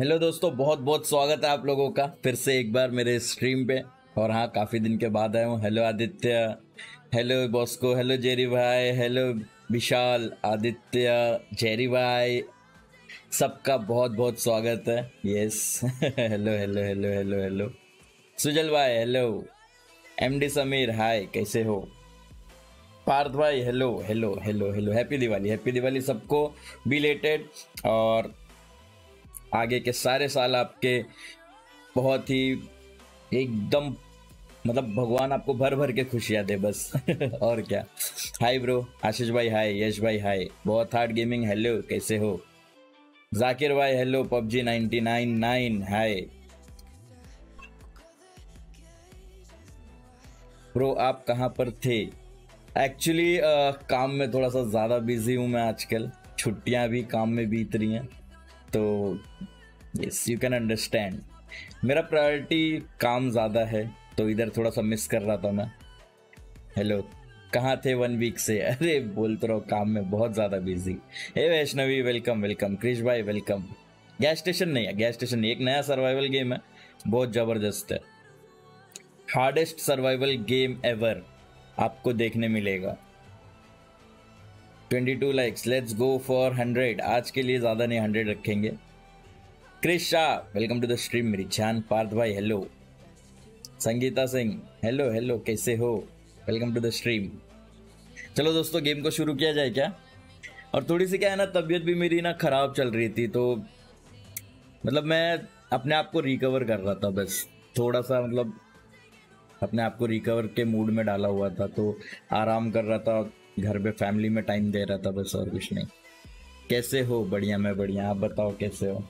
Hello दोस्तों बहुत बहुत स्वागत है आप लोगों का फिर से एक बार मेरे स्ट्रीम पे। और हाँ काफ़ी दिन के बाद आया हूँ। Hello Aditya hello Bosco hello Jerry भाई हेलो विशाल, आदित्य जेरी भाई, सबका बहुत बहुत स्वागत है। Yes hello hello hello hello hello Sujal भाई हेलो एमडी समीर हाय कैसे हो? पार्थ भाई hello hello hello hello happy Diwali happy Diwali सबको बिलेटेड और आगे के सारे साल आपके बहुत ही एकदम मतलब भगवान आपको भर भर के खुशियाँ दे बस। और क्या। हाय ब्रो आशीष भाई हाय यश भाई हाय बहुत हार्ड गेमिंग हेलो कैसे हो? जाकिर भाई hello PUBG ninety nine nine hi bro आप कहाँ पर थे? एक्चुअली uh, काम में थोड़ा सा ज़्यादा बिज़ी हूँ मैं आजकल। छुट्टियाँ भी काम में बीत रही हैं। तो यस यू कैन अंडरस्टैंड मेरा प्रायोरिटी काम ज़्यादा है तो इधर थोड़ा सा मिस कर रहा था मैं। हेलो कहाँ थे वन वीक से? अरे बोलते रहो काम में बहुत ज़्यादा बिज़ी हे वैष्णवी वेलकम वेलकम क्रिश भाई वेलकम गैस स्टेशन नहीं है गैस स्टेशन एक नया सर्वाइवल गेम है। बहुत ज़बरदस्त है। हार्डेस्ट सर्वाइवल गेम एवर आपको देखने मिलेगा। 22 लाइक्स लेट्स गो फॉर 100 आज के लिए ज़्यादा नहीं 100 रखेंगे. Krish Shah welcome to the stream मेरी जान पार्थ भाई hello Sangeeta Singh hello hello कैसे हो? वेलकम टू द स्ट्रीम चलो दोस्तों गेम को शुरू किया जाए क्या? और थोड़ी सी क्या है ना, तबीयत भी मेरी ना ख़राब चल रही थी तो मतलब मैं अपने आप को रिकवर कर रहा था बस. थोड़ा सा मतलब अपने आप को रिकवर के मूड में डाला हुआ था तो आराम कर रहा था घर पे फैमिली में टाइम दे रहा था, बस और कुछ नहीं। कैसे हो? बढ़िया, मैं बढ़िया। आप बताओ, कैसे हो?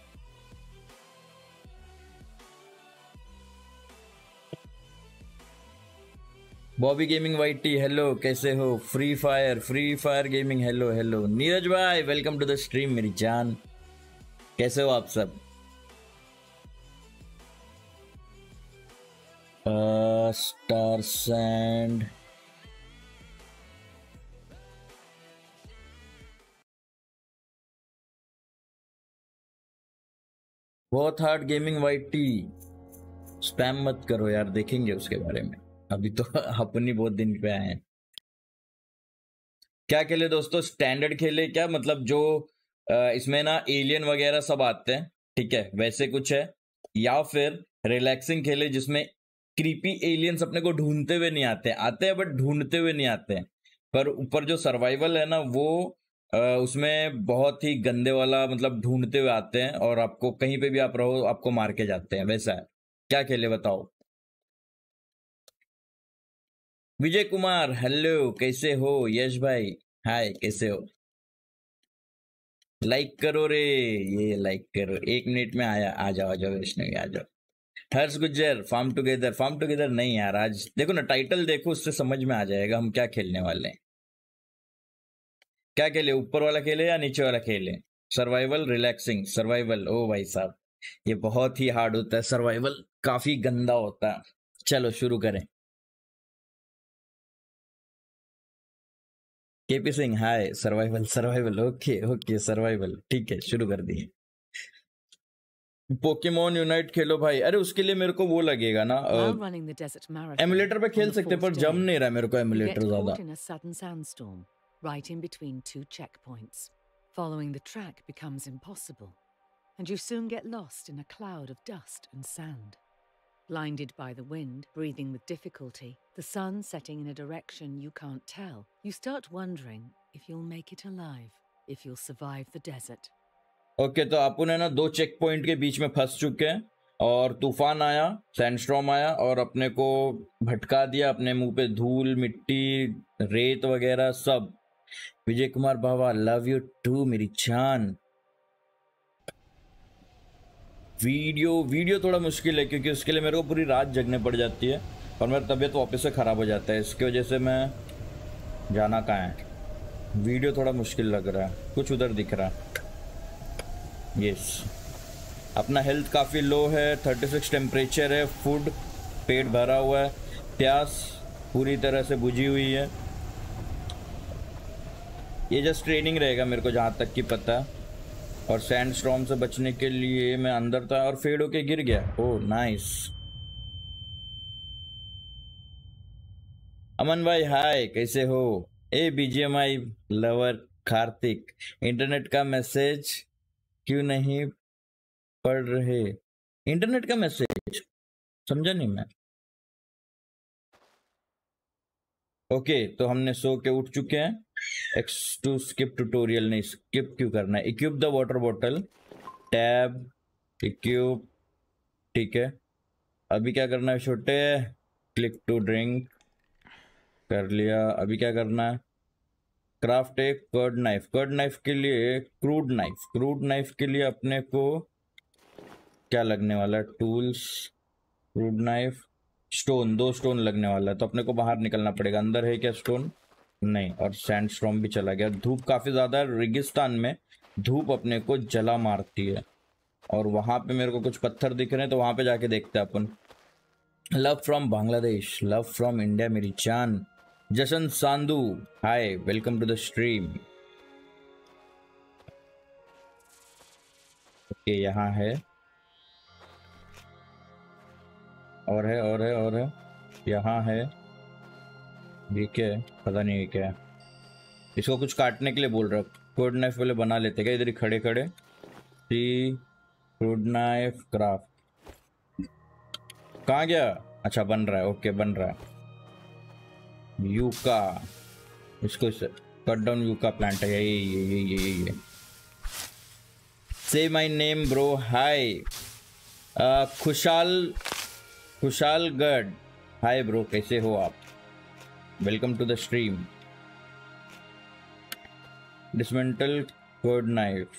Bobby gaming white tea hello कैसे हो? Free fire free fire gaming hello hello Neeraj भाई वेलकम टू द स्ट्रीम मेरी जान। कैसे हो आप सब? स्टार सैंड बहुत hard gaming white tea spam मत करो यार, देखेंगे उसके बारे में। अभी तो अपनी बहुत दिन पे आए हैं। क्या खेले दोस्तों? स्टैंडर्ड खेले क्या? मतलब जो इसमें ना एलियन वगैरह सब आते हैं, ठीक है? वैसे कुछ है। या फिर रिलैक्सिंग खेले जिसमें क्रीपी एलियंस अपने को ढूंढते हुए नहीं आते आते हैं बट ढूंढते हुए नहीं आते हैं। पर ऊपर जो सर्वाइवल है ना, वो उसमें बहुत ही गंदे वाला मतलब ढूंढते हुए आते हैं और आपको कहीं पे भी आप रहो, आपको मार के जाते हैं, वैसा है। क्या खेले बताओ? विजय कुमार हेलो कैसे हो? यश भाई हाय कैसे हो? लाइक करो रे, ये लाइक करो। एक मिनट में आया, आ जाओ आ जाओ वैष्णवी, आ जाओ। Harsh Gujjar farm together farm together नहीं यार, आज देखो ना टाइटल देखो, उससे समझ में आ जाएगा हम क्या खेलने वाले हैं। क्या खेले? ऊपर वाला खेले या नीचे वाला खेले? सर्वाइवल रिलैक्सिंग सर्वाइवल ओ भाई साहब ये बहुत ही हार्ड होता है। सर्वाइवल काफ़ी गंदा होता है। चलो शुरू करें। KP Singh hi survival survival okay okay survival ठीक है शुरू कर दिए। पोकेमोन यूनाइट खेलो भाई। अरे उसके लिए मेरे को वो लगेगा ना एमुलेटर पे खेल सकते पर जम नहीं रहा मेरे को एमुलेटर ज़्यादा। right in between two checkpoints. Following the track becomes impossible, and you soon get lost in a cloud of dust and sand. Blinded by the wind, breathing with difficulty, the sun setting in a direction you can't tell, you start wondering if you'll make it alive, if you'll survive the desert. Okay तो अपन है ना दो check point के बीच में फंस चुके हैं और तूफान आया सैंडस्ट्रॉम आया और अपने को भटका दिया अपने मुंह पे धूल मिट्टी रेत वगैरह सब Vijay Kumar Baba love you too मेरी जान। वीडियो वीडियो थोड़ा मुश्किल है, क्योंकि उसके लिए मेरे को पूरी रात जगने पड़ जाती है, और मेरा तबीयत वापस से ख़राब हो जाता है, इसकी वजह से मैं जाना कहाँ है? वीडियो थोड़ा मुश्किल लग रहा है, कुछ उधर दिख रहा है। यस अपना हेल्थ काफ़ी लो है 36 टेम्परेचर है फ़ूड पेट भरा हुआ है, प्यास पूरी तरह से बुझी हुई है। ये जस्ट ट्रेनिंग रहेगा मेरे को जहाँ तक कि पता। और सैंड स्टॉर्म से बचने के लिए मैं अंदर था और फेड होके गिर गया। ओ नाइस अमन भाई हाय कैसे हो? A BGMI lover Kartik internet का मैसेज क्यों नहीं पढ़ रहे? इंटरनेट का मैसेज समझा नहीं मैं। ओके तो हमने सो के उठ चुके हैं। एक्स टू स्किप ट्यूटोरियल नहीं स्किप क्यों करना है? Equip the water bottle tab equip ठीक है। अभी क्या करना है छोटे? क्लिक टू ड्रिंक कर लिया। अभी क्या करना है? क्राफ्ट एक कर्ड नाइफ कर्ड नाइफ के लिए क्रूड नाइफ क्रूड नाइफ के लिए अपने को क्या लगने वाला टूल्स क्रूड नाइफ स्टोन दो स्टोन लगने वाला है तो अपने को बाहर निकलना पड़ेगा। अंदर है क्या स्टोन नहीं, और सैंड स्ट्रॉम भी चला गया। धूप काफ़ी ज़्यादा रेगिस्तान में धूप अपने को जला मारती है। और वहाँ पे मेरे को कुछ पत्थर दिख रहे हैं तो वहाँ पे जाके देखते हैं अपन। Love from Bangladesh love from India मेरी चान Jashan Sandhu hi welcome to the stream okay यहाँ है। और है और है और है। यहाँ है। ये क्या है, पता नहीं ये क्या है। इसको कुछ काटने के लिए बोल रहा फ्रूड नाइफ पहले बना लेते क्या? इधर ही खड़े खड़े। सी फ्रूड नाइफ क्राफ्ट कहाँ गया? अच्छा बन रहा है। ओके बन रहा है। यूका इसको कट डाउन यूका प्लांट है। यही यही यही यही से my name bro hi Khushalgarh hi bro कैसे हो आप? Welcome to the stream dismantle code knife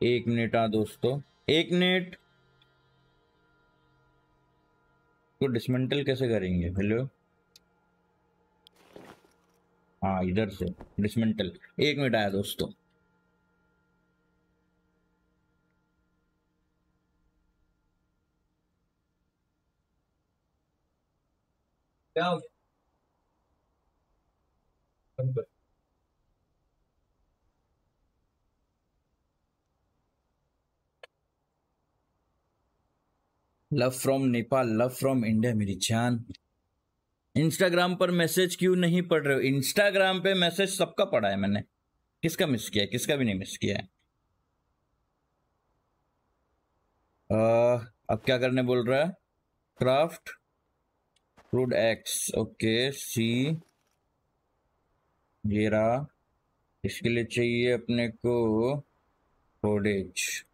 एक मिनट आ दोस्तों। एक मिनट। तो डिसमेंटल कैसे करेंगे? हेलो हाँ इधर से। डिसमेंटल एक मिनट आया दोस्तों। क्या love from Nepal love from India मेरी जान। इंस्टाग्राम पर मैसेज क्यों नहीं पढ़ रहे हो? इंस्टाग्राम पे मैसेज सबका पढ़ा है मैंने। किसका मिस किया है? किसका भी नहीं मिस किया है? आ, अब क्या करने बोल रहा है? क्राफ्ट क्रूड एक्स ओके सी रहा इसके लिए चाहिए अपने को कोडेज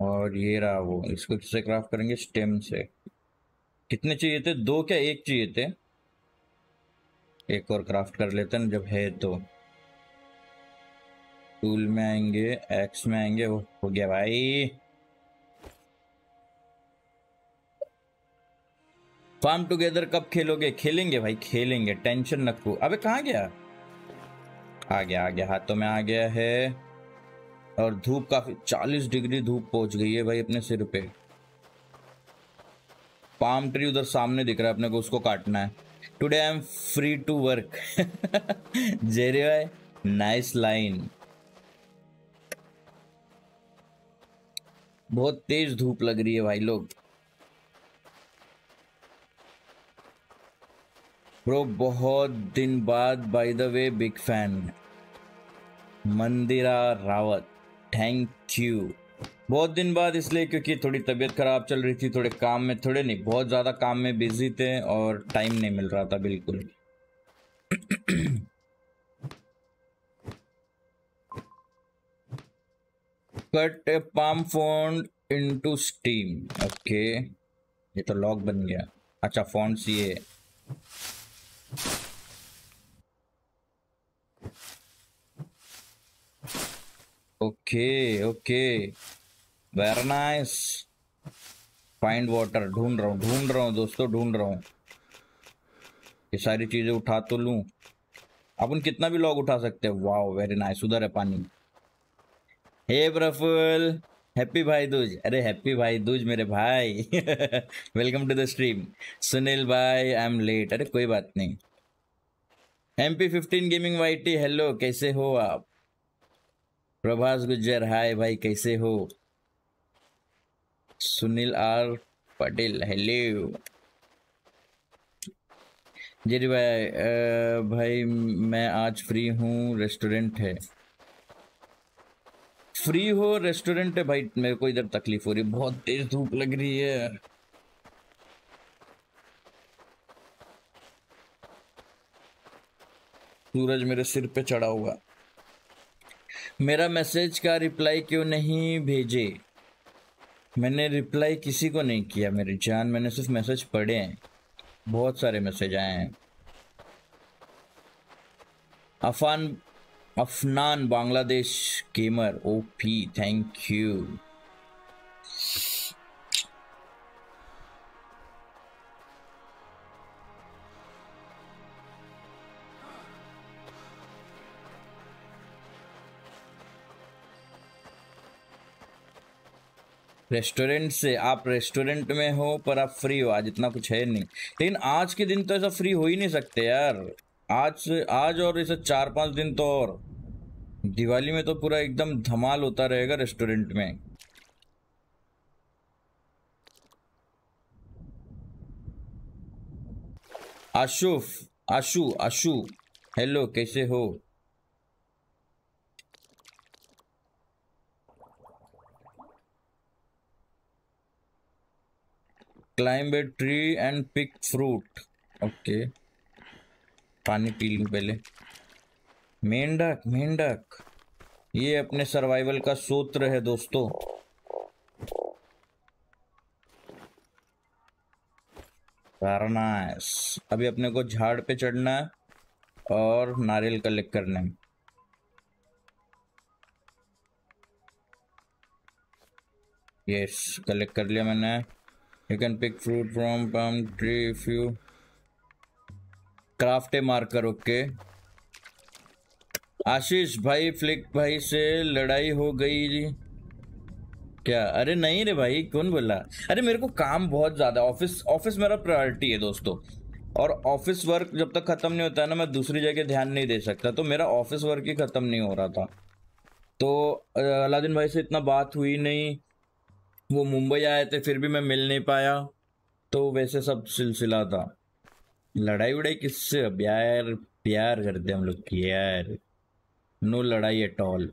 और ये रहा वो, इसको किससे क्राफ्ट करेंगे? स्टेम से। कितने चाहिए थे? दो क्या? एक चाहिए थे? एक और क्राफ्ट कर लेते हैं जब है तो। टूल में आएँगे एक्स में आएँगे, वो हो गया भाई। फार्म टुगेदर कब खेलोगे? खेलेंगे भाई, खेलेंगे, टेंशन रखो अबे कहाँ गया? आ गया आ गया, हाथों में आ गया है। और धूप काफ़ी 40 डिग्री धूप पहुँच गई है भाई अपने सिर पे। पाम ट्री उधर सामने दिख रहा है अपने को, उसको काटना है। Today I am free to work जेरे भाई नाइस लाइन बहुत तेज धूप लग रही है भाई लोग। ब्रो, बहुत दिन बाद by the way big fan Mandira Rawat thank you बहुत दिन बाद इसलिए, क्योंकि थोड़ी तबीयत खराब चल रही थी, थोड़े काम में, थोड़े नहीं, बहुत ज़्यादा काम में बिज़ी थे और टाइम नहीं मिल रहा था बिल्कुल। Cut a palm frond into stem okay ये तो लॉक बन गया। अच्छा फ़ोन सी है okay okay very nice find water ढूंढ रहा हूँ, ढूंढ रहा हूँ दोस्तों, ढूंढ रहा हूँ। ये सारी चीज़ें उठा तो लूँ। अपन कितना भी लॉग उठा सकते हैं। वाओ वेरी नाइस उधर है पानी। हे प्रफुल हैप्पी भाई दूज अरे हैप्पी भाई दूज मेरे भाई। Welcome to the stream Sunil भाई आई एम लेट अरे कोई बात नहीं। M P fifteen gaming Y T hello कैसे हो आप? प्रभास गुज्जर हाय भाई कैसे हो? सुनील आर पटेल हेलो जी भाई आ, भाई मैं आज फ्री हूँ रेस्टोरेंट है। फ्री हो, रेस्टोरेंट है भाई, मेरे को इधर तकलीफ़ हो रही है। बहुत तेज धूप लग रही है। सूरज मेरे सिर पे चढ़ा हुआ। मेरा मैसेज का रिप्लाई क्यों नहीं भेजे? मैंने रिप्लाई किसी को नहीं किया, मेरी जान। मैंने सिर्फ़ मैसेज पढ़े हैं। बहुत सारे मैसेज आए हैं। Afan Afnan Bangladesh gamer OP thank you restaurant से आप रेस्टोरेंट में हो, पर आप फ्री हो, आज इतना कुछ है नहीं। लेकिन आज के दिन तो ऐसा फ्री हो ही नहीं सकते यार। आज से, आज और ऐसे चार पाँच दिन तो और। दिवाली में तो पूरा एकदम धमाल होता रहेगा रेस्टोरेंट में। आशुफ, आशु आशु। हेलो, कैसे हो? Climb a tree and pick fruit okay पानी पी लूँ पहले। मेंढक मेंढक। ये अपने सर्वाइवल का सूत्र है दोस्तों। नाइस अभी अपने को झाड़ पे चढ़ना है और नारियल कलेक्ट करना यस कलेक्ट कर लिया मैंने। You can pick fruit from palm tree you craft marker, okay. Ashish भाई, फ्लिक भाई से लड़ाई हो गई क्या? अरे नहीं रे भाई, कौन बोला? अरे मेरे को काम बहुत ज़्यादा, ऑफ़िस ऑफ़िस मेरा प्रायोरिटी है दोस्तों। और ऑफ़िस वर्क जब तक खत्म नहीं होता है ना, मैं दूसरी जगह ध्यान नहीं दे सकता तो मेरा ऑफ़िस वर्क ही खत्म नहीं हो रहा था। तो अलादीन भाई से इतना बात हुई नहीं। वो मुंबई आए थे, फिर भी मैं मिल नहीं पाया। तो वैसे सब सिलसिला था। लड़ाई उड़ाई किससे? अब यार, प्यार करते हम लोग यार। नो लड़ाई एट ऑल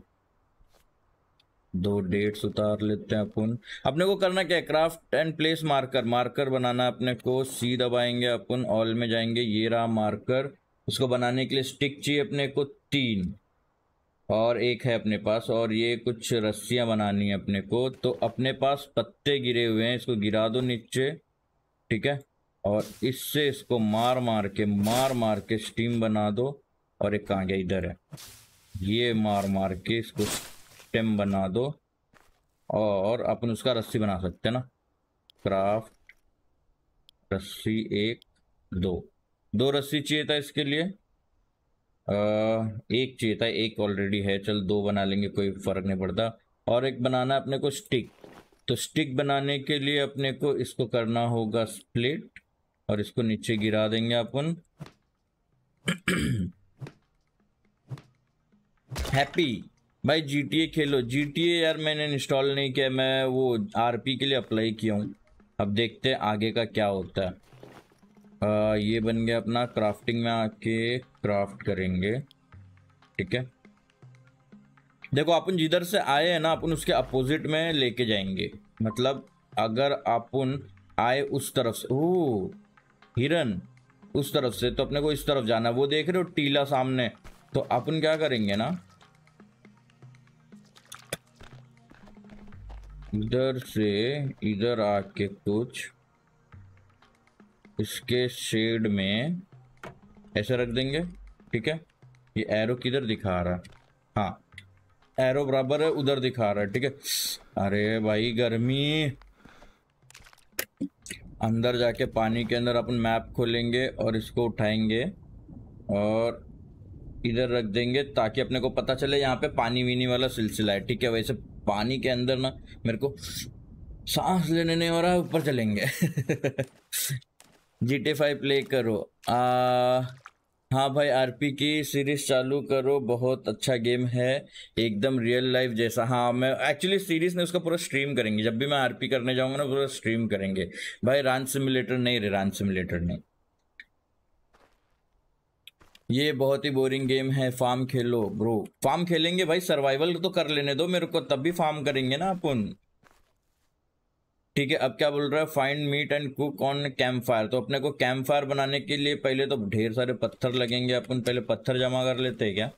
दो डेट्स उतार लेते हैं अपन। अपने को करना क्या है? Craft and place marker marker बनाना अपने को। सी दबाएँगे अपन। ऑल में जाएँगे। ये रहा मार्कर उसको बनाने के लिए स्टिक चाहिए अपने को तीन। और एक है अपने पास। और ये कुछ रस्सियाँ बनानी है अपने को। तो अपने पास पत्ते गिरे हुए हैं। इसको गिरा दो नीचे। ठीक है? और इससे इसको मार मार के मार मार के स्टीम बना दो और एक गया इधर है। ये मार मार के इसको स्टेम बना दो और अपन उसका रस्सी बना सकते हैं ना। क्राफ्ट रस्सी एक दो। दो रस्सी चाहिए था इसके लिए? आ, एक चाहिए था एक ऑलरेडी है। चल दो बना लेंगे कोई फ़र्क नहीं पड़ता। और एक बनाना अपने को स्टिक तो स्टिक बनाने के लिए अपने को इसको करना होगा स्प्लिट और इसको नीचे गिरा देंगे अपन। हैप्पी। भाई GTA खेलो। GTA यार मैंने इंस्टॉल नहीं किया मैं वो आरपी के लिए अप्लाई किया हूँ। अब देखते हैं आगे का क्या होता है। आ, ये बन गया अपना क्राफ्टिंग में आके क्राफ्ट करेंगे। ठीक है। देखो अपन जिधर से आए हैं ना अपन उसके अपोजिट में लेके जाएँगे। मतलब अगर अपन आए उस तरफ़ से ओ हिरन, उस तरफ़ से तो अपने को इस तरफ़ जाना है। वो देख रहे हो टीला सामने। तो अपन क्या करेंगे ना? इधर से इधर आके कुछ इसके शेड में ऐसे रख देंगे, ठीक है? ये एरो किधर दिखा रहा? है हाँ एरो बराबर है, उधर दिखा रहा है, ठीक है? अरे भाई, गर्मी। अंदर जाके पानी के अंदर अपन मैप खोलेंगे और इसको उठाएँगे और इधर रख देंगे ताकि अपने को पता चले यहाँ पे पानी वीनी वाला सिलसिला है। ठीक है, वैसे पानी के अंदर ना मेरे को सांस लेने नहीं हो रहा, ऊपर चलेंगे। जी टी फाइव प्ले करो। आ हाँ भाई आरपी की सीरीज़ चालू करो, बहुत अच्छा गेम है, एकदम रियल लाइफ जैसा। हाँ मैं एक्चुअली सीरीज़ ने उसका पूरा स्ट्रीम करेंगे। जब भी मैं आरपी करने जाऊँगा ना, पूरा स्ट्रीम करेंगे। भाई रान सिमुलेटर नहीं रे रान सिमुलेटर नहीं। ये बहुत ही बोरिंग गेम है फार्म खेलो ब्रो फार्म खेलेंगे भाई सर्वाइवल तो कर लेने दो, मेरे को तब भी फार्म करेंगे ना अपन। ठीक है, अब क्या बोल रहा है? Find meat and cook on campfire तो अपने को कैंप फायर बनाने के लिए पहले तो ढेर सारे पत्थर लगेंगे। अपन पहले पत्थर जमा कर लेते हैं क्या?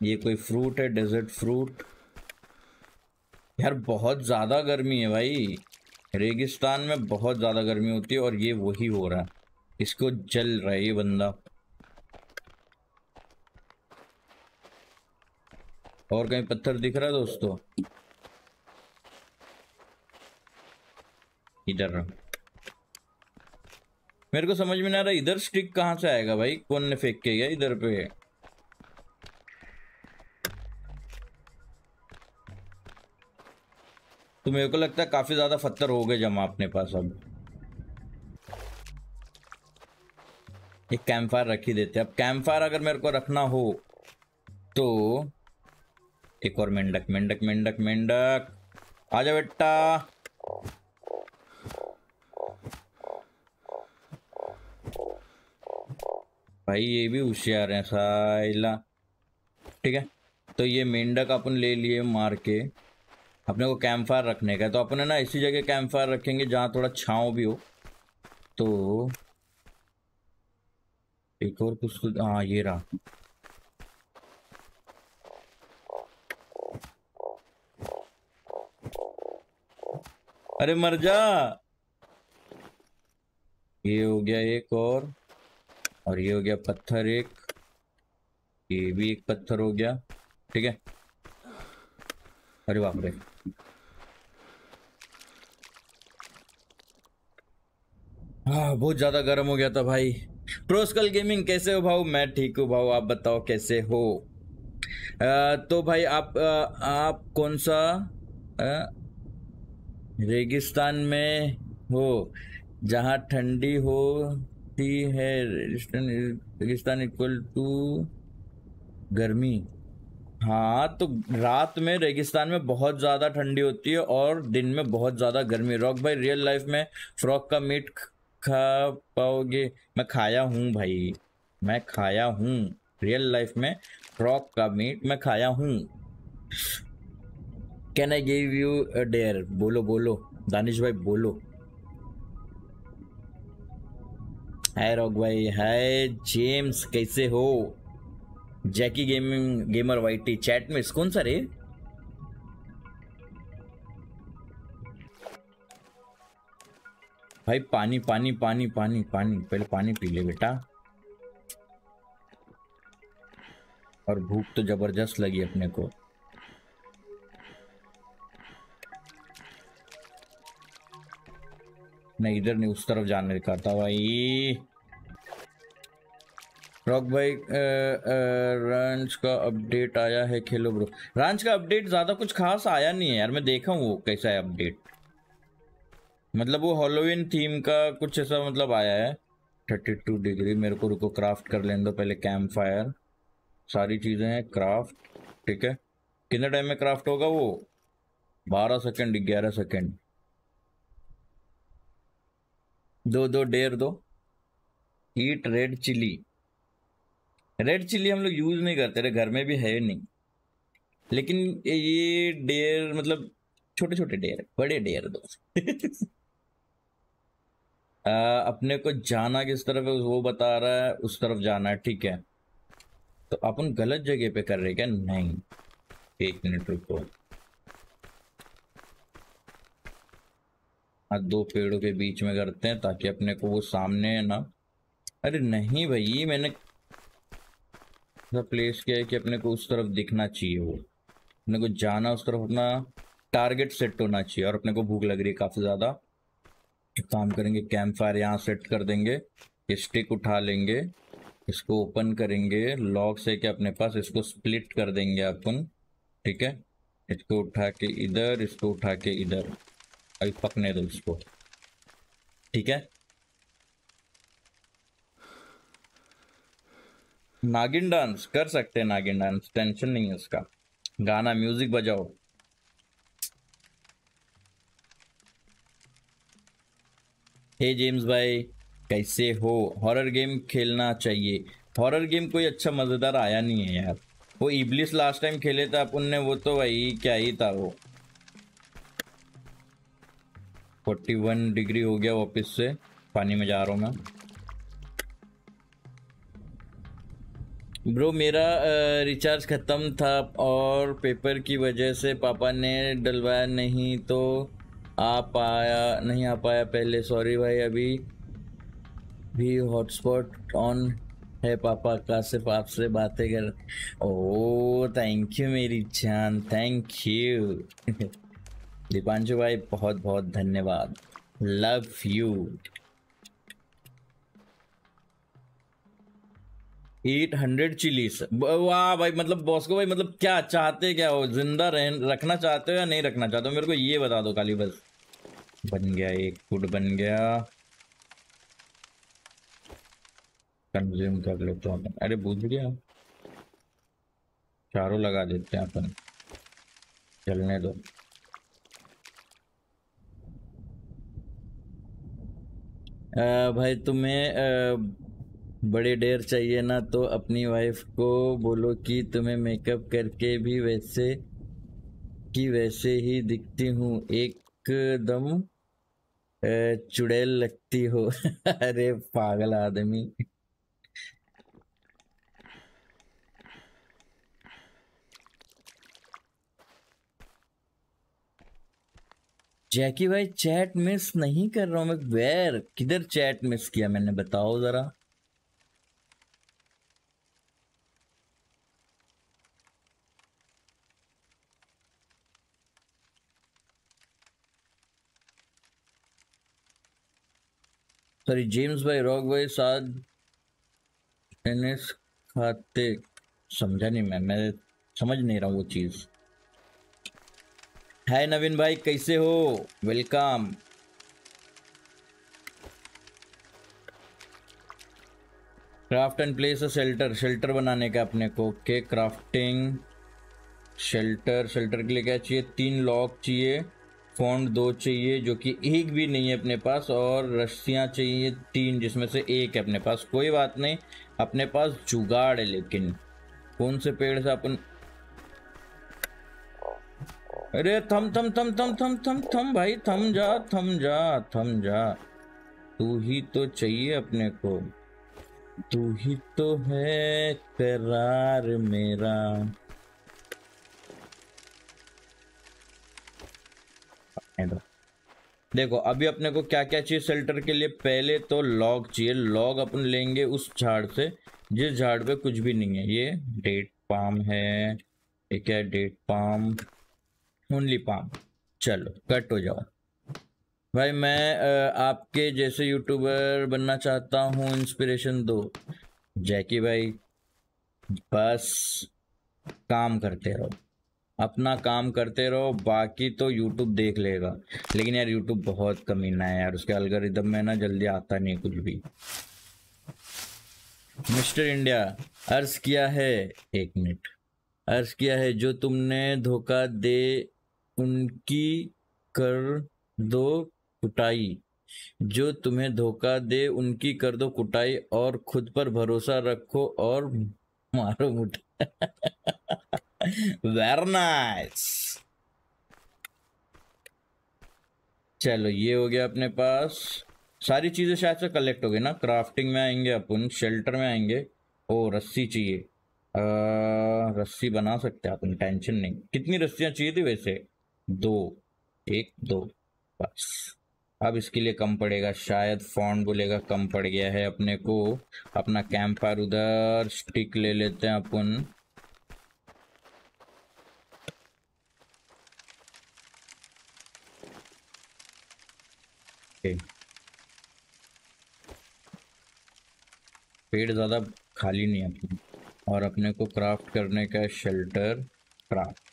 ये कोई फ्रूट है डेजर्ट फ्रूट यार, बहुत ज़्यादा गर्मी है भाई। रेगिस्तान में बहुत ज़्यादा गर्मी होती है और ये वही हो रहा है। इसको जल रहा है ये बंदा। और कहीं पत्थर दिख रहा है दोस्तों? इधर मेरे को समझ में आ रहा, इधर स्टिक कहाँ से आएगा भाई? कौन ने फेंक के गया इधर पे? तो मेरे को लगता है काफ़ी ज़्यादा पत्थर हो गए जमा अपने पास अब। एक कैंप फायर रख ही देते अब कैंप फायर अगर मेरे को रखना हो तो एक और मेंढक मेंढक मेंढक मेंढक। आजा बेटा। भाई, ये भी होशियार है साइला। ठीक है? तो ये मेंढक अपन ले लिए मार के। अपने को कैंप फायर रखने का तो अपन ना, इसी जगह कैंप फायर रखेंगे जहाँ थोड़ा छाँव भी हो। तो एक और कुछ तो हाँ ये रहा। अरे मर जा! ये हो गया एक और। और ये हो गया पत्थर एक ये भी एक पत्थर हो गया ठीक है? अरे बाप रे। हाँ बहुत ज़्यादा गर्म हो गया था भाई। प्रोस्कल गेमिंग कैसे हो भाऊ? मैं ठीक हूँ भाऊ आप बताओ कैसे हो? आ, तो भाई आप आ, आप कौन सा रेगिस्तान में हो? जहाँ ठंडी होती है रेगिस्तान इक्वल टू गर्मी। हाँ तो रात में रेगिस्तान में बहुत ज़्यादा ठंडी होती है और दिन में बहुत ज़्यादा गर्मी। रॉक भाई, रियल लाइफ में फ्रॉक का मीट खा पाओगे? मैं खाया हूँ भाई, मैं खाया हूँ। रियल लाइफ में फ्रॉक का मीट मैं खाया हूँ। Can I give you dare बोलो बोलो। दानिश भाई, बोलो। हाय रॉक भाई हाय जेम्स, कैसे हो? Jackie gaming, gamer whitey, chat में कौन सा रे? भाई पानी पानी पानी पानी पानी, पहले पानी पी ले बेटा। और भूख तो ज़बरदस्त लगी अपने को। नहीं इधर नहीं, उस तरफ़ जाने का था भाई। रॉक भाई रंच का अपडेट आया है खेलो ब्रो। रंच का अपडेट ज़्यादा कुछ खास आया नहीं है यार, मैं देखा हूँ वो कैसा है अपडेट। मतलब वो हॉलोविन थीम का कुछ ऐसा मतलब आया है। थर्टी टू डिग्री, मेरे को रुको, क्राफ्ट कर लेने दो पहले कैंप फायर सारी चीज़ें हैं, क्राफ्ट, ठीक है। कितने टाइम में क्राफ्ट होगा वो? बारह सेकंड ग्यारह सेकंड दो दो डेर दो। Eat red chili red chili हम लोग यूज़ नहीं करते रहे घर में भी है नहीं। लेकिन ये डेयर मतलब छोटे छोटे डेयर बड़े डेयर दो। आ, अपने को जाना किस तरफ़ है वो बता रहा है उस तरफ़ जाना है ठीक है। तो अपन गलत जगह पे कर रहे क्या? नहीं। एक मिनट रुको। हाँ दो पेड़ों के बीच में करते हैं ताकि अपने को वो सामने है ना। अरे नहीं भाई, मैंने प्लेस किया है कि अपने को उस तरफ़ दिखना चाहिए वो। अपने को जाना, उस तरफ़ अपना टारगेट सेट होना चाहिए और अपने को भूख लग रही है काफ़ी ज़्यादा। काम करेंगे कैंप फायर यहाँ सेट कर देंगे स्टिक उठा लेंगे, इसको ओपन करेंगे लॉक से के अपने पास, इसको स्प्लिट कर देंगे अपन, ठीक है? इसको उठा के इधर, इसको उठा के इधर। अभी पकने दो इसको ठीक है? नागिन डांस कर सकते हैं नागिन डांस टेंशन नहीं है उसका। गाना म्यूज़िक बजाओ। हे जेम्स भाई, कैसे हो? हॉरर गेम खेलना चाहिए। हॉरर गेम कोई अच्छा मज़ेदार आया नहीं है यार। वो इबलिस लास्ट टाइम खेले थे अपन ने वो तो भाई क्या ही था वो। 41 डिग्री हो गया वापस से, पानी में जा रहा हूँ मैं। ब्रो, मेरा रिचार्ज ख़त्म था और पेपर की वजह से पापा ने डलवाया नहीं तो आ पाया नहीं आ पाया पहले। सॉरी भाई, अभी भी हॉटस्पॉट ऑन है पापा का, सिर्फ़ आपसे बातें कर ओ थैंक यू मेरी जान थैंक यू दीपांशु भाई बहुत बहुत धन्यवाद। Love you eight hundred chilies वाह भाई मतलब बॉस को भाई मतलब क्या चाहते क्या हो ज़िंदा रह रखना चाहते हो या नहीं रखना चाहते हो? मेरे को ये बता दो खाली बस। बन गया, एक फुट बन गया। कंज्यूम कर लेते हैं अरे बुझ गया। चारों लगा देते हैं अपन। चलने दो। भाई तुम्हें बड़े डेर चाहिए ना तो अपनी वाइफ को बोलो कि तुम्हें मेकअप करके भी वैसे, कि वैसे ही दिखती हूँ। एकदम चुड़ैल लगती हो। अरे पागल आदमी। जैकी भाई चैट मिस नहीं कर रहा हूँ मैं। वेर, किधर चैट मिस किया मैंने, बताओ जरा। सॉरी, जेम्स भाई, रॉक भाई टेनिस खाते समझा नहीं मैं मैं समझ नहीं रहा वो चीज़। हाय नवीन भाई, कैसे हो? Welcome craft and place shelter shelter बनाने का अपने को। के क्राफ्टिंग शेल्टर शेल्टर के लिए क्या चाहिए? तीन लॉक चाहिए। फॉन्ट दो चाहिए, जो कि एक भी नहीं है अपने पास, और रस्सियाँ चाहिए तीन, जिसमें से एक है अपने पास। कोई बात नहीं, अपने पास जुगाड़ है लेकिन। कौन से पेड़ से अपन अरे थम थम थम थम थम थम थम भाई, थम जा थम जा थम जा। तू ही तो चाहिए अपने को। तू ही तो है करार मेरा। देखो, अभी अपने को क्या क्या चाहिए शेल्टर के लिए? पहले तो लॉग चाहिए। लॉग अपन लेंगे उस झाड़ से, जिस झाड़ पे कुछ भी नहीं है। ये डेट पाम है ये क्या डेट पाम ओनली पाम चलो कट हो जाओ। भाई, मैं आपके जैसे यूट्यूबर बनना चाहता हूँ इंस्पिरेशन दो। जैकी भाई, बस काम करते रहो। अपना काम करते रहो, बाकी तो यूट्यूब देख लेगा। लेकिन यार यूट्यूब बहुत कमीना है यार। उसके अलगरिदम में ना जल्दी आता नहीं कुछ भी। मिस्टर इंडिया, अर्ज़ किया है, एक मिनट। अर्ज़ किया है, जो तुमने धोखा दे उनकी कर दो कुटाई। जो तुम्हें धोखा दे, उनकी कर दो कुटाई और खुद पर भरोसा रखो और मारो मुठा। वेरी नाइस चलो, ये हो गया अपने पास। सारी चीज़ें शायद से कलेक्ट हो गई ना? क्राफ्टिंग में आएँगे अपन शेल्टर में आएँगे। ओ, रस्सी चाहिए। रस्सी बना सकते हैं अपन टेंशन नहीं। कितनी रस्सियाँ चाहिए थी वैसे? दो, एक, दो, बस। अब इसके लिए कम पड़ेगा, शायद फॉन्ट बोलेगा, कम पड़ गया है अपने को। अपना कैंप फायर उधर स्टिक ले लेते हैं अपन। पेड़ ज़्यादा खाली नहीं है। और अपने को क्राफ्ट करने का शेल्टर क्राफ्ट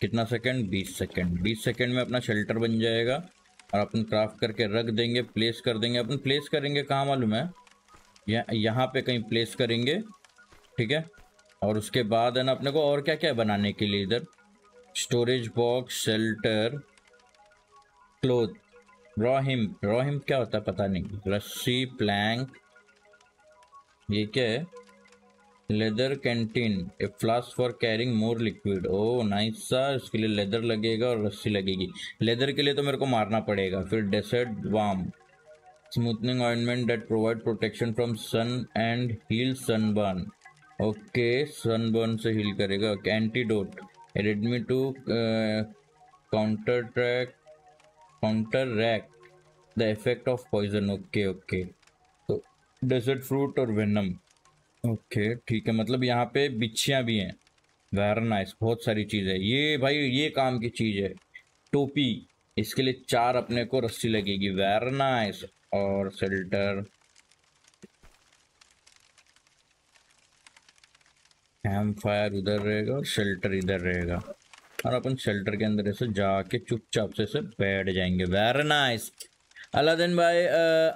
कितना सेकंड बीस सेकंड बीस सेकंड में अपना शेल्टर बन जाएगा और अपन क्राफ्ट करके रख देंगे प्लेस कर देंगे। अपन प्लेस करेंगे कहाँ मालूम है? या, यहाँ पे कहीं प्लेस करेंगे, ठीक है? और उसके बाद है ना अपने को और क्या क्या बनाने के लिए इधर? Storage box shelter cloth rawhide rawhide क्या होता है पता नहीं। रस्सी प्लैंक ये क्या है? Leather canteen a flask for carrying more liquid oh nice सा इसके लिए लेदर लगेगा और रस्सी लगेगी। लेदर के लिए तो मेरे को मारना पड़ेगा। फिर डेसर्ट वाम smoothening ointment that provide protection from sun and heal sunburn okay sunburn से हील करेगा। Antidote Redmi to counteract counteract the effect of poison okay okay तो डेजर्ट फ्रूट और वेनम ओके, ठीक है। मतलब यहाँ पे बिच्छियाँ भी हैं। वेर नाइस बहुत सारी चीज़ है। ये भाई, ये काम की चीज़ है। टोपी, इसके लिए चार अपने को रस्सी लगेगी। वेर नाइस और शेल्टर कैंप फायर उधर रहेगा और शेल्टर इधर रहेगा। और अपन शेल्टर के अंदर ऐसे जाके चुपचाप से से बैठ जाएँगे। वेर नाइस अलादीन भाई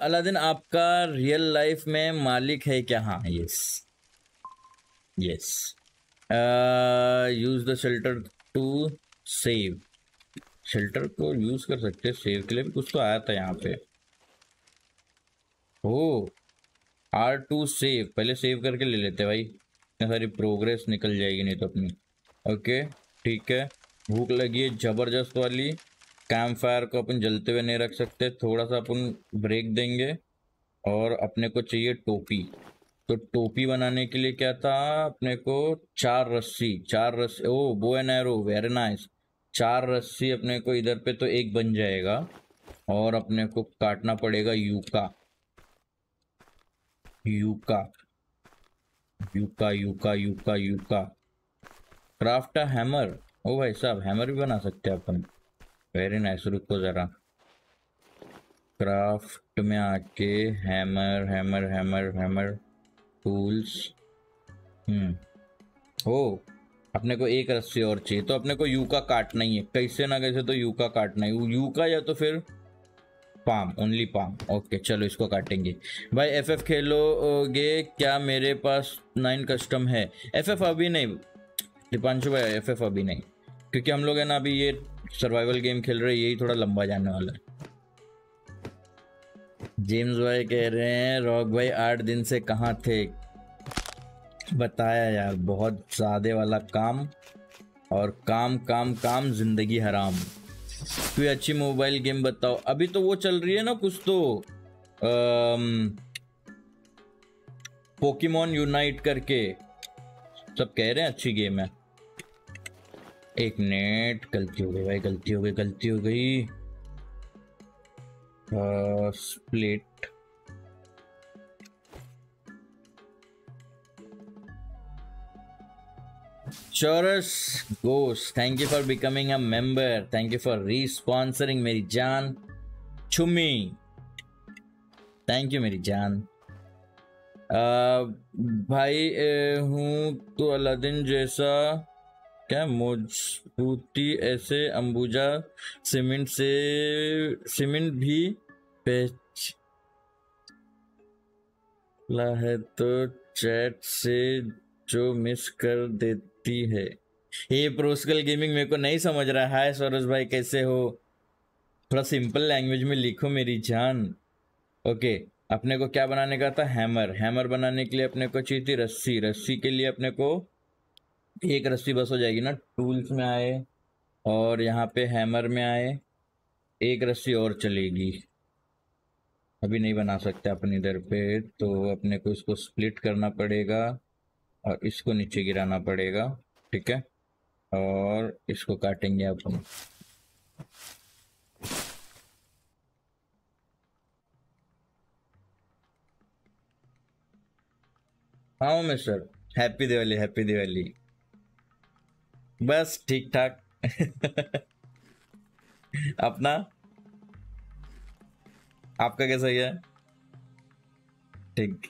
अलादीन, आपका रियल लाइफ में मालिक है क्या? हाँ yes yes use the shelter to save shelter को यूज़ कर सकते हैं सेव के लिए भी कुछ तो आया था यहाँ पे. हो आर टू सेव पहले सेव करके ले लेते भाई. इतनी सारी प्रोग्रेस निकल जाएगी नहीं तो अपनी. ओके ठीक है. भूख लगी है ज़बरदस्त वाली. कैंप फायर को अपन जलते हुए नहीं रख सकते थोड़ा सा अपन ब्रेक देंगे और अपने को चाहिए टोपी। तो टोपी बनाने के लिए क्या था? अपने को चार रस्सी चार रस्सी, ओ बो एन एरो वेरी नाइस चार रस्सी अपने को इधर पे तो एक बन जाएगा और अपने को काटना पड़ेगा yucca. Yucca. Yucca yucca yucca yucca. Craft hammer. ओ भाई साहब, हैमर भी बना सकते हैं अपन। वेरी नाइस, रुको ज़रा। क्राफ्ट में आके hammer hammer hammer hammer, tools. Hmm. हो अपने को एक रस्सी और चाहिए तो अपने को यू का काटना ही है। कैसे ना कैसे तो यू का काटना है। यू का या तो फिर पाम ओनली पाम। ओके चलो इसको काटेंगे। भाई एफ़ एफ़ खेलोगे? क्या मेरे पास नाइन कस्टम है? एफ़ एफ़ अभी नहीं। दीपांशु भाई एफ़ एफ़ अभी नहीं। क्योंकि हम लोग है ना अभी ये सर्वाइवल गेम खेल रहे यही थोड़ा लंबा जाने वाला है। जेम्स भाई कह रहे हैं रॉक भाई, आठ दिन से कहाँ थे? बताया यार, बहुत ज़्यादा वाला काम और काम काम काम, ज़िंदगी हराम। कोई अच्छी मोबाइल गेम बताओ। अभी तो वो चल रही है ना कुछ तो पोकीमोन यूनाइट करके। सब कह रहे हैं अच्छी गेम है। एक मिनट गलती हो गई भाई गलती हो गई गलती हो गई। स्प्लिट चौरस गोस thank you for becoming a member thank you for रीस्पॉन्सरिंग मेरी जान छुमी थैंक यू मेरी जान. आ, भाई हूँ तो अलादीन जैसा। क्या मजबूती ऐसे अंबुजा सीमेंट से, सीमेंट भी पेच है तो चैट से जो मिस कर देती है। ये प्रोस्कल गेमिंग मेरे को नहीं समझ रहा है, सौरज भाई कैसे हो? थोड़ा सिंपल लैंग्वेज में लिखो मेरी जान। ओके, अपने को क्या बनाने का था? हैमर। हैमर बनाने के लिए अपने को चाहिए थी रस्सी। रस्सी के लिए अपने को एक रस्सी बस हो जाएगी ना, टूल्स में आए और यहाँ पे हैमर में आए, एक रस्सी और चलेगी। अभी नहीं बना सकते अपन इधर पे तो अपने को इसको स्प्लिट करना पड़ेगा और इसको नीचे गिराना पड़ेगा, ठीक है? और इसको काटेंगे अपन। हाँ मैं sir happy Diwali happy Diwali. बस ठीक ठाक अपना? आपका कैसा है ठीक।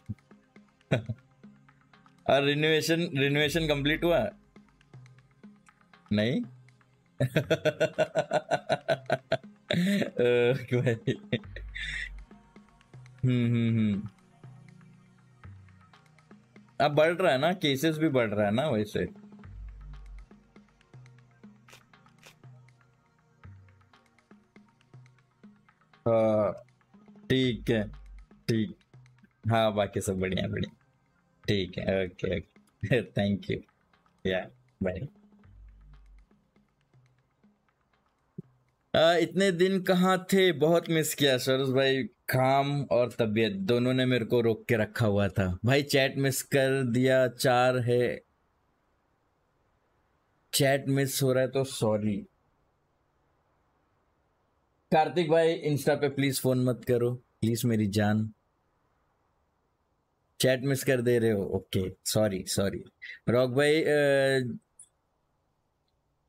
और रिनोवेशन रिनोवेशन कंप्लीट हुआ? नहीं? हम्म हम्म हम्म। अब बढ़ रहा है ना? केसेस भी बढ़ रहा है ना वैसे? ठीक है, ठीक। हाँ बाकी सब बढ़िया बढ़िया। ठीक है, ओके ओके। थैंक यू या बाय इतने दिन कहाँ थे? बहुत मिस किया सरोज भाई। काम और तबीयत, दोनों ने मेरे को रोक के रखा हुआ था। भाई चैट मिस कर दिया, चार है। चैट मिस हो रहा है तो सॉरी कार्तिक भाई इंस्टा पे प्लीज़ फ़ोन मत करो। प्लीज़ मेरी जान। चैट मिस कर दे रहे हो। ओके सॉरी सॉरी रॉक भाई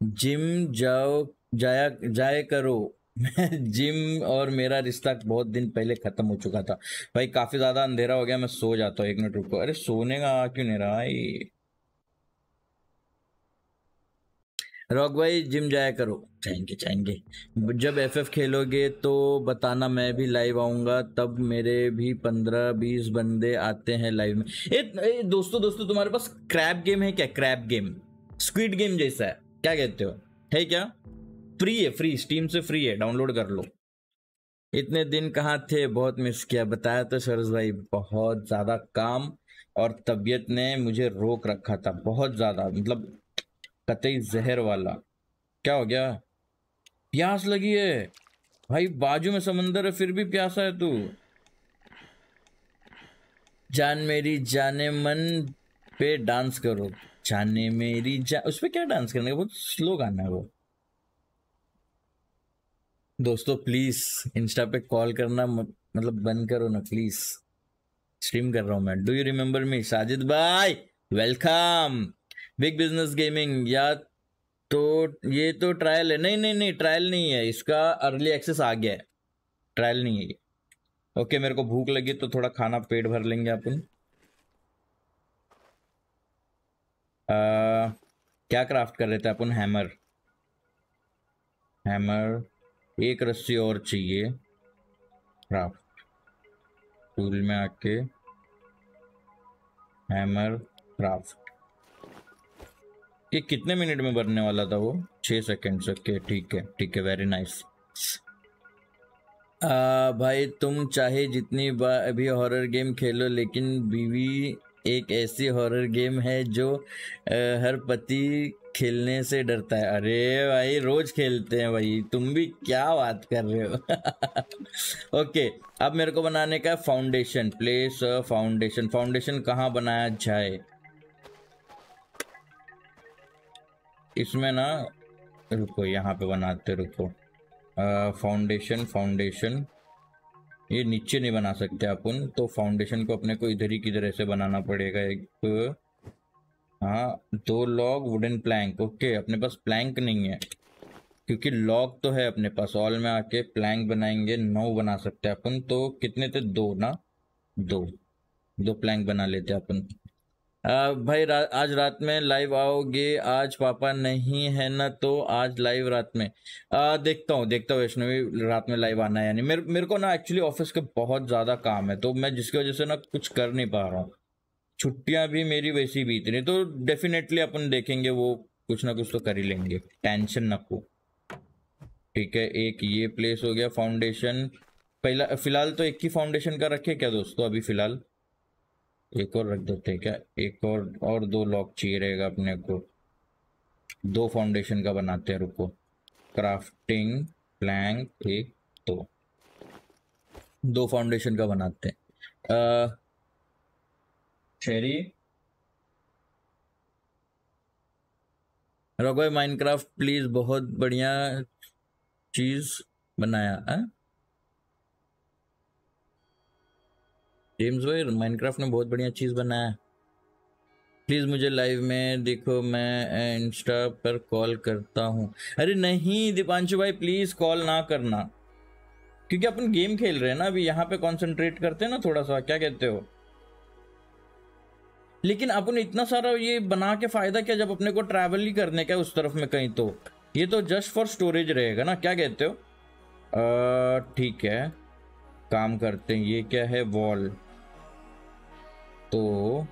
जिम जाओ, जाया, जाए करो। जिम और मेरा रिश्ता बहुत दिन पहले खत्म हो चुका था। भाई, काफ़ी ज़्यादा अंधेरा हो गया, मैं सो जाता हूँ। एक मिनट रुको। अरे, सोने का क्यों नहीं रहा ये रॉक भाई जिम जाया करो। जाएँगे जाएँगे जब एफएफ खेलोगे तो बताना मैं भी लाइव आऊँगा तब मेरे भी पंद्रह बीस बंदे आते हैं लाइव में। ए, ए, दोस्तों दोस्तों तुम्हारे पास क्रैप गेम है क्या? क्रैप गेम स्क्विड गेम जैसा है। क्या कहते हो? है क्या? फ्री है फ्री स्टीम से फ्री है। डाउनलोड कर लो। इतने दिन कहाँ थे? बहुत मिस किया। बताया तो सरस भाई बहुत ज़्यादा काम और तबीयत ने मुझे रोक रखा था। बहुत ज़्यादा मतलब कतई जहर वाला। क्या हो गया? प्यास लगी है। भाई, बाजू में समंदर है, फिर भी प्यासा है तू। जान मेरी जाने मन पे डांस करो। जाने मेरी जा, उस पर क्या डांस करने का? बहुत स्लो गाना है वो। दोस्तों, प्लीज़, इंस्टा पे कॉल करना मतलब बंद करो ना, प्लीज़। स्ट्रीम कर रहा हूँ मैं। Do you remember me? Sajid भाई, वेलकम। बिग बिज़नेस गेमिंग, या तो ये तो ट्रायल है। नहीं नहीं नहीं ट्रायल नहीं है। इसका अर्ली एक्सेस आ गया है। ट्रायल नहीं है ये। ओके मेरे को भूख लगी तो थोड़ा खाना, पेट भर लेंगे अपन। क्या क्राफ्ट कर रहे थे अपन? हैमर हैमर एक रस्सी और चाहिए। क्राफ्ट टूल में आके। हैमर क्राफ्ट ये कितने मिनट में बनने वाला था वो? छः सेकेंड ओके ठीक है ठीक है वेरी नाइस भाई तुम चाहे जितनी बार अभी हॉरर गेम खेलो लेकिन बीवी एक ऐसी हॉरर गेम है जो आ, हर पति खेलने से डरता है। अरे भाई रोज खेलते हैं भाई तुम भी क्या बात कर रहे हो? ओके अब मेरे को बनाने का फाउंडेशन प्लेस फाउंडेशन फाउंडेशन कहाँ बनाया जाए? इसमें ना, रुको, यहाँ पे बनाते रुको। फाउंडेशन फाउंडेशन ये नीचे नहीं बना सकते अपन तो फाउंडेशन को अपने को इधर ही किधर ऐसे बनाना पड़ेगा एक। हाँ दो लॉग वुडन प्लैंक ओके, अपने पास प्लैंक नहीं है, क्योंकि लॉग तो है अपने पास। ऑल में आके प्लैंक बनाएँगे, नौ बना सकते हैं अपन तो कितने थे? दो ना? दो। दो प्लैंक बना लेते अपन। भाई रा, आज रात में लाइव आओगे आज पापा नहीं है ना तो आज लाइव रात में। आ, देखता हूँ देखता हूँ वैष्णवी रात में लाइव आना है यानी मेरे मेरे को ना एक्चुअली ऑफ़िस के बहुत ज़्यादा काम है तो मैं जिसकी वजह से ना कुछ कर नहीं पा रहा हूँ। छुट्टियाँ भी मेरी वैसी बीत रही तो डेफिनेटली अपन देखेंगे वो कुछ ना कुछ तो कर ही लेंगे। टेंशन न ठीक है एक ये प्लेस हो गया फाउंडेशन पहला फ़िलहाल तो एक ही फाउंडेशन का रखे क्या दोस्तों अभी फ़िलहाल? एक और रख देते हैं? क्या एक और और दो लॉक चाहिए रहेगा अपने को। दो फाउंडेशन का बनाते हैं, रुको। क्राफ्टिंग प्लैंक एक, दो। दो फाउंडेशन का बनाते हैं। शेरी रघुभाई माइनक्राफ्ट प्लीज़ बहुत बढ़िया चीज़ बनाया, है? जेम्स भाई माइनक्राफ्ट ने बहुत बढ़िया चीज़ बनाया। है प्लीज़ मुझे लाइव में देखो, मैं इंस्टा पर कॉल करता हूँ। अरे नहीं, दीपांशु भाई प्लीज़ कॉल ना करना। क्योंकि अपन गेम खेल रहे हैं ना, अभी यहाँ पे कंसंट्रेट करते हैं ना थोड़ा सा क्या कहते हो? लेकिन अपन इतना सारा ये बना के फ़ायदा क्या, जब अपने को ट्रैवल ही करने का उस तरफ़ में कहीं तो? ये तो जस्ट फॉर स्टोरेज रहेगा ना, क्या कहते हो? ठीक है। काम करते हैं, ये क्या है? वॉल तो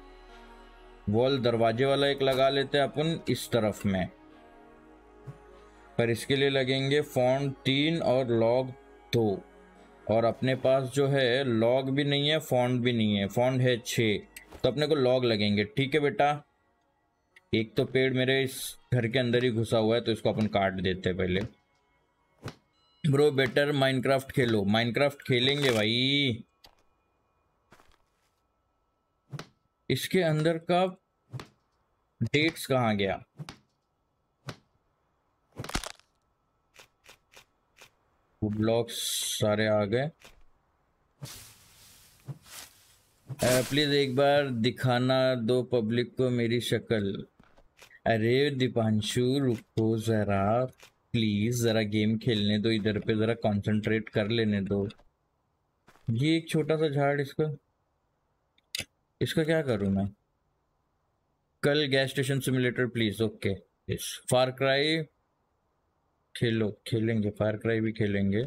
वॉल दरवाजे वाला एक लगा लेते हैं अपन इस तरफ़ में। पर इसके लिए लगेंगे फॉन्ट तीन और लॉग दो। और अपने पास जो है लॉग भी नहीं है फॉन्ट भी नहीं है। फॉन्ट है छ तो अपने को लॉग लगेंगे। ठीक है बेटा? एक तो पेड़ मेरे इस घर के अंदर ही घुसा हुआ है तो इसको अपन काट देते हैं पहले। ब्रो बेटर माइनक्राफ्ट खेलो। माइनक्राफ्ट खेलेंगे भाई। इसके अंदर का डेट्स कहाँ गया? ब्लॉक्स सारे आ गए। प्लीज़ एक बार दिखाना दो पब्लिक को मेरी शक्ल। अरे दीपांशु, रुको जरा। प्लीज़ जरा गेम खेलने दो, इधर पे जरा कंसंट्रेट कर लेने दो। ये एक छोटा सा झाड़ इसका। इसका क्या करूँ मैं? कल gas station simulator please okay far cry खेलो, खेलेंगे फायर क्राई भी खेलेंगे।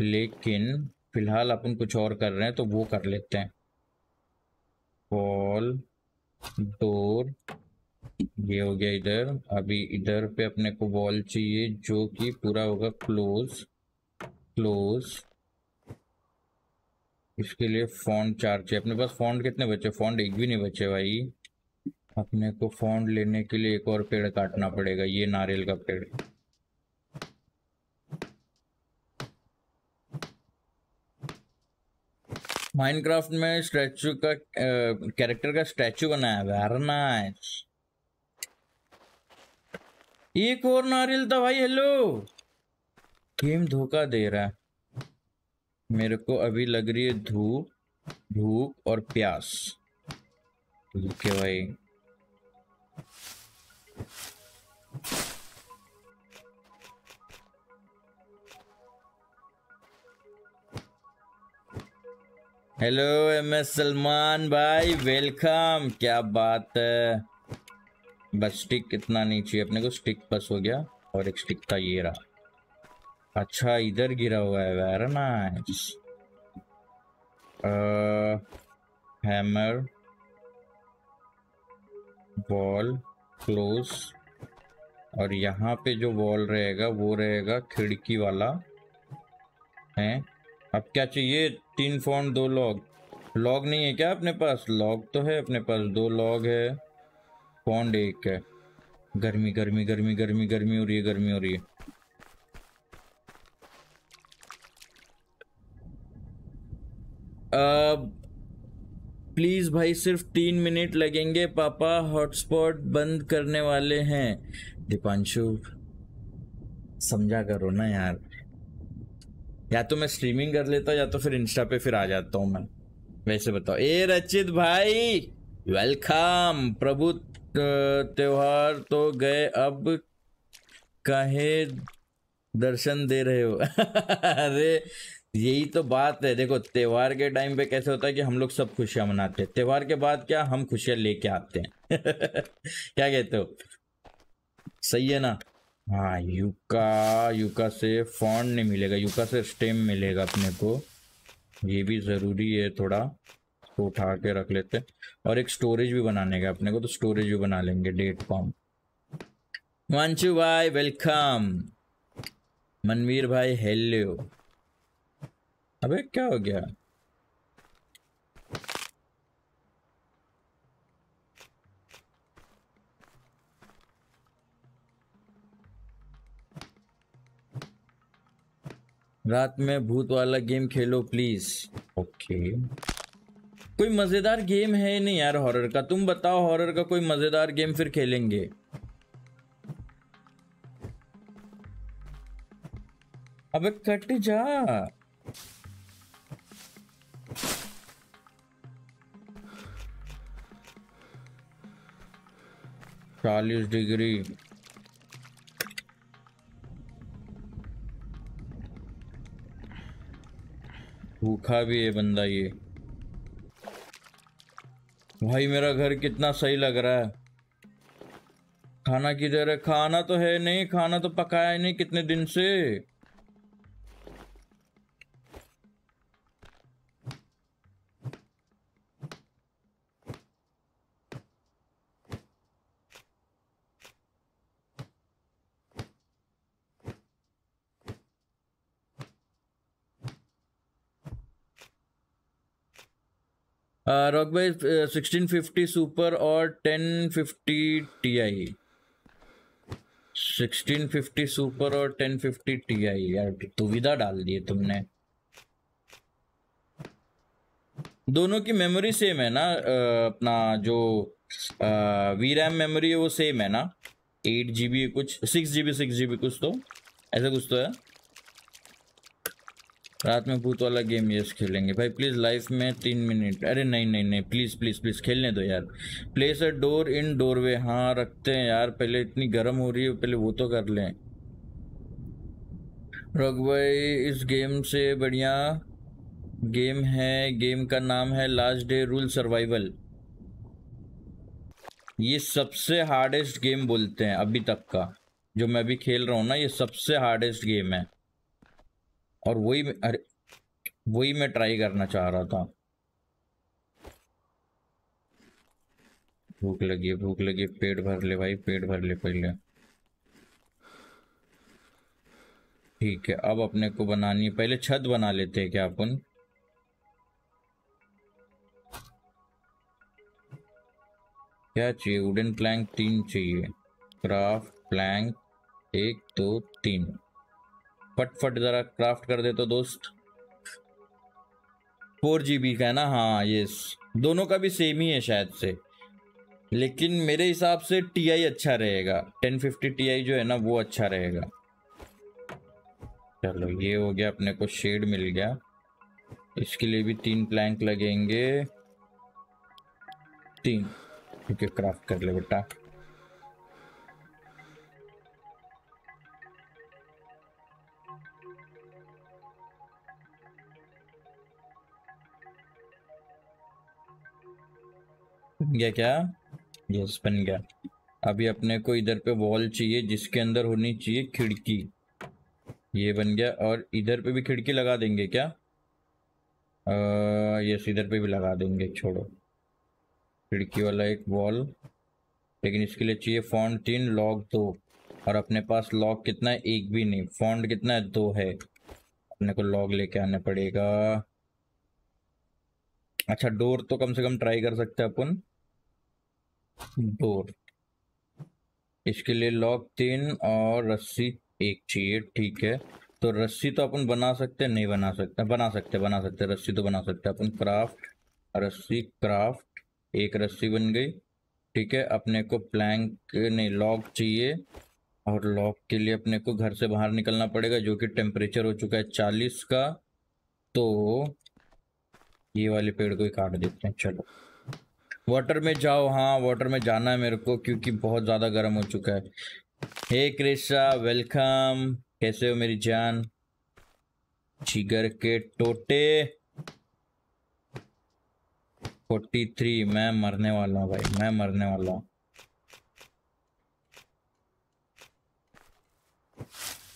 लेकिन फ़िलहाल अपन कुछ और कर रहे हैं तो वो कर लेते हैं। वॉल डोर ये हो गया इधर। अभी इधर पे अपने को वॉल चाहिए, जो कि पूरा होगा क्लोज क्लोज इसके लिए फॉन्ट चार चाहिए। अपने पास फॉन्ट कितने बचे? फॉन्ट एक भी नहीं बचे भाई। अपने को फॉन्ट लेने के लिए एक और पेड़ काटना पड़ेगा, ये नारियल का पेड़। माइनक्राफ्ट में स्टैचू का कैरेक्टर का स्टैचू बनाया वेर नाइस एक और नारियल था भाई हेलो गेम धोखा दे रहा है। मेरे को अभी लग रही है धूप धूप और प्यास। ठीक है भाई। हेलो एम एस सलमान भाई वेलकम क्या बात है? बस स्टिक इतना चाहिए, अपने को स्टिक बस हो गया और एक स्टिक था ये रहा। अच्छा इधर गिरा हुआ है very nice hammer wall close और यहाँ पे जो वॉल रहेगा, वो रहेगा खिड़की वाला, है? अब क्या चाहिए? तीन फ़ोन दो लॉग लॉग नहीं है क्या अपने पास? लॉग तो है अपने पास, दो लॉग है. पौंड एक है. गर्मी गर्मी गर्मी गर्मी गर्मी हो रही है, गर्मी हो रही है. प्लीज़ भाई, सिर्फ़ तीन मिनट लगेंगे। पापा हॉटस्पॉट बंद करने वाले हैं। दीपांशु, समझा करो ना यार। या तो मैं स्ट्रीमिंग कर लेता, या तो फिर इंस्टा पे फिर आ जाता हूँ मैं। वैसे बताओ। ए, रचित भाई वेलकम प्रभु त्योहार तो गए, अब कहे दर्शन दे रहे हो? अरे यही तो बात है। देखो, त्योहार के टाइम पे कैसे होता है कि हम लोग सब खुशियाँ मनाते हैं। त्योहार के बाद क्या हम खुशियाँ लेके आते हैं? क्या कहते हो? सही है ना? हाँ यूका यूका से फॉन्ड नहीं मिलेगा, यूका से स्टेम मिलेगा अपने को। ये भी ज़रूरी है थोड़ा तो उठा के रख लेते और एक स्टोरेज भी बनाने का अपने को तो स्टोरेज भी बना लेंगे डेट फॉर्म वांचू भाई वेलकम मनवीर भाई हेलो अबे क्या हो गया? रात में भूत वाला गेम खेलो प्लीज़ ओके कोई मज़ेदार गेम है नहीं यार हॉरर का। तुम बताओ हॉरर का कोई मज़ेदार गेम फिर खेलेंगे। अबे कट जा। चालीस डिग्री। भूखा भी है बंदा ये। भाई, मेरा घर कितना सही लग रहा है। खाना किधर है? खाना तो है नहीं, खाना तो पकाया नहीं कितने दिन से। रॉक भाई सिक्सटीन फिफ्टी सुपर और ten fifty T I sixteen fifty super और टेन फिफ्टी टी आई यार, दुविधा डाल दिए तुमने। दोनों की मेमोरी सेम है ना अपना जो वी रैम मेमोरी है वो सेम है ना? एट जी बी कुछ six G B six G B कुछ तो ऐसा कुछ तो है? रात में भूत वाला गेम यस खेलेंगे। भाई प्लीज़ लाइफ में तीन मिनट अरे नहीं नहीं नहीं प्लीज़ प्लीज़ प्लीज़ खेलने दो यार। Place a door in doorway हाँ रखते हैं यार, पहले इतनी गर्म हो रही है, पहले वो तो कर लें। रॉक भाई, इस गेम से बढ़िया गेम है गेम का नाम है लास्ट डे रूल सर्वाइवल ये सबसे हार्डेस्ट गेम बोलते हैं अभी तक का। जो मैं अभी खेल रहा हूँ ना, ये सबसे हार्डेस्ट गेम है। और वही अरे, वही मैं ट्राई करना चाह रहा था। भूख लगी भूख लगी पेट भर ले भाई, पेट भर ले पहले। ठीक है, अब अपने को बनानी है। पहले छत बना लेते हैं क्या अपन? क्या चाहिए? वुडन प्लैंक तीन चाहिए। क्राफ्ट प्लैंक एक, दो, तीन। फटफट जरा क्राफ्ट कर दे तो दोस्त। फोर जी बी का है ना? हाँ ये दोनों का भी सेम ही है शायद से। लेकिन मेरे हिसाब से टी आई अच्छा रहेगा। टेन फिफ्टी टी आई जो है ना, वो अच्छा रहेगा। चलो, ये हो गया, अपने को शेड मिल गया। इसके लिए भी तीन प्लैंक लगेंगे। तीन। ठीक है क्राफ्ट कर ले बेटा। गया क्या? यस बन गया। अभी अपने को इधर पे वॉल चाहिए, जिसके अंदर होनी चाहिए खिड़की। ये बन गया, और इधर पे भी खिड़की लगा देंगे क्या? यस इधर पे भी लगा देंगे, छोड़ो। खिड़की वाला एक वॉल लेकिन इसके लिए चाहिए फॉन्ट तीन लॉक दो। और अपने पास लॉक कितना है? एक भी नहीं। फॉन्ट कितना है? दो है। अपने को लॉक लेके आना पड़ेगा। अच्छा डोर तो कम से कम ट्राई कर सकते हैं अपन। डोर इसके लिए लॉक तीन और रस्सी एक चाहिए, ठीक है। तो रस्सी तो अपन बना सकते हैं, नहीं बना सकते बना सकते बना सकते, रस्सी तो बना सकते अपन क्राफ्ट, रस्सी क्राफ्ट, एक रस्सी बन गई, ठीक है। अपने को प्लैंक नहीं, लॉक चाहिए। और लॉक के लिए अपने को घर से बाहर निकलना पड़ेगा, जो कि टेम्परेचर हो चुका है चालीस का। तो ये वाले पेड़ को ही काट देते हैं, चलो। वाटर में जाओ हाँ वाटर में जाना है मेरे को, क्योंकि बहुत ज़्यादा गर्म हो चुका है। हे कृष्णा वेलकम कैसे हो मेरी जान? जिगर के टोटे। फोर्टी थ्री मैं मरने वाला हूँ भाई, मैं मरने वाला हूँ।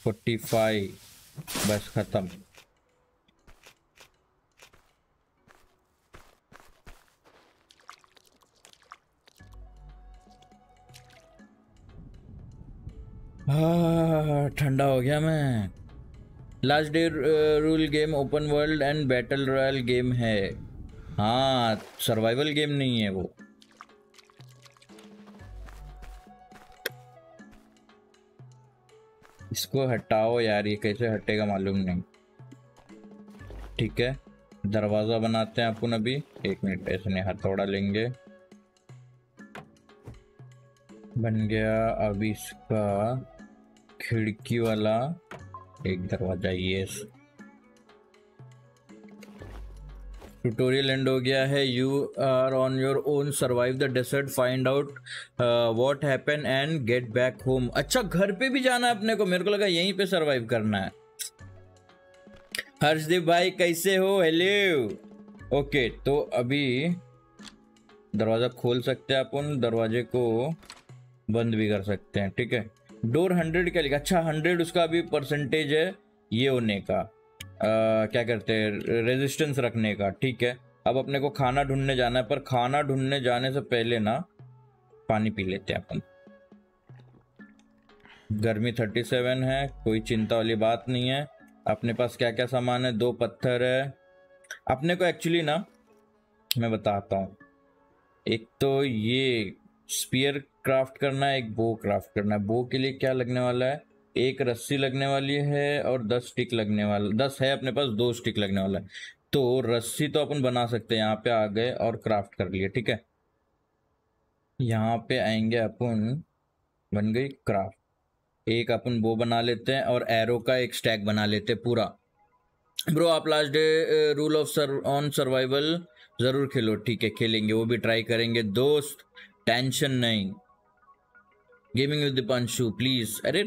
फोर्टी फाइव बस खत्म। ठंडा हो गया मैं। Last day rule game open world and battle royale game है। हाँ सर्वाइवल गेम नहीं है वो। इसको हटाओ यार, ये कैसे हटेगा मालूम नहीं। ठीक है, दरवाज़ा बनाते हैं अपन अभी। एक मिनट, ऐसे नहीं हथौड़ा लेंगे। बन गया अभी इसका खिड़की वाला एक दरवाज़ा ये ट्यूटोरियल एंड हो गया है। You are on your own survive the desert find out what happen and get back home अच्छा घर पे भी जाना है अपने को। मेरे को लगा यहीं पे सर्वाइव करना है। हर्षदीप भाई, कैसे हो? हेलो ओके तो अभी दरवाज़ा खोल सकते हैं अपन, दरवाजे को बंद भी कर सकते हैं, ठीक है? डोर हंड्रेड क्या लिखा? अच्छा हंड्रेड उसका अभी परसेंटेज है ये होने का। आ, क्या करते हैं? रेजिस्टेंस रखने का ठीक है। अब अपने को खाना ढूँढने जाना है पर खाना ढूँढने जाने से पहले ना पानी पी लेते हैं अपन। गर्मी थर्टी सेवन है कोई चिंता वाली बात नहीं है। अपने पास क्या क्या सामान है? दो पत्थर है। अपने को एक्चुअली ना मैं बताता हूँ। एक तो ये स्पीयर क्राफ्ट करना है, एक बो क्राफ्ट करना है। बो के लिए क्या लगने वाला है? एक रस्सी लगने वाली है और दस स्टिक लगने वाला, दस है अपने पास, दो स्टिक लगने वाला है। तो रस्सी तो अपन बना सकते हैं, यहाँ पे आ गए और क्राफ्ट कर लिए, ठीक है? यहाँ पे आएँगे अपन, बन गई क्राफ्ट एक अपन वो बना लेते हैं और एरो का एक स्टैक बना लेते हैं पूरा। ब्रो आप last day rule of sir on survival ज़रूर खेलो, ठीक है, खेलेंगे, वो भी ट्राई करेंगे। दोस्त टेंशन नहीं। गेमिंग विद दीपांशु प्लीज़ अरे,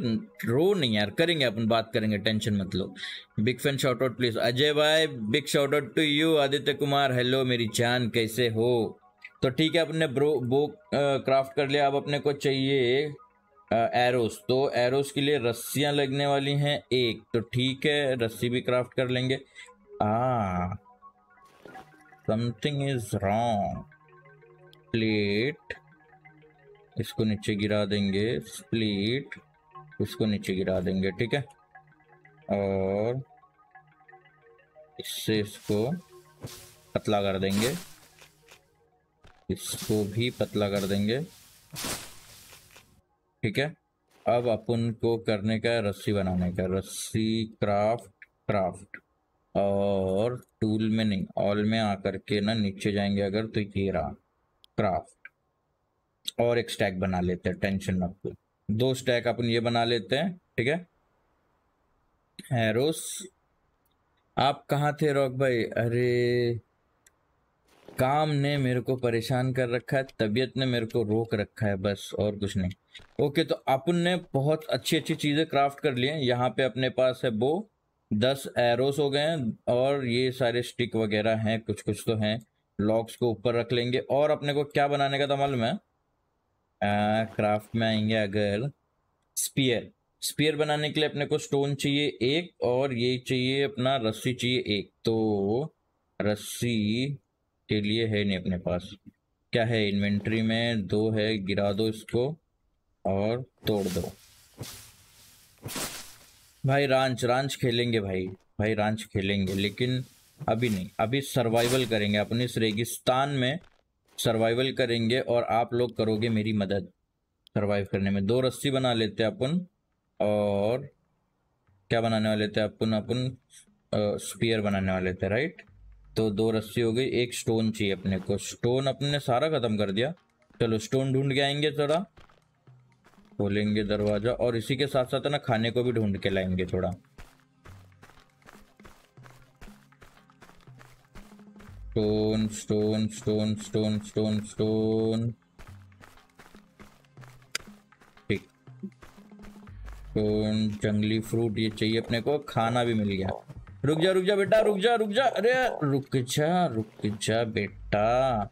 रो नहीं यार, करेंगे अपन, बात करेंगे, टेंशन मत लो। Big fan shout out please Ajay भाई big shout out to you Aditya Kumar hello मेरी जान, कैसे हो? तो ठीक है, अपने ब्रो बो क्राफ्ट कर लिया, अब अपने को चाहिए एरोस तो एरोस के लिए रस्सियाँ लगने वाली हैं, एक तो ठीक है, रस्सी भी क्राफ्ट कर लेंगे। आ समथिंग इज़ रॉन्ग प्लेट इसको नीचे गिरा देंगे स्प्लिट इसको नीचे गिरा देंगे, ठीक है? और इससे इसको पतला कर देंगे। इसको भी पतला कर देंगे, ठीक है? अब अपन को करने का रस्सी बनाने का। रस्सी क्राफ्ट क्राफ्ट और टूल में नहीं ऑल में आकर के ना नीचे जाएँगे अगर तो ये रहा क्राफ्ट और एक स्टैक बना लेते हैं टेंशन मत दो स्टैक अपन ये बना लेते हैं, ठीक है? एरोस आप कहाँ थे रॉक भाई? अरे, काम ने मेरे को परेशान कर रखा है, तबीयत ने मेरे को रोक रखा है, बस और कुछ नहीं। ओके तो अपन ने बहुत अच्छी अच्छी चीज़ें क्राफ्ट कर लिए यहाँ पे अपने पास है वो, दस एरोस हो गए हैं, और ये सारे स्टिक वगैरह हैं कुछ कुछ तो हैं। लॉक्स को ऊपर रख लेंगे। और अपने को क्या बनाने का था मालूम है? क्राफ्ट में आएँगे अगर स्पीयर स्पीयर बनाने के लिए अपने को स्टोन चाहिए एक और ये चाहिए अपना रस्सी चाहिए एक. तो रस्सी के लिए है नहीं अपने पास. क्या है? इन्वेंट्री में दो है, गिरा दो इसको और तोड़ दो. भाई रांच रांच खेलेंगे भाई. भाई रांच खेलेंगे, लेकिन अभी नहीं. अभी सर्वाइवल करेंगे. अपने इस रेगिस्तान में सर्वाइवल करेंगे और आप लोग करोगे मेरी मदद। सर्वाइव करने में। दो रस्सी बना लेते हैं अपन, और क्या बनाने वाले थे अपन? अपन स्पीयर बनाने वाले थे राइट तो दो रस्सी हो गई, एक स्टोन चाहिए अपने को। स्टोन अपने सारा खत्म कर दिया। चलो स्टोन ढूंढ के आएँगे थोड़ा खोलेंगे दरवाज़ा, और इसी के साथ साथ ना, खाने को भी ढूंढ के लाएँगे थोड़ा। Stone stone stone stone stone stone ठीक। स्टोन जंगली फ्रूट ये चाहिए अपने को, खाना भी मिल गया। रुक जा रुक जा बेटा, रुक जा रुक जा। अरे रुक जा रुक जा बेटा।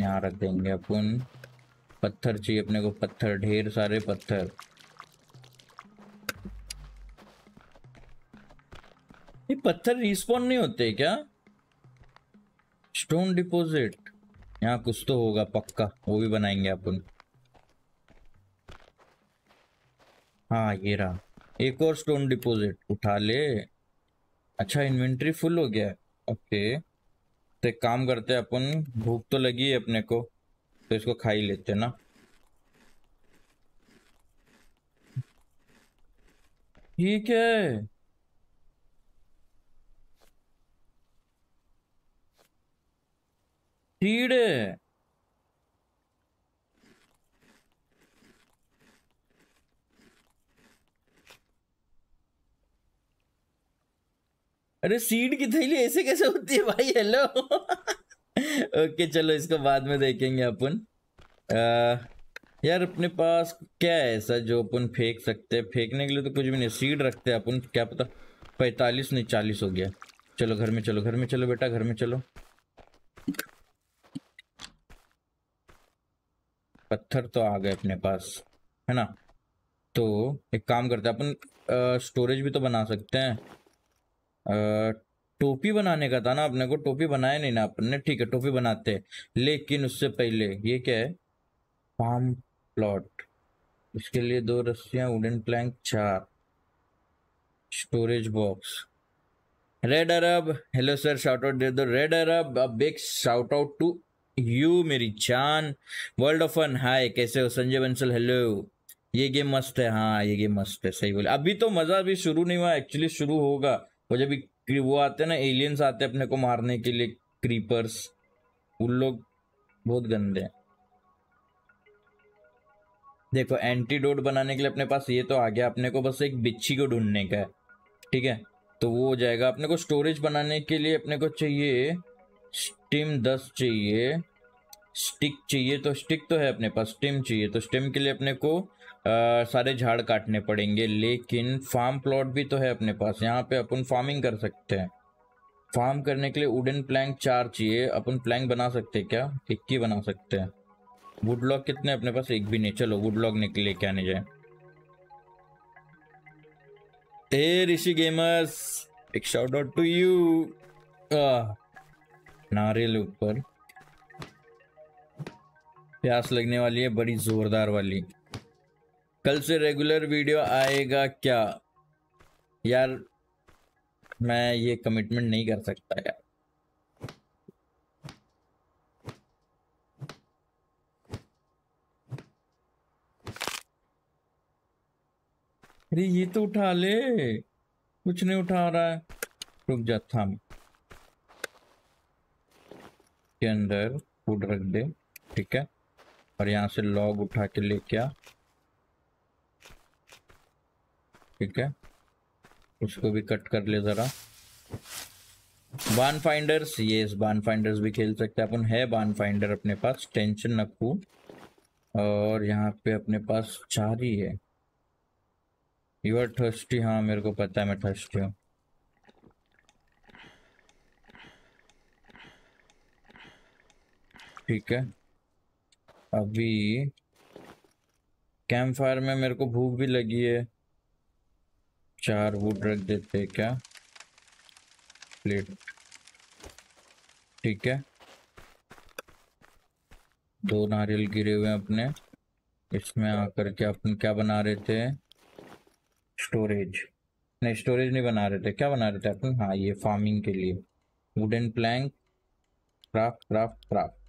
यहाँ रख देंगे अपन। पत्थर चाहिए अपने को, पत्थर, ढेर सारे पत्थर। ये पत्थर रिस्पॉन नहीं होते क्या? Stone deposit. यहाँ कुछ तो होगा, पक्का। वो भी बनाएँगे अपन। हाँ ये रहा। एक और स्टोन डिपॉजिट। उठा ले। अच्छा इन्वेंट्री फुल हो गया। ओके। तो एक काम करते हैं अपन। भूख तो लगी है अपने को। तो इसको खा ही लेते ना ठीक है? कीड़े अरे सीड की थैली ऐसे कैसे होती है भाई? हेलो ओके चलो, इसको बाद में देखेंगे अपन। यार, अपने पास क्या है ऐसा जो अपन फेंक सकते हैं? फेंकने के लिए तो कुछ भी नहीं। सीड रखते हैं अपन। क्या पता पैतालीस नहीं चालीस हो गया। चलो, घर में चलो, घर में चलो, बेटा, घर में चलो। पत्थर तो आ गए अपने पास है ना? तो एक काम करते हैं अपन स्टोरेज भी तो बना सकते हैं। आ, टोपी बनाने का था ना अपने को टोपी बनाया नहीं ना अपन ने ठीक है टोपी बनाते हैं। लेकिन उससे पहले ये क्या है? फार्म प्लॉट इसके लिए दो रस्सियाँ वुडन प्लैंक चार। Storage box red Arab hello sir shout out दे दो। Red Arab a big shout out to you मेरी जान। वर्ल्ड ऑफ़ फन हाय कैसे हो? संजय बंसल हेलो ये गेम मस्त है हाँ ये गेम मस्त है, सही बोले। अभी तो मज़ा अभी शुरू नहीं हुआ एक्चुअली शुरू होगा। वो जब वो आते हैं ना एलियंस आते हैं अपने को मारने के लिए क्रीपर्स उन लोग बहुत गंदे हैं। देखो एंटीडोट बनाने के लिए अपने पास ये तो आ गया, अपने को बस एक बिच्छी को ढूँढने का है, ठीक है? तो वो हो जाएगा, अपने को स्टोरेज बनाने के लिए अपने को चाहिए स्टीम दस चाहिए। स्टिक चाहिए तो स्टिक तो है अपने पास स्टिम चाहिए तो स्टिम के लिए अपने को आ, सारे झाड़ काटने पड़ेंगे लेकिन फार्म प्लॉट भी तो है अपने पास यहाँ पे अपन फ़ार्मिंग कर सकते हैं। फार्म करने के लिए वुडन प्लैंक चार चाहिए अपन प्लैंक बना सकते हैं क्या? ही बना सकते हैं। वुडलॉक कितने अपने पास? एक भी नहीं चलो वुडलॉक निकले क्या नहीं जाए। ए ऋषि गेमर्स एक शाउट आउट टू यू नारियल ऊपर। प्यास लगने वाली है, बड़ी जोरदार वाली। कल से रेगुलर वीडियो आएगा क्या? यार, मैं ये कमिटमेंट नहीं कर सकता यार। अरे, ये तो उठा ले। कुछ नहीं उठा रहा है। रुक जा, थाम। के अंदर फ़ूड रख दे, ठीक है? और यहाँ से लॉग उठा के ले क्या? ठीक है? उसको भी कट कर ले ज़रा। बान फाइंडर्स ये बान फाइंडर्स भी खेल सकते हैं। अपन है बान फाइंडर अपने पास टेंशन नकू और यहाँ पे अपने पास चार ही। है यू आर थर्स्टी हाँ मेरे को पता है मैं थर्स्टी हूँ। ठीक है। अभी कैंप फायर में मेरे को भूख भी लगी है। चार वुड रख देते क्या? प्लेट ठीक है। दो नारियल गिरे हुए हैं अपने। इसमें आकर के अपन क्या बना रहे थे? स्टोरेज नहीं स्टोरेज नहीं बना रहे थे। क्या बना रहे थे अपन? हाँ ये फ़ार्मिंग के लिए। Wooden plank craft craft craft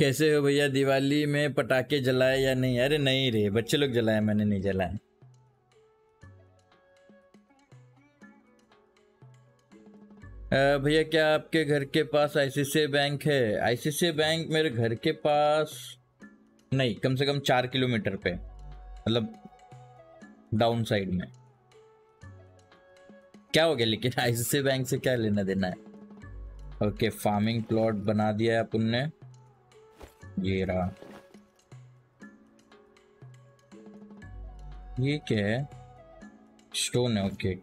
कैसे हो भैया? दिवाली में पटाखे जलाए या नहीं? अरे नहीं रे, बच्चे लोग जलाए, मैंने नहीं जलाए। भैया, क्या आपके घर के पास आईसीसी बैंक है? आईसीसी बैंक मेरे घर के पास नहीं, कम से कम चार किलोमीटर पे मतलब डाउन साइड में। क्या हो गया लेकिन आईसीसी बैंक से क्या लेना देना है? ओके फ़ार्मिंग प्लॉट बना दिया है अपन ने। ये ये क्या है? स्टोन है ओके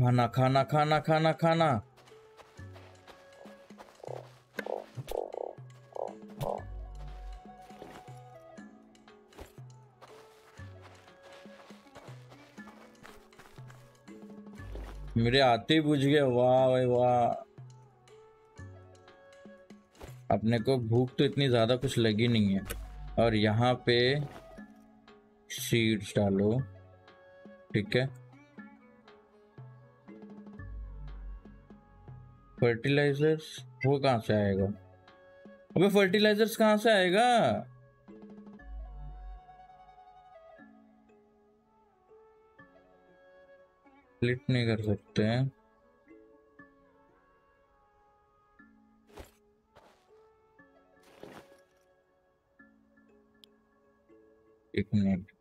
खाना खाना खाना खाना खाना। मेरे आते ही बुझ गया वाह भाई, वाह। अपने को भूख तो इतनी ज़्यादा कुछ लगी नहीं है। और यहाँ पे सीड्स डालो। ठीक है। फर्टिलाइजर्स वो कहाँ से आएगा? अबे फर्टिलाइजर्स कहाँ से आएगा? स्प्लिट नहीं कर सकते हैं। एक मिनट।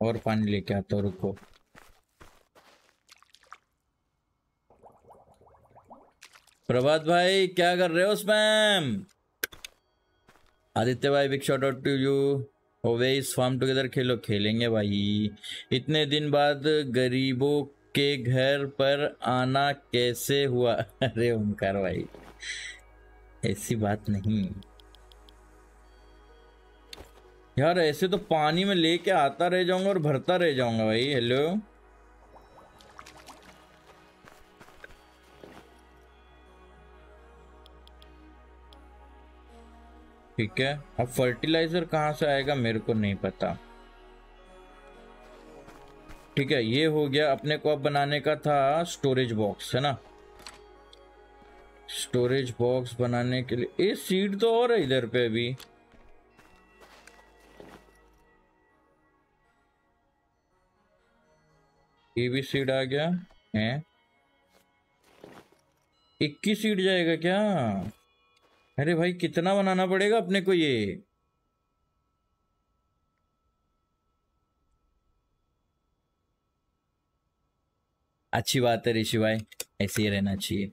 और पानी लेके आता रुको। प्रभात भाई, क्या कर रहे हो स्पैम आदित्य भाई big shout out to you. Owais farm together खेलो, खेलेंगे भाई। इतने दिन बाद गरीबों के घर पर आना कैसे हुआ? अरे ओंकार भाई, ऐसी बात नहीं। यार ऐसे तो पानी में लेके आता रह जाऊँगा और भरता रह जाऊँगा भाई हेलो ठीक है। अब फर्टिलाइज़र कहाँ से आएगा मेरे को नहीं पता। ठीक है, ये हो गया अपने को अब बनाने का था स्टोरेज बॉक्स है ना? स्टोरेज बॉक्स बनाने के लिए ए सीड तो और है इधर पे अभी। ये भी सीड आ गया, है? इक्कीस सीड जाएगा क्या? अरे भाई, कितना बनाना पड़ेगा अपने को ये? अच्छी बात है ऋषि भाई, ऐसे ही रहना चाहिए।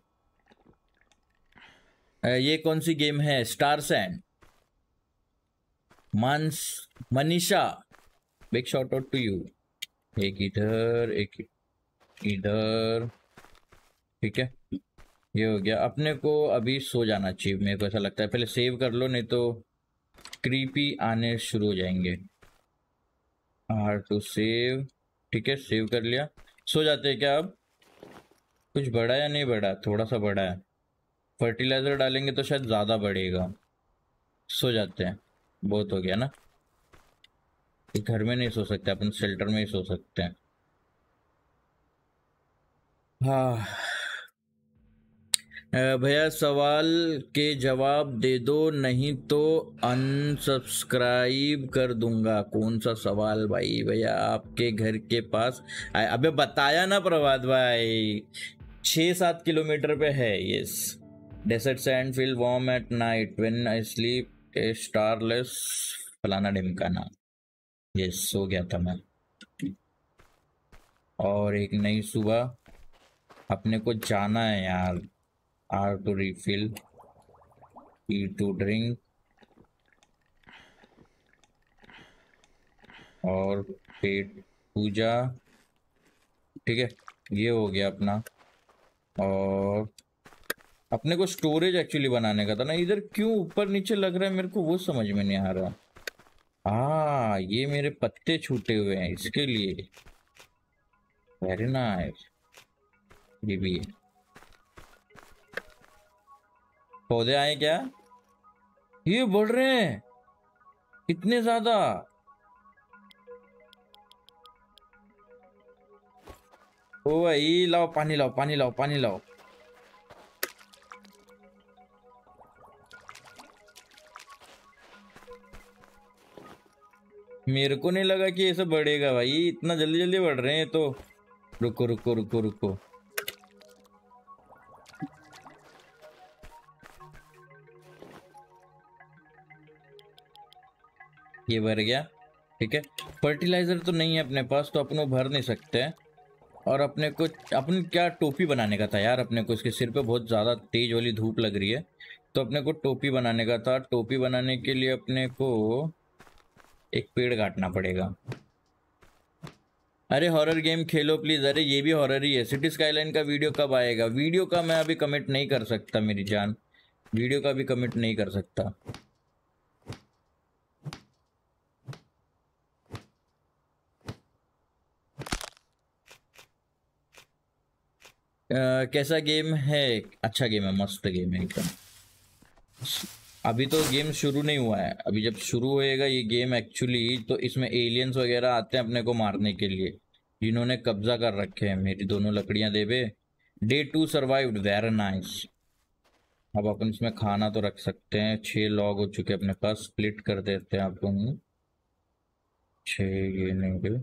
ये कौन सी गेम है? Star sand Manas Manisha big shout out to you एक इधर एक इधर, ठीक है? ये हो गया। अपने को अभी सो जाना चाहिए, मेरे को ऐसा लगता है। पहले सेव कर लो, नहीं तो क्रीपी आने शुरू हो जाएँगे। आर टू सेव ठीक है सेव कर लिया। सो जाते हैं क्या अब? कुछ बड़ा या नहीं बड़ा? थोड़ा सा बड़ा है। फर्टिलाइज़र डालेंगे तो शायद ज़्यादा बढ़ेगा। सो जाते हैं। बहुत हो गया ना? घर में नहीं सो सकते, अपन शेल्टर में ही सो सकते हैं। हाँ। भैया, सवाल के जवाब दे दो, नहीं तो अनसब्सक्राइब कर दूँगा। कौन सा सवाल भाई? भैया, आपके घर के पास अबे बताया ना प्रभात भाई छः सात किलोमीटर पे है yes desert sand feel warm at night when I sleep a starless फलाना ढिमकाना। यस सो गया था मैं। और एक नई सुबह, अपने को जाना है यार। R to refill, E to drink और पेट पूजा ठीक है? ये हो गया अपना। और अपने को स्टोरेज एक्चुअली बनाने का था ना। इधर क्यों ऊपर नीचे लग रहा है? मेरे को वो समझ में नहीं आ रहा। हाँ ये मेरे पत्ते छूटे हुए हैं इसके लिए। वेरी नाइस ये भी है। पौधे आए क्या? ये बढ़ रहे हैं। इतने ज़्यादा। ओ भाई, लाओ पानी लाओ पानी लाओ पानी, लाओ। मेरे को नहीं लगा कि ऐसा बढ़ेगा भाई। इतना जल्दी जल्दी बढ़ रहे हैं तो। रुको रुको रुको रुको। ये भर गया, ठीक है? फर्टिलाइज़र तो नहीं है अपने पास तो अपन भर नहीं सकते। हैं और अपने को, अपन क्या टोपी बनाने का था यार? अपने को इसके सिर पे बहुत ज़्यादा तेज वाली धूप लग रही है। तो अपने को टोपी बनाने का था। टोपी बनाने के लिए अपने को एक पेड़ काटना पड़ेगा। अरे हॉरर गेम खेलो प्लीज़ अरे ये भी हॉरर ही है। सिटी स्काईलाइन का वीडियो कब आएगा? वीडियो का मैं अभी कमिट नहीं कर सकता, मेरी जान। वीडियो का भी कमिट नहीं कर सकता। कैसा गेम है? अच्छा गेम है, मस्त गेम है एकदम। अभी तो गेम शुरू नहीं हुआ है। अभी जब शुरू होएगा ये गेम एक्चुअली तो इसमें एलियंस वगैरह आते हैं अपने को मारने के लिए। जिन्होंने कब्जा कर रखे हैं, मेरी दोनों लकड़ियाँ देवे day to survive very nice अब अपन इसमें खाना तो रख सकते हैं। छह लॉग हो चुके अपने पास स्प्लिट कर देते हैं अपन। छ ये नहीं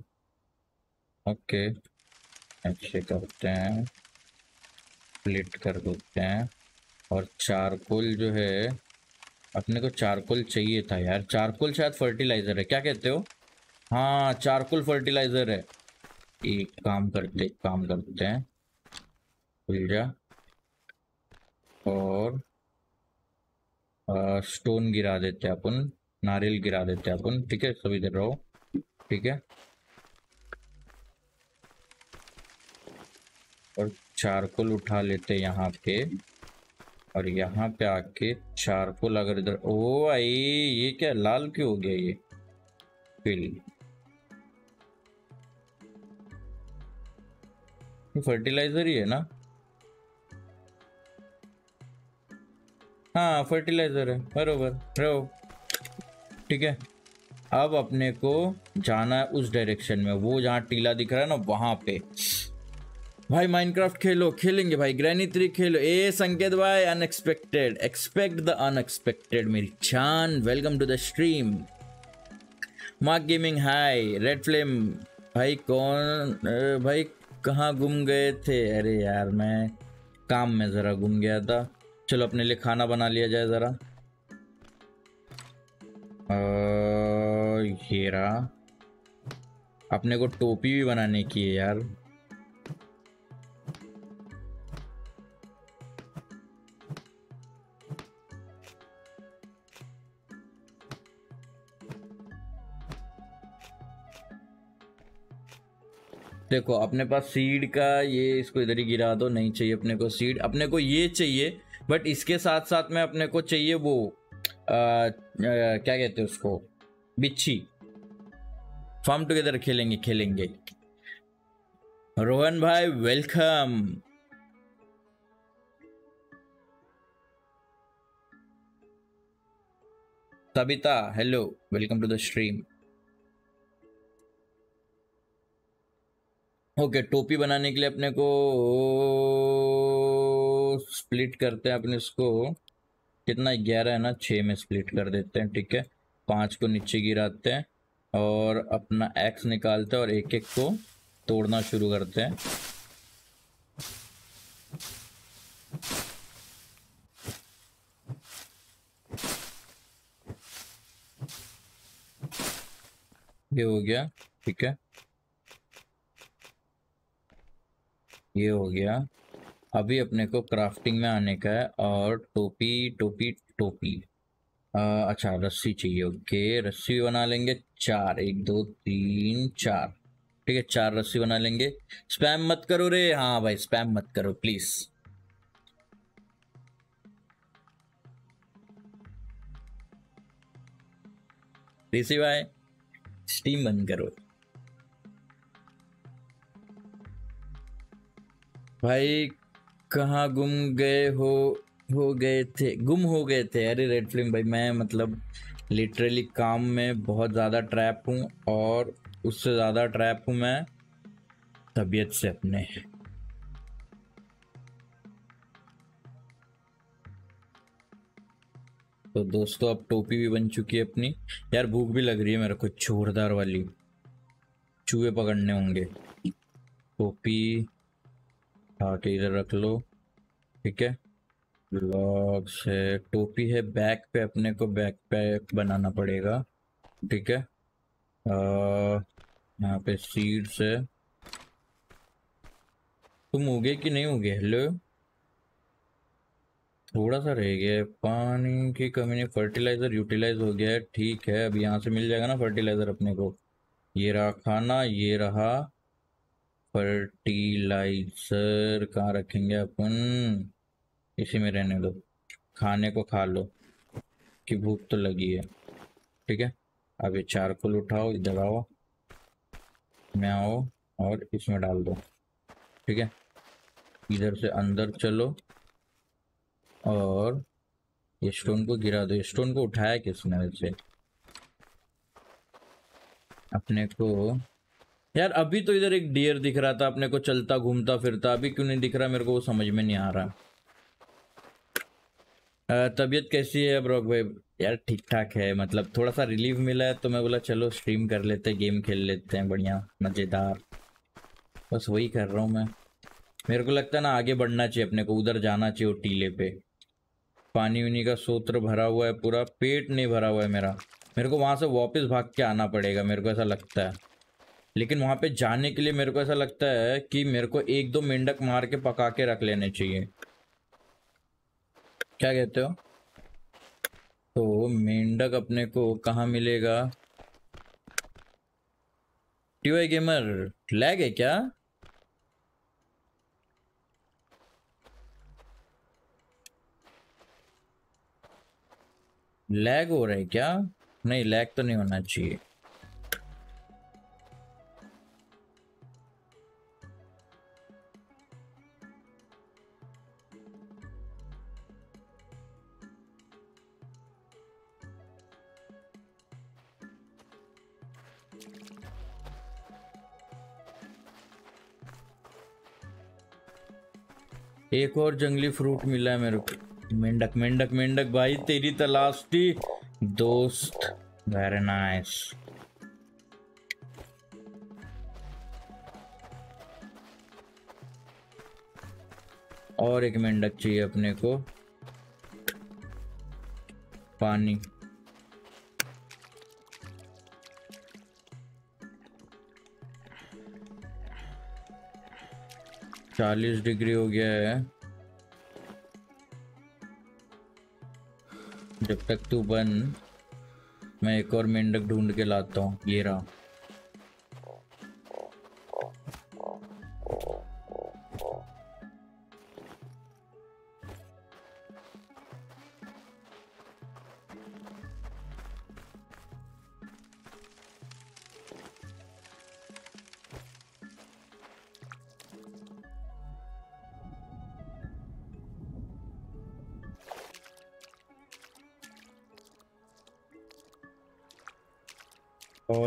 ओके ऐसे करते हैं। स्प्लिट कर देते हैं। और चारकोल जो है अपने को चारकोल चाहिए था यार। चारकोल शायद फर्टिलाइज़र है क्या कहते हो? हाँ चारकोल फर्टिलाइज़र है। एक काम करते एक काम करते हैं। खुल जा। और आ, स्टोन गिरा देते हैं अपन नारियल गिरा देते हैं अपन। ठीक है सभी इधर रहो। ठीक है। और चारकोल उठा लेते यहाँ पे। और यहाँ पे आके चारकोल अगर इधर, ओ आई ये क्या लाल क्यों हो गया ये? फिल फर्टिलाइज़र ही है ना? हाँ फर्टिलाइज़र है, बरोबर, रहो। ठीक है। अब अपने को जाना है उस डायरेक्शन में, वो जहाँ टीला दिख रहा है ना, वहाँ पे। भाई माइनक्राफ्ट खेलो, खेलेंगे भाई। ग्रैनी थ्री खेलो। ए, संकेत भाई अनएक्सपेक्टेड एक्सपेक्ट द अनएक्सपेक्टेड मेरी जान welcome to the stream Mark gaming hi red flame भाई कौन भाई कहाँ गुम गए थे? अरे यार, मैं काम में ज़रा गुम गया था। चलो, अपने लिए खाना बना लिया जाए ज़रा। हीरा अपने को टोपी भी बनाने की है यार। देखो अपने पास सीड का ये इसको इधर ही गिरा दो नहीं चाहिए अपने को सीड अपने को ये चाहिए बट इसके साथ साथ में अपने को चाहिए वो आ, आ, क्या कहते हैं उसको? बिच्छी। फार्म टुगेदर खेलेंगे खेलेंगे। रोहन भाई welcome Sabita hello welcome to the stream okay okay, टोपी बनाने के लिए अपने को स्प्लिट करते हैं अपने इसको। कितना? ग्यारह है ना? छः में स्प्लिट कर देते हैं ठीक है? पाँच को नीचे गिराते हैं और अपना एक्स निकालते हैं और एक एक को तोड़ना शुरू करते हैं। ये हो गया ठीक है? ये हो गया। अभी अपने को क्राफ्टिंग में आने का है और टोपी टोपी टोपी। आ, अच्छा रस्सी चाहिए ओके रस्सी भी बना लेंगे चार। एक दो तीन चार। ठीक है चार रस्सी बना लेंगे। स्पैम मत करो रे। हाँ भाई स्पैम मत करो प्लीज़ ऋषि भाई स्टीम बंद करो। भाई, कहाँ गुम गए हो हो गए थे? गुम हो गए थे। अरे रेड फ़िल्म भाई, मैं मतलब लिटरली काम में बहुत ज़्यादा ट्रैप हूँ और उससे ज़्यादा ट्रैप हूँ मैं तबीयत से अपने। तो दोस्तों, अब टोपी भी बन चुकी है अपनी। यार, भूख भी लग रही है मेरे को, जोरदार वाली। चूहे पकड़ने होंगे। टोपी के इधर रख लो, ठीक है? ब्लॉक्स है टोपी है बैक पे, अपने को बैक पैक बनाना पड़ेगा, ठीक है? यहाँ पे सीड्स है। तुम उगे कि नहीं उगे? हेलो थोड़ा सा रह गया पानी की कमी नहीं फर्टिलाइज़र यूटिलाइज हो गया है, ठीक है। अब यहाँ से मिल जाएगा ना फर्टिलाइज़र अपने को। ये रहा खाना, ये रहा फर्टिलाइज़र कहाँ रखेंगे अपन? इसी में रहने दो। खाने को खा लो, कि भूख तो लगी है। ठीक है? अब ये चार चारकोल उठाओ, इधर आओ। में आओ और इसमें डाल दो। ठीक है? इधर से अंदर चलो और ये स्टोन को गिरा दो। स्टोन को उठाया किसने वैसे? अपने को यार, अभी तो इधर एक डियर दिख रहा था, अपने को चलता, घूमता, फिरता, अभी क्यों नहीं दिख रहा मेरे को, वो समझ में नहीं आ रहा। तबीयत कैसी है ब्रॉक भाई? यार ठीक ठाक है मतलब थोड़ा सा रिलीफ मिला है तो मैं बोला, चलो स्ट्रीम कर लेते हैं गेम खेल लेते हैं, बढ़िया, मज़ेदार। बस वही कर रहा हूँ मैं। मेरे को लगता है ना, आगे बढ़ना चाहिए अपने को, उधर जाना चाहिए वो टीले पे। पानी उनी का सूत्र भरा हुआ है पूरा, पेट नहीं भरा हुआ है मेरा। मेरे को वहाँ से वापस भाग के आना पड़ेगा, मेरे को ऐसा लगता है। लेकिन वहाँ पे जाने के लिए मेरे को ऐसा लगता है कि मेरे को एक दो मेंढक मार के पका के रख लेने चाहिए। क्या कहते हो? तो मेंढक अपने को कहा मिलेगा? टीवाई गेमर, लैग है क्या? लैग हो रहा है क्या? नहीं, लैग तो नहीं होना चाहिए। एक और जंगली फ्रूट मिला है मेरे को। मेंढक मेंढक मेंढक भाई, तेरी तलाश थी दोस्त। वेरी नाइस और एक मेंढक चाहिए अपने को। पानी। चालीस डिग्री हो गया है। जब तक तू बन, मैं एक और मेंढक ढूंढ के लाता हूँ। ये रहा।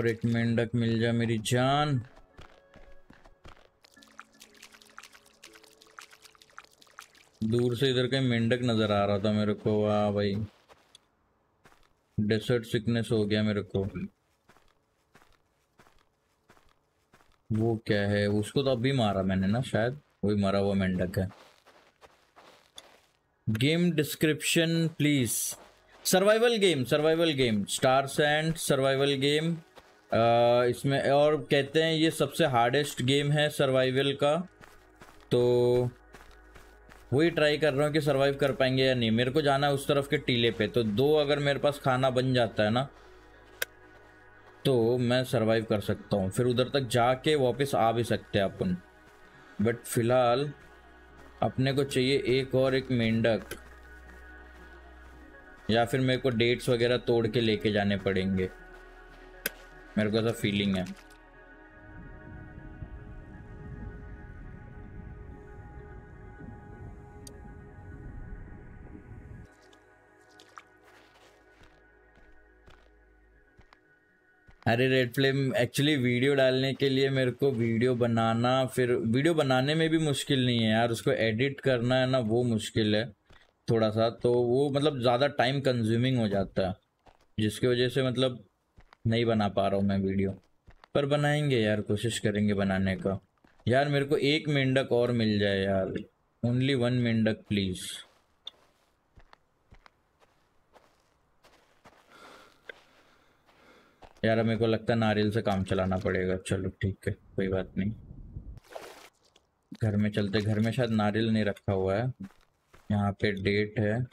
और एक मेंढक मिल जा मेरी जान। दूर से इधर कहीं मेंढक नज़र आ रहा था मेरे को। वाह भाई। डेसर्ट सिकनेस हो गया मेरे को। वो क्या है? उसको तो अभी मारा मैंने ना शायद। वही मरा हुआ मेंढक है। Game description please survival game survival game stars and survival game इसमें, और कहते हैं ये सबसे हार्डेस्ट गेम है सर्वाइवल का। तो वही ट्राई कर रहा हूँ कि सर्वाइव कर पाएँगे या नहीं। मेरे को जाना है उस तरफ़ के टीले पे। तो दो अगर मेरे पास खाना बन जाता है ना तो मैं सर्वाइव कर सकता हूँ। फिर उधर तक जाके वापस आ भी सकते हैं अपन। बट फ़िलहाल, अपने को चाहिए एक और एक मेंढक। या फिर मेरे को डेट्स वगैरह तोड़ के लेके जाने पड़ेंगे। मेरे को ऐसा फीलिंग है। अरे रेड फ्लेम एक्चुअली वीडियो डालने के लिए मेरे को वीडियो बनाना, फिर वीडियो बनाने में भी मुश्किल नहीं है यार, उसको एडिट करना है ना, वो मुश्किल है थोड़ा सा तो वो मतलब ज़्यादा टाइम कंज्यूमिंग हो जाता है, जिसकी वजह से मतलब नहीं बना पा रहा हूँ मैं वीडियो। पर बनाएँगे यार, कोशिश करेंगे बनाने का। यार मेरे को एक मेंढक और मिल जाए यार। ओनली वन मेंढक प्लीज़ यार मेरे को लगता है नारियल से काम चलाना पड़ेगा। चलो ठीक है, कोई बात नहीं। घर में चलते, घर में शायद नारियल नहीं रखा हुआ है। यहाँ पे डेट है।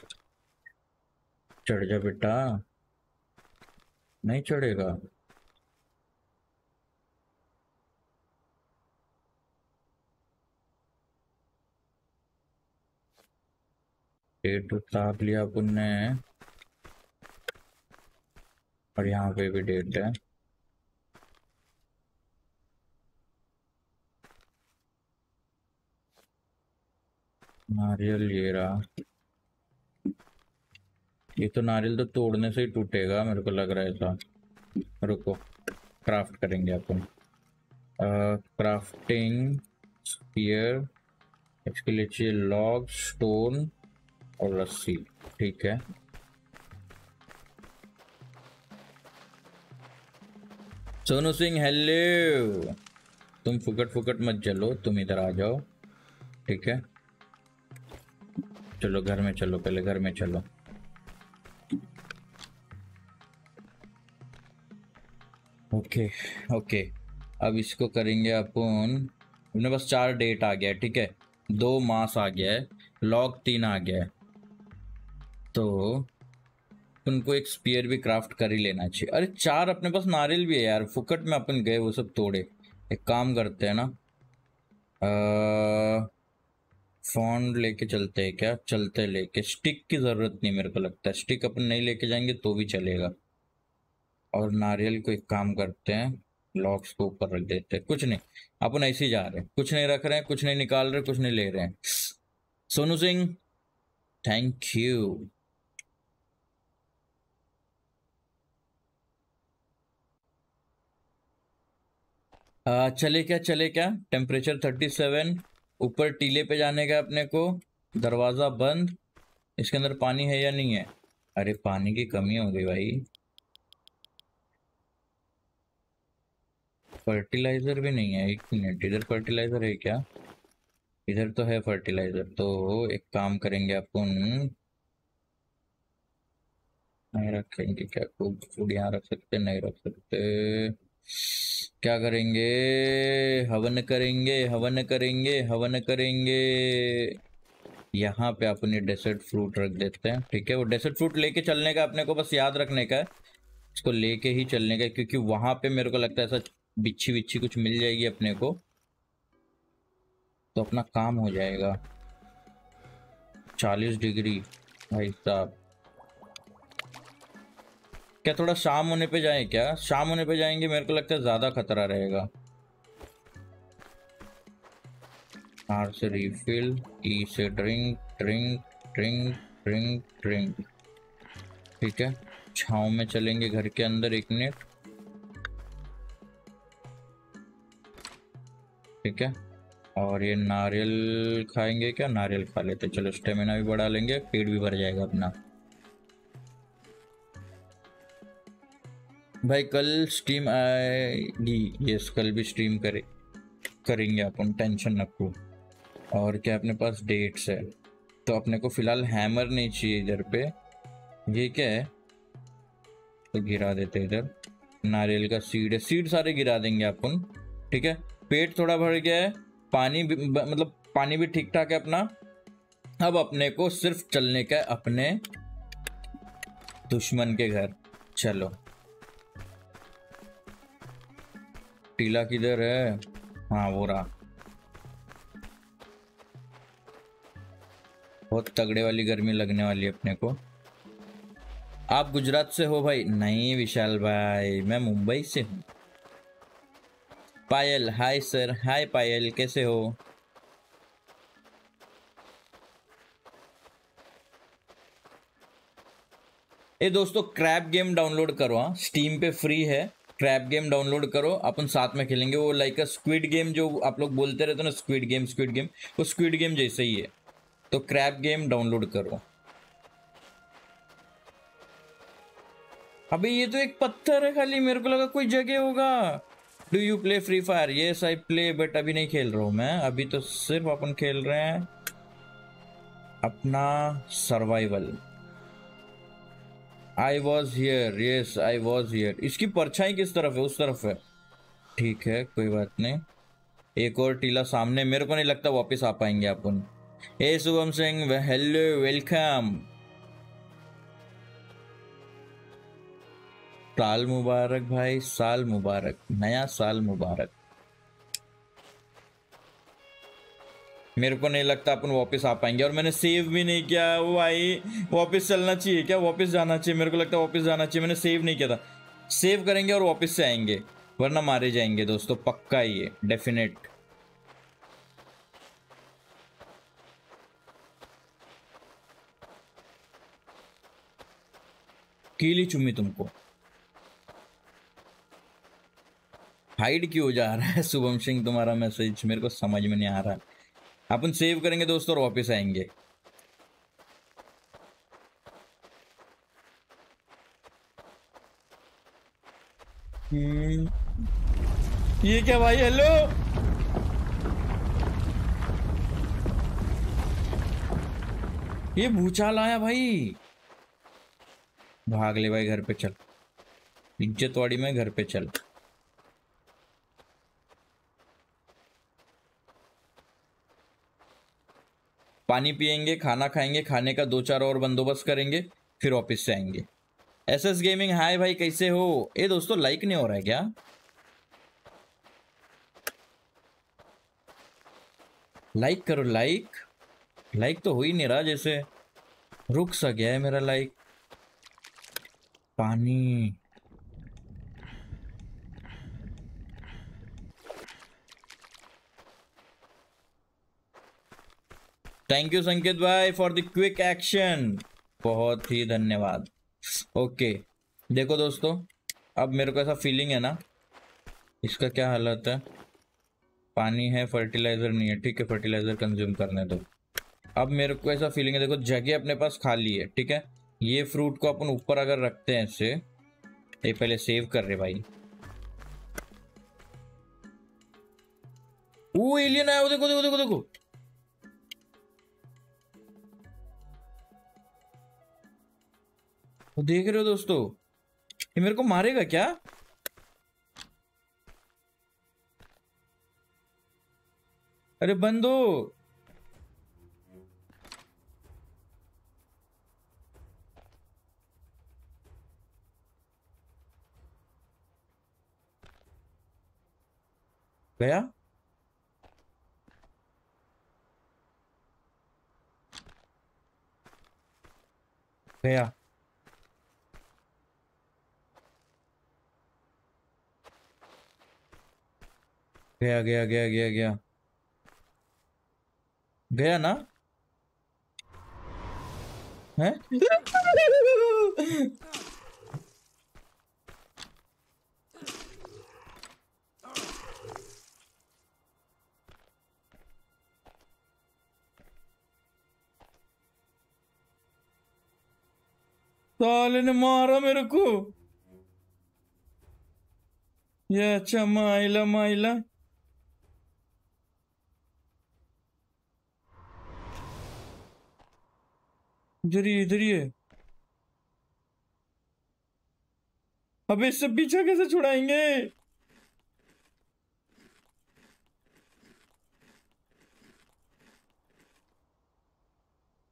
चढ़ जा बेटा। नहीं चढ़ेगा। डेट उतार लिया अपन और यहाँ पे भी डेट है। नारियल ये रहा। ये तो नारियल तो तोड़ने से ही टूटेगा, मेरे को लग रहा है ऐसा। रुको क्राफ्ट करेंगे अपन। क्राफ्टिंग स्पीयर इसके लिए चाहिए लॉग स्टोन और रस्सी, ठीक है। सोनू सिंह हेलो तुम फुकट फुकट मत चलो तुम इधर आ जाओ, ठीक है? चलो, घर में चलो, पहले घर में चलो। Okay okay. अब इसको करेंगे अपन अपने पास चार डेट आ गया, ठीक है? दो मास आ गया है लॉग तीन आ गया है। तो उनको एक स्पीयर भी क्राफ्ट कर ही लेना चाहिए। अरे चार अपने पास नारियल भी है यार, फुकट में अपन गए, वो सब तोड़े। एक काम करते हैं ना फॉन्ड लेके चलते हैं क्या? चलते लेके। स्टिक की ज़रूरत नहीं मेरे को लगता है। स्टिक अपन नहीं लेके जाएँगे तो भी चलेगा। और नारियल को एक काम करते हैं लॉक्स को ऊपर रख देते हैं। कुछ नहीं, अपन ऐसे ही जा रहे हैं। कुछ नहीं रख रहे हैं, कुछ नहीं निकाल रहे, कुछ नहीं ले रहे हैं। सोनू सिंह थैंक यू चले क्या चले क्या? टेम्परेचर थर्टी सेवन ऊपर टीले पे जाने का अपने को। दरवाज़ा बंद। इसके अंदर पानी है या नहीं है? अरे पानी की कमी हो गई भाई। फर्टिलाइज़र भी नहीं है, एक मिनट इधर फर्टिलाइज़र है क्या? इधर तो है फर्टिलाइज़र तो एक काम करेंगे अपन नहीं रखेंगे क्या? कुक फ़ूड यहाँ रख सकते, नहीं रख सकते। क्या करेंगे? हवन करेंगे हवन करेंगे हवन करेंगे। यहाँ पे अपने डेसर्ट फ्रूट रख देते हैं, ठीक है? वो डेसर्ट फ्रूट लेके चलने का अपने को बस याद रखने का है। इसको लेके ही चलने का क्योंकि वहाँ पे मेरे को लगता है ऐसा बिच्छी बिच्छी कुछ मिल जाएगी अपने को तो अपना काम हो जाएगा। चालीस डिग्री, भाई साहब। क्या थोड़ा शाम होने पे जाए क्या? शाम होने पे जाएँगे, मेरे को लगता है ज़्यादा खतरा रहेगा। आर से रिफिल ई से drink drink drink drink drink ठीक है? छाव में चलेंगे घर के अंदर एक मिनट ठीक है? और ये नारियल खाएँगे क्या? नारियल खा लेते चलो स्टेमिना भी बढ़ा लेंगे, पेट भी भर जाएगा अपना। भाई, कल स्ट्रीम आएगी। यस कल भी स्ट्रीम करे, करेंगे अपन टेंशन रखो और क्या अपने पास डेट्स है? तो अपने को फ़िलहाल हैमर नहीं चाहिए इधर पे। ये क्या है? तो गिरा देते इधर। नारियल का सीड है। सीड सारे गिरा देंगे अपन ठीक है? पेट थोड़ा भर गया है, पानी भी मतलब पानी भी ठीक ठाक है अपना। अब अपने को सिर्फ़ चलने का अपने दुश्मन के घर। चलो। टीला किधर है? हाँ वो रहा। बहुत तगड़े वाली गर्मी लगने वाली है अपने को। आप गुजरात से हो भाई? नहीं विशाल भाई, मैं मुंबई से हूँ। पायल, हाय सर, हाय पायल, कैसे हो? ए दोस्तों क्रैप गेम डाउनलोड करो हाँ। स्टीम पे फ्री है। क्रैप गेम डाउनलोड करो। अपन साथ में खेलेंगे। वो लाइक अ स्क्विड गेम जो आप लोग बोलते रहते हो ना स्क्विड गेम स्क्विड गेम वो स्क्विड गेम जैसे ही है। तो क्रैप गेम डाउनलोड करो। अभी ये तो एक पत्थर है खाली। मेरे को लगा कोई जगह होगा। Do you play free fire ये आई प्ले बट अभी नहीं खेल रहा हूँ मैं। अभी तो सिर्फ़ अपन खेल रहे हैं अपना survival I was here yes I was here इसकी परछाई किस तरफ़ है? उस तरफ़ है। ठीक है, कोई बात नहीं। एक और टीला सामने, मेरे को नहीं लगता वापस आ पाएँगे अपन। ए शुभम सिंह हेलो वेलकम साल मुबारक भाई, साल मुबारक, नया साल मुबारक। मेरे को नहीं लगता अपन वापस आ पाएँगे, और मैंने सेव भी नहीं किया वो भाई। वापस चलना चाहिए क्या? वापस जाना चाहिए, मेरे को लगता है वापस जाना चाहिए, मैंने सेव नहीं किया था। सेव करेंगे और वापस से आएँगे, वरना मारे जाएँगे दोस्तों, पक्का है डेफिनेट कीली चुम्मी तुमको। हाइड क्यों जा रहा है? शुभम सिंह, तुम्हारा मैसेज मेरे को समझ में नहीं आ रहा। अपन सेव करेंगे दोस्तों और वापस आएँगे। हम्म। ये क्या भाई हेलो ये भूचाल आया भाई। भाग ले भाई, घर पे चल। इज्जतवाड़ी में घर पे चल। पानी पियेंगे खाना खाएँगे, खाने का दो चार और बंदोबस्त करेंगे, फिर ऑफ़िस से आएँगे। एस एस गेमिंग, हाय भाई, कैसे हो? ए दोस्तों लाइक नहीं हो रहा है क्या? लाइक करो लाइक लाइक तो हो ही नहीं रहा जैसे। रुक सा गया है मेरा लाइक पानी। थैंक यू संकेत भाई फॉर द क्विक एक्शन बहुत ही धन्यवाद। ओके देखो दोस्तों, अब मेरे को ऐसा फीलिंग है ना, इसका क्या हालत है? पानी है फर्टिलाइज़र नहीं है, ठीक है फर्टिलाइज़र कंज्यूम करने दो। अब मेरे को ऐसा फीलिंग है, देखो, जगह अपने पास खाली है, ठीक है? ये फ्रूट को अपन ऊपर अगर रखते हैं ऐसे, ये पहले सेव कर रहे भाई। वो एलियन आया देखो देखो देखो देखो। वो देख रहे हो दोस्तों? ये मेरे को मारेगा क्या? अरे बंदो! गया? गया। गया गया गया गया गया। गया ना? है? साले ने मारा मेरे को। ये अच्छा माइला माइला। इधर ही इधर ही है। अबे इससे पीछा कैसे छुड़ाएँगे?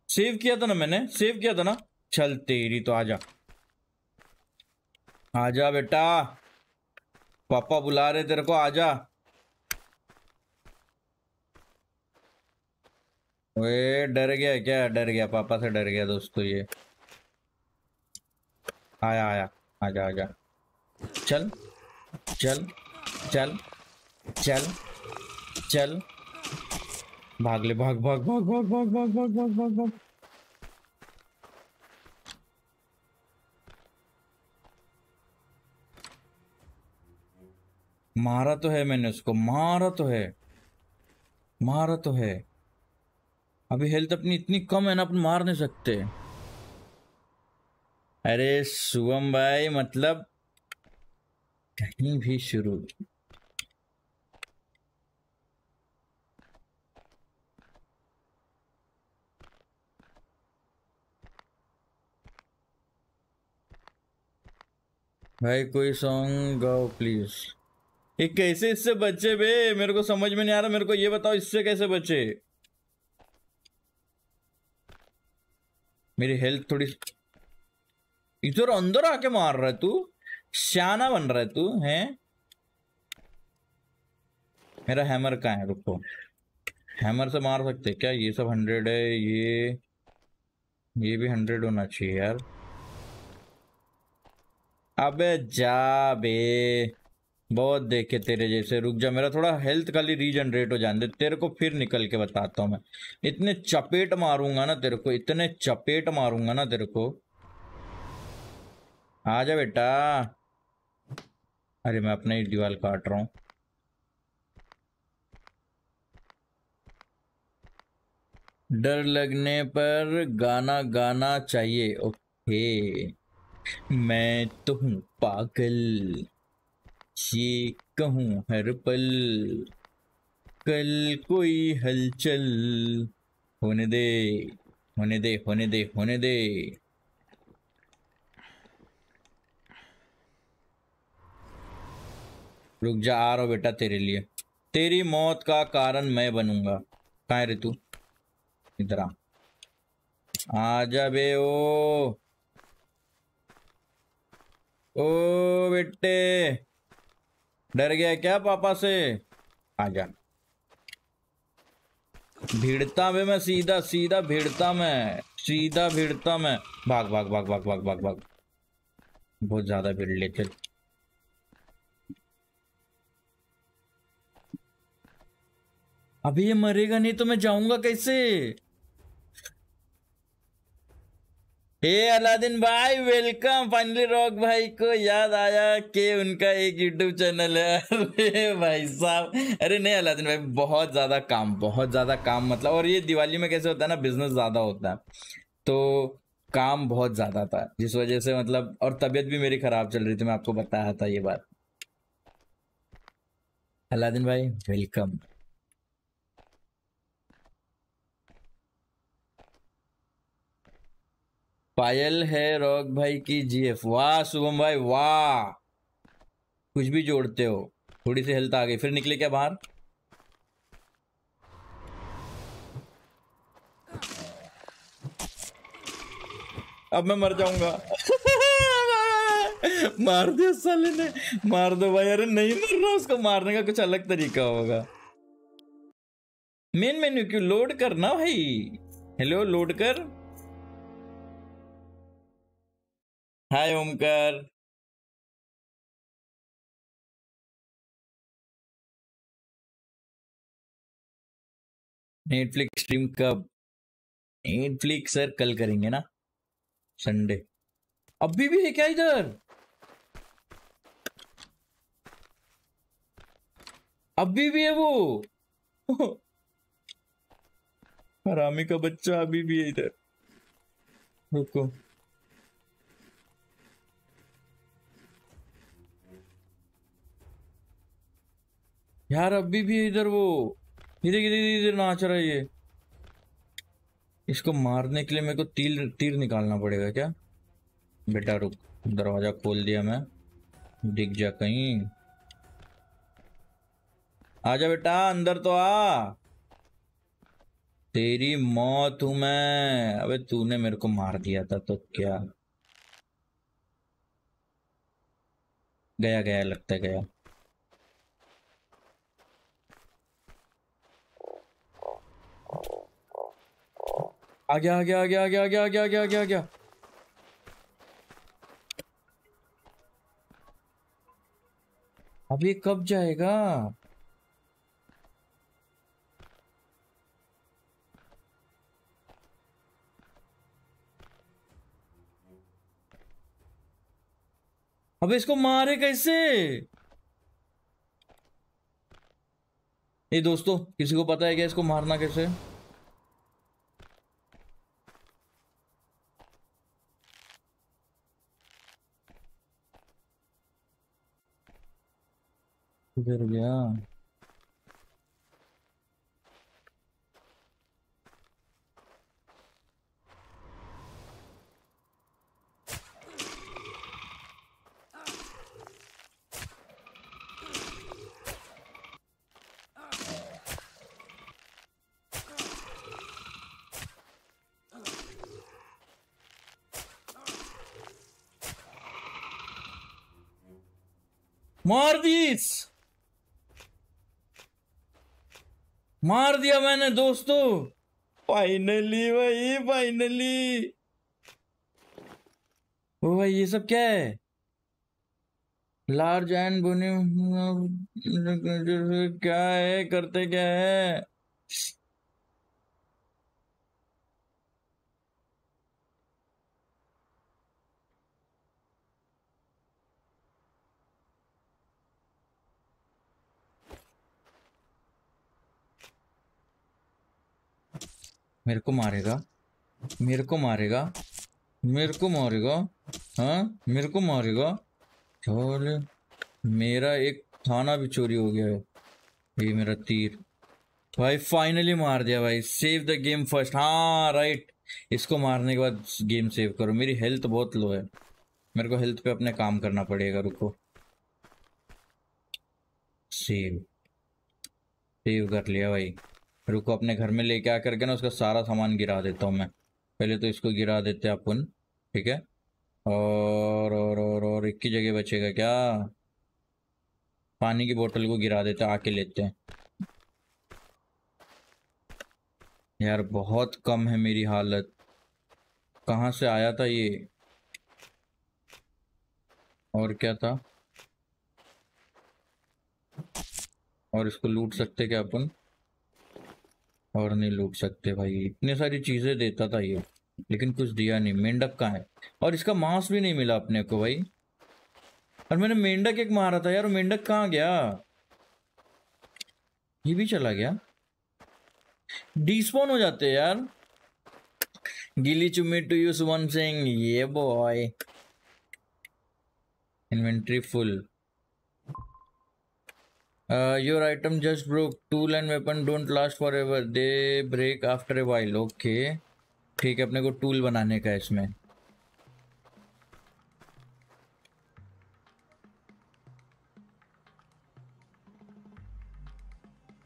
सेव किया था ना मैंने, सेव किया था ना? चल तेरी तो आजा। आजा बेटा। पापा बुला रहे तेरे को, आजा। डर गया क्या? डर गया, पापा से डर गया दोस्तों ये। आया आया, आजा आजा। चल चल चल चल चल। भाग ले, भाग भाग भाग भाग भाग भाग भाग भाग भाग भाग। मारा तो है मैंने उसको, मारा तो है, मारा तो है। अभी हेल्थ अपनी इतनी कम है ना, अपन मार नहीं सकते। अरे शुभम भाई मतलब कहीं भी शुरू। भाई कोई सॉन्ग गाओ प्लीज़ ये कैसे इससे बचे बे? मेरे को समझ में नहीं आ रहा, मेरे को ये बताओ, इससे कैसे बचे? मेरी हेल्थ थोड़ी इधर अंदर आके मार रहा है तू। श्याना बन रहा है तू, है? मेरा हैमर कहाँ है? रुको। हैमर से मार सकते क्या? ये सब हंड्रेड है, ये ये भी हंड्रेड होना चाहिए यार। अबे जा बे। बहुत देखे तेरे जैसे रुक जा। मेरा थोड़ा हेल्थ खाली रीजनरेट हो जाने दे। तेरे को फिर निकल के बताता हूँ मैं। इतने चपेट मारूँगा ना तेरे को, इतने चपेट मारूँगा ना तेरे को। आ जा बेटा। अरे मैं अपना ही दीवार काट रहा हूँ। डर लगने पर गाना गाना चाहिए। ओके। मैं तो हूँ पागल। ये कहूँ हर पल, कल कोई हलचल। होने दे होने दे होने दे होने दे। रुक जा, आ रहा बेटा तेरे लिए। तेरी मौत का कारण मैं बनूँगा। कहा रे तू? इधर आ जा बे, ओ। ओ बेटे। डर गया क्या पापा से? आजा भिड़ता में मैं, सीधा सीधा भिड़ता मैं, सीधा भिड़ता मैं। भाग भाग भाग भाग भाग भाग भाग। बहुत ज़्यादा भिड़ लेते अभी ये मरेगा नहीं तो मैं जाऊँगा कैसे? हे अलादीन भाई वेलकम फाइनली रॉक भाई को याद आया कि उनका एक यूट्यूब चैनल है। अरे भाई साहब, अरे नहीं अलादीन भाई, बहुत ज़्यादा काम, बहुत ज़्यादा काम मतलब और ये दिवाली में कैसे होता है ना बिज़नेस ज़्यादा होता है तो काम बहुत ज़्यादा था, जिस वजह से मतलब और तबीयत भी मेरी ख़राब चल रही थी, मैं आपको बताया था ये बात। अलादीन भाई वेलकम पायल है रॉक भाई की जीएफ वाह, शुभम भाई, वाह। कुछ भी जोड़ते हो, थोड़ी सी हेल्थ आ गई। फिर निकले क्या बाहर? अब मैं मर जाऊँगा। मार दिया साले ने। मार दो भाई। अरे नहीं मर रहा, उसको मारने का कुछ अलग तरीका होगा। मेन मेन्यू क्यों? लोड करना भाई। हेलो लोड कर। हाय ओमकार नेटफ्लिक्स स्ट्रीम कब? नेटफ्लिक्स सर कल करेंगे ना? संडे अभी भी है क्या इधर? अभी भी है वो? हरामी का बच्चा अभी भी है इधर। रुको। यार, अभी भी इधर वो, इधर इधर इधर नाच रहा है ये। इसको मारने के लिए मेरे को तीर तीर निकालना पड़ेगा क्या? बेटा रुक, दरवाज़ा खोल दिया मैं। दिख जा कहीं। आजा बेटा, अंदर तो आ। तेरी मौत हूँ मैं। अबे तूने मेरे को मार दिया था तो क्या? गया गया, लगता गया। आ गया आ गया आ गया आ गया आ गया आ गया आ गया आ गया आ गया। ये कब जाएगा? अब इसको मारे कैसे? ये दोस्तों, किसी को पता है क्या इसको मारना कैसे? गिर गया Marvis! मार दिया मैंने दोस्तों। फाइनली भाई फाइनली ओ भाई ये सब क्या है? लार्ज एंड बोनी क्या है करते क्या है? मेरे को मारेगा। मेरे को मारेगा। मेरे को मारेगा। हाँ? मेरे को मारेगा। चल। मेरा एक थाना भी चोरी हो गया है। ये मेरा तीर। भाई फाइनली मार दिया भाई। सेव द गेम फ़र्स्ट हाँ राइट इसको मारने के बाद गेम सेव करो। मेरी हेल्थ बहुत लो है। मेरे को हेल्थ पे अपने काम करना पड़ेगा। रुको। सेव सेव कर लिया भाई। रुको अपने घर में लेके आकर के ना उसका सारा सामान गिरा देता हूँ मैं। पहले तो इसको गिरा देते हैं अपन, ठीक है? और और और और एक ही जगह बचेगा क्या? पानी की बोतल को गिरा देते आके लेते हैं। यार बहुत कम है मेरी हालत। कहाँ से आया था ये? और क्या था? और इसको लूट सकते क्या अपन? और नहीं लूट सकते भाई। इतनी सारी चीज़ें देता था ये, लेकिन कुछ दिया नहीं। मेंढक कहाँ है? और इसका मांस भी नहीं मिला अपने को भाई। और मैंने मेंढक एक मारा था यार मेंढक कहाँ गया? ये भी चला गया? डिस्पॉन हो जाते हैं यार। गिली चुम्मी टू यू सुमन सिंह। ये boy inventory full your item just broke tool and weapon don't last for ever they break after a while okay ठीक है, अपने को टूल बनाने का है इसमें।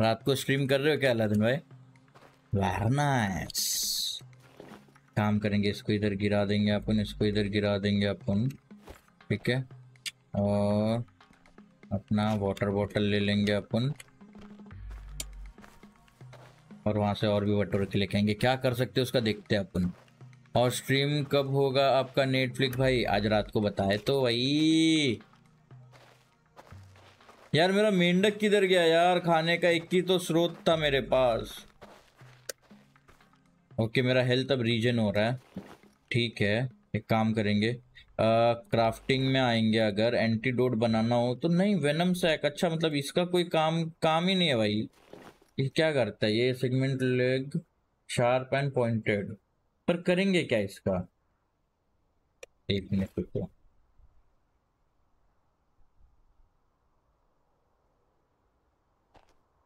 रात को स्ट्रीम कर रहे हो क्या, अलादीन भाई? वेरी काम करेंगे, इसको इधर गिरा देंगे अपन, इसको इधर गिरा देंगे अपन। ठीक है? और अपना वाटर बॉटल ले लेंगे अपन। और वहाँ से और भी वाटर के आएँगे क्या कर सकते हैं उसका देखते हैं अपन। और स्ट्रीम कब होगा आपका नेटफ्लिक्स भाई? आज रात को बताए तो भाई यार मेरा मेंढक किधर गया? यार खाने का एक ही तो स्रोत था मेरे पास। ओके मेरा हेल्थ अब रीजन हो रहा है। ठीक है, एक काम करेंगे। क्राफ्टिंग में आएँगे अगर एंटीडोट बनाना हो तो नहीं वेनम सैक अच्छा मतलब इसका कोई काम काम ही नहीं है भाई। ये क्या करता है? ये segment leg sharp and pointed पर करेंगे क्या इसका? एक मिनट रुको।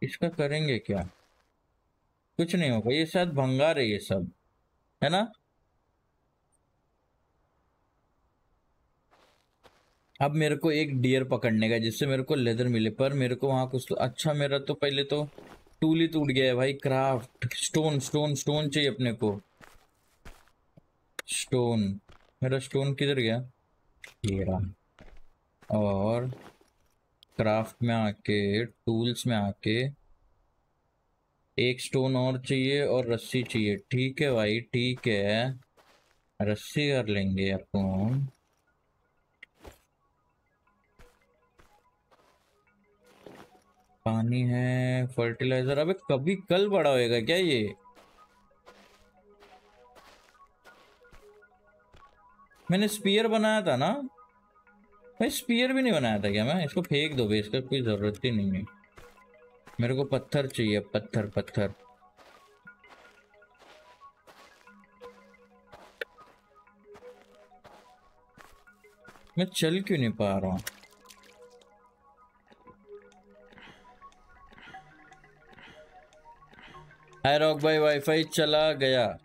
इसका करेंगे क्या? कुछ नहीं होगा, ये शायद भंगार है ये सब, है ना? अब मेरे को एक डियर पकड़ने का, जिससे मेरे को लेदर मिले। पर मेरे को वहाँ कुछ तो अच्छा मेरा तो पहले तो टूल ही टूट गया है भाई क्राफ्ट स्टोन स्टोन स्टोन चाहिए अपने को। स्टोन मेरा स्टोन किधर गया? और क्राफ्ट में आके टूल्स में आके एक स्टोन और चाहिए और रस्सी चाहिए। ठीक है भाई, ठीक है। रस्सी कर लेंगे अपन। पानी है फर्टिलाइज़र अबे कभी कल बड़ा होएगा क्या ये? मैंने स्पीयर बनाया था ना। भाई स्पीयर भी नहीं बनाया था क्या मैं? इसको फेंक दो भाई, इसका कोई ज़रूरत ही नहीं है। मेरे को पत्थर चाहिए, पत्थर पत्थर। मैं चल क्यों नहीं पा रहा हूँ? हाय रॉक भाई वाईफाई चला गया।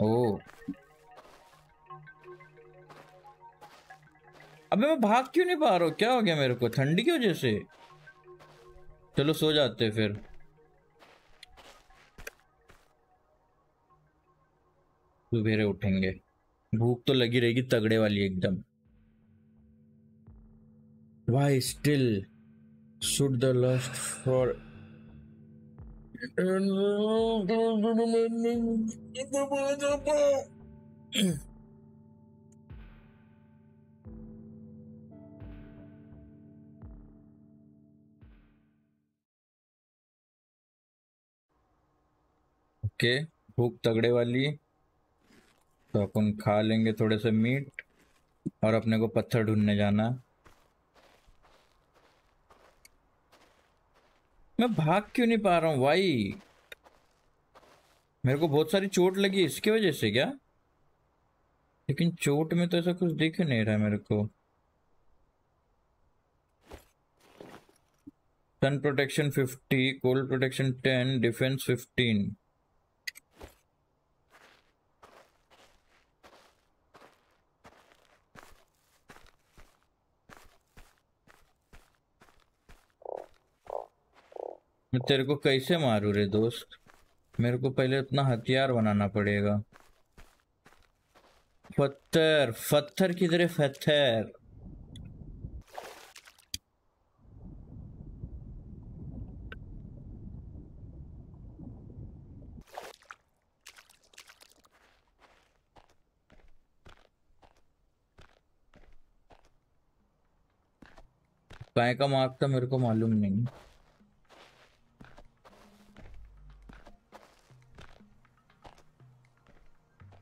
ओ। अबे मैं भाग क्यों नहीं पा रहा क्या हो गया मेरे को? ठंडी की वजह से। चलो सो जाते फिर। सुबेरे उठेंगे। भूख तो लगी रहेगी तगड़े वाली एकदम। Why still should the lust for okay, भूख तगड़े वाली। तो अपन खा लेंगे थोड़े से मीट और अपने को पत्थर ढूँढने जाना। मैं भाग क्यों नहीं पा रहा हूँ? भाई मेरे को बहुत सारी चोट लगी इसकी वजह से क्या? लेकिन चोट में तो ऐसा कुछ दिख नहीं रहा मेरे को। Sun protection 50 cold protection 10 defence 15 मैं तेरे को कैसे मारू रे दोस्त? मेरे को पहले अपना हथियार बनाना पड़ेगा। पत्थर पत्थर किधर पत्थर? का मार्क था मेरे को मालूम नहीं।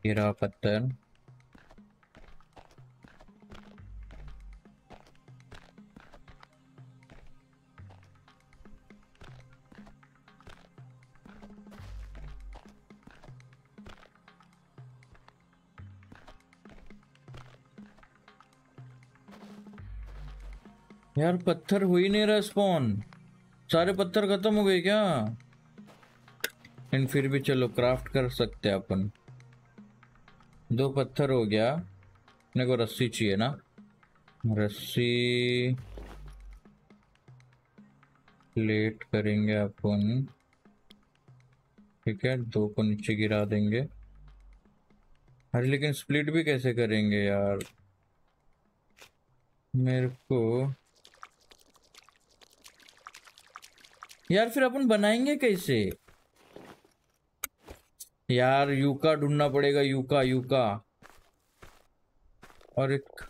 ये पत्थर यार, पत्थर हो ही नहीं रहा स्पॉन सारे पत्थर खत्म हो गए क्या? एंड फिर भी चलो क्राफ्ट कर सकते हैं अपन। दो पत्थर हो गया। अपने को रस्सी चाहिए ना। रस्सी प्लेट करेंगे अपन। ठीक है, दो को नीचे गिरा देंगे। अरे, लेकिन स्प्लिट भी कैसे करेंगे यार? मेरे को यार, फिर अपन बनाएँगे कैसे? यार, यूका ढूंढना पड़ेगा, यूका यूका। और एक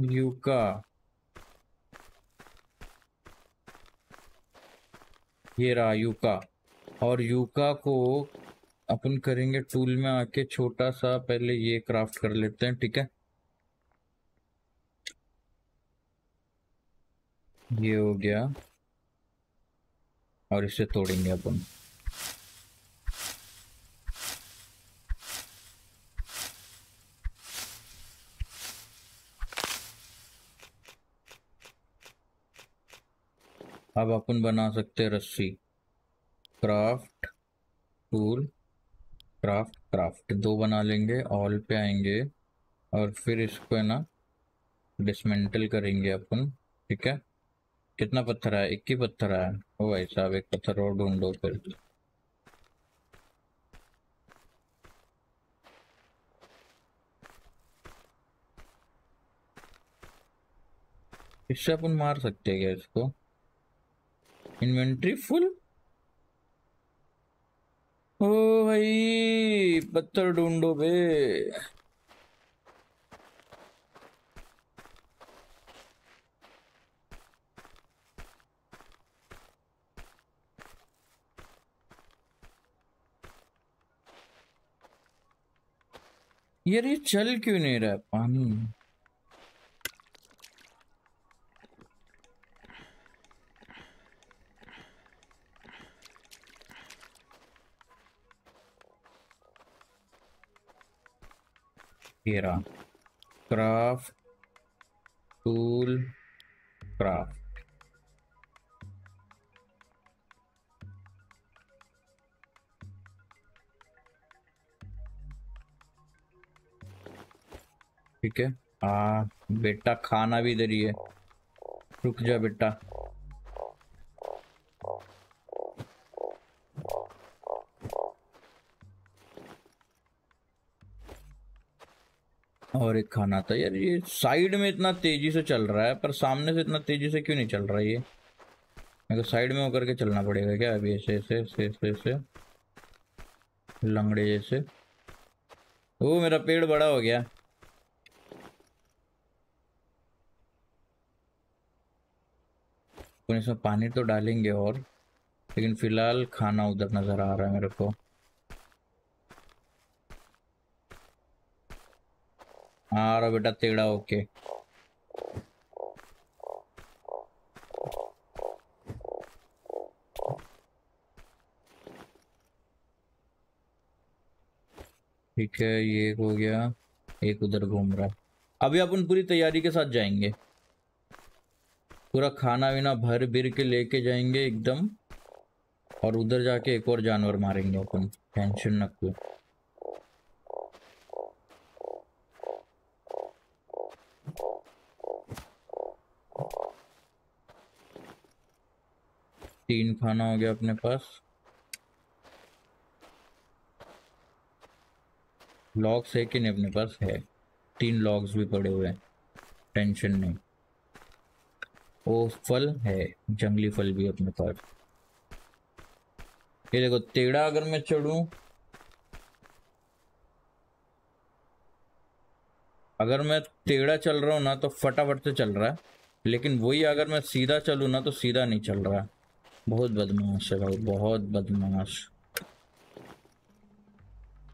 यूका। ये रहा यूका। और यूका को अपन करेंगे टूल में आके छोटा सा पहले ये क्राफ्ट कर लेते हैं, ठीक है? ये हो गया। और इसे तोड़ेंगे अपन। अब अपन बना सकते हैं रस्सी। Craft tool. Craft craft. दो बना लेंगे, ऑल पे आएँगे और फिर इसको है ना डिसमेंटल करेंगे अपन, ठीक है? कितना पत्थर है ही पत्थर है ओ भाई साहब, एक पत्थर और ढूंढो फिर। इससे अपन मार सकते हैं क्या इसको? Inventory full? ओ भाई पत्थर ढूंढो बे। यार ये चल क्यों नहीं रहा पानी। Here craft tool, craft. ठीक है। हाँ बेटा खाना भी इधर ही है। रुक जा बेटा। और एक खाना था। यार, ये साइड में इतना तेज़ी से चल रहा है, पर सामने से इतना तेज़ी से क्यों नहीं चल रहा है ये? मेरे को साइड में होकर के चलना पड़ेगा क्या अभी ऐसे ऐसे ऐसे ऐसे ऐसे? लंगड़े जैसे। वो मेरा पेड़ बड़ा हो गया। इसमें पानी तो डालेंगे और, लेकिन फ़िलहाल खाना उधर नज़र आ रहा है मेरे को। आ रहा बेटा तेड़ा ओके ठीक है, ये हो गया। एक उधर घूम रहा। है अभी अपन पूरी तैयारी के साथ जाएँगे। पूरा खाना वीना भर बिर के लेके जाएँगे एकदम। और उधर जाके एक और जानवर मारेंगे अपन। टेंशन न कोई तीन खाना हो गया अपने पास। लॉग्स है कि नहीं अपने पास? है। तीन लॉग्स भी पड़े हुए हैं। टेंशन नहीं। वो फल है। जंगली फल भी अपने पास। ये देखो, टेढ़ा अगर मैं चढ़ू, अगर मैं टेढ़ा चल रहा हूँ ना तो फटाफट से चल रहा है। लेकिन वही अगर मैं सीधा चलूँ ना तो सीधा नहीं चल रहा। बहुत बदमाश है भाई, बहुत बदमाश।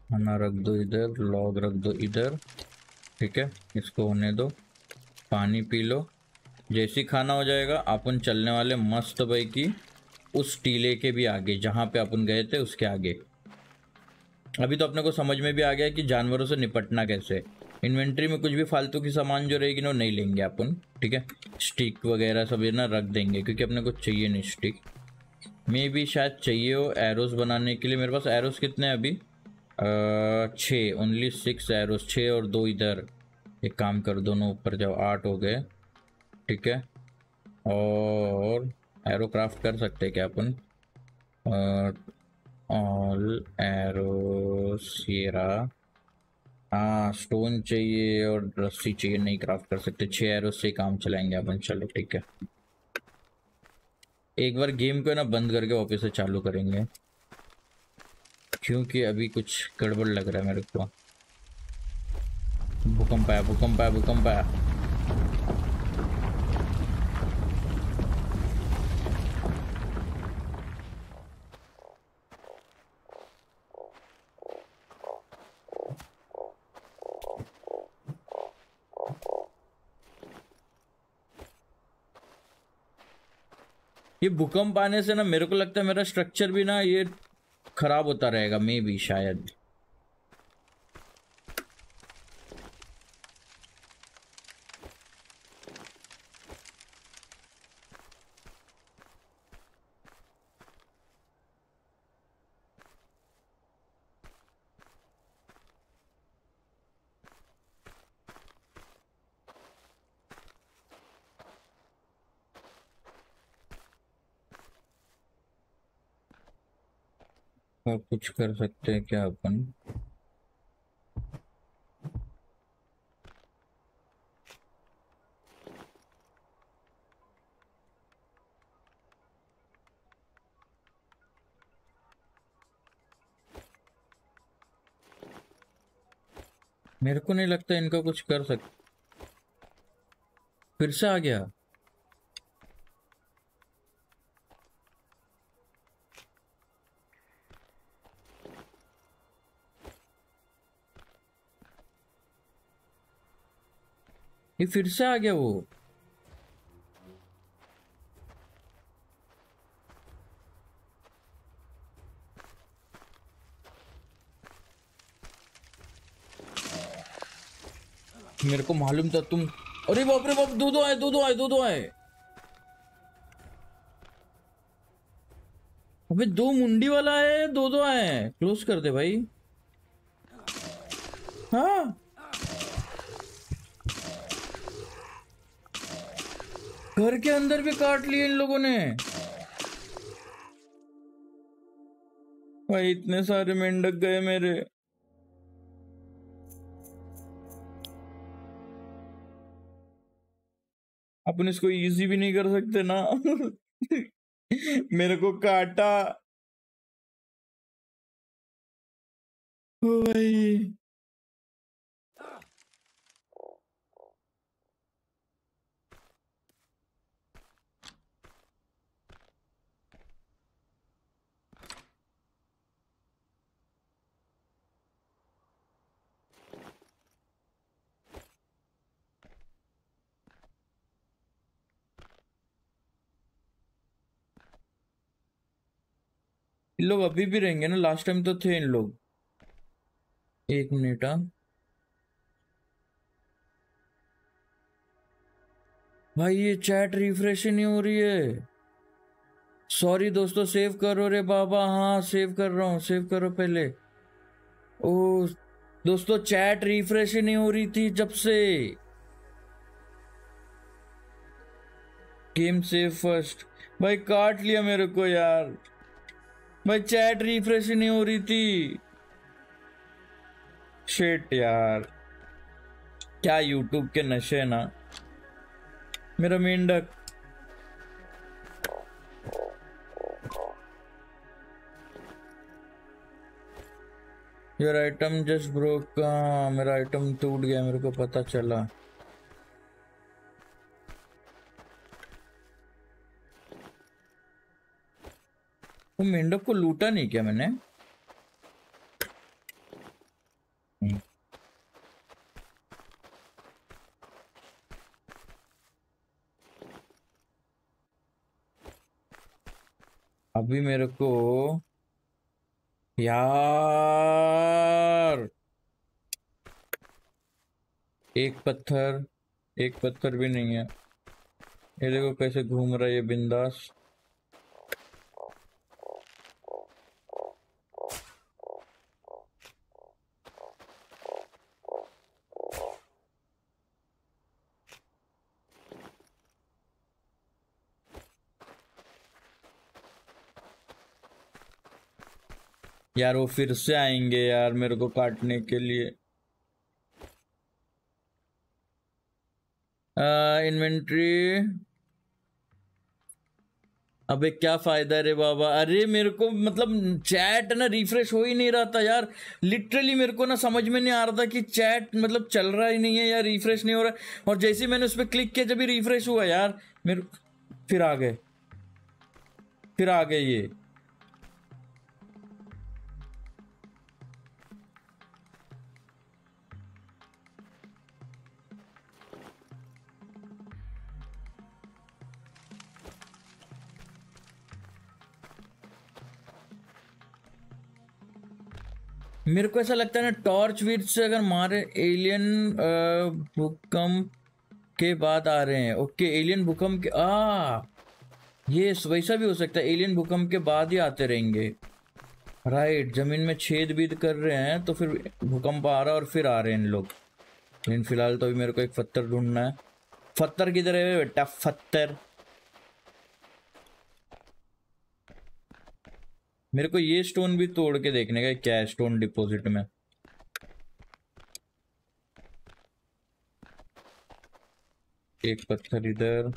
खाना रख दो इधर, लॉग रख दो इधर, ठीक है? इसको होने दो। पानी पी लो। जैसे खाना हो जाएगा, अपन चलने वाले मस्त भाई की उस टीले के भी आगे, जहाँ पे अपन गए थे उसके आगे। अभी तो अपने को समझ में भी आ गया कि जानवरों से निपटना कैसे इन्वेंट्री में कुछ भी फालतू की सामान जो रहेगी ना नहीं लेंगे अपन, ठीक है? स्टिक वगैरह सब ये ना रख देंगे, क्योंकि अपने को चाहिए नहीं स्टिक। मे भी शायद चाहिए हो एरोस बनाने के लिए। मेरे पास एरोस कितने हैं अभी? छः ओनली सिक्स एरोस छः और दो इधर। एक काम कर, दोनों ऊपर जाओ। आठ हो गए। ठीक है। और एरो क्राफ्ट कर सकते क्या अपन? ऑल एरो हाँ स्टोन चाहिए और रस्सी चाहिए। नहीं क्राफ्ट कर सकते। छः एरो से काम चलाएँगे अपन। चलो, ठीक है। एक बार गेम को ना बंद करके वापस से चालू करेंगे। क्योंकि अभी कुछ गड़बड़ लग रहा है मेरे को। भूकंप आया भूकंप आया भूकंप आया। ये भूकंप आने से ना मेरे को लगता है मेरा स्ट्रक्चर भी ना ये खराब होता रहेगा मे भी शायद। का कुछ कर सकते हैं क्या अपन? मेरे को नहीं लगता इनका कुछ कर सकते फिर से आ गया। ये फिर से आ गया वो। मेरे को मालूम था तुम अरे बाप रे बाप, दो दो आए, दो दो आए, दो दो आए। अबे दो मुंडी वाला है, दो दो आए क्लोज कर दे भाई। हाँ? घर के अंदर भी काट लिए इन लोगों ने। भाई, इतने सारे मेंढक गए मेरे। अपन इसको इजी भी नहीं कर सकते ना। मेरे को काटा। ओ भाई। इन लोग अभी भी रहेंगे ना लास्ट टाइम तो थे इन लोग। एक मिनट हाँ। भाई, ये चैट रिफ्रेश नहीं हो रही है। सॉरी दोस्तों सेव करो रे बाबा। हाँ सेव कर रहा हूँ सेव करो पहले। ओ, दोस्तों चैट रिफ्रेश नहीं हो रही थी जब से। गेम सेव फ़र्स्ट भाई, काट लिया मेरे को यार। भाई चैट रिफ्रेश नहीं हो रही थी। शेट यार। क्या यूट्यूब के नशे ना? मेरा मेंढक यार आइटम जस्ट ब्रोक मेरा आइटम टूट गया, मेरे को पता चला। वो मेंढक को लूटा नहीं क्या मैंने? अभी मेरे को यार एक पत्थर एक पत्थर भी नहीं है। ये देखो कैसे घूम रहा है ये बिंदास। यार वो फिर से आएँगे यार मेरे को काटने के लिए। इन्वेंट्री। अबे क्या फ़ायदा रे बाबा। अरे मेरे को मतलब चैट ना रिफ्रेश हो ही नहीं रहा था यार। लिटरली मेरे को ना समझ में नहीं आ रहा था कि चैट मतलब चल रहा ही नहीं है यार रिफ्रेश नहीं हो रहा और जैसे मैंने उस पर क्लिक किया, जब रिफ्रेश हुआ यार, मेरे फिर आ गए। फिर आ गए ये। मेरे को ऐसा लगता है ना टॉर्च वीट से अगर मारे एलियन भूकंप के बाद आ रहे हैं। ओके एलियन भूकंप के, आ, ये वैसा भी हो सकता है एलियन भूकंप के बाद ही आते रहेंगे। राइट ज़मीन में छेद बीद कर रहे हैं तो फिर भूकंप आ रहा है और फिर आ रहे हैं इन लोग। लेकिन फ़िलहाल तो अभी मेरे को एक पत्थर ढूंढना है। पत्थर किधर है? बेटा पत्थर। मेरे को ये स्टोन भी तोड़ के देखने का क्या है स्टोन डिपॉजिट में? एक पत्थर इधर।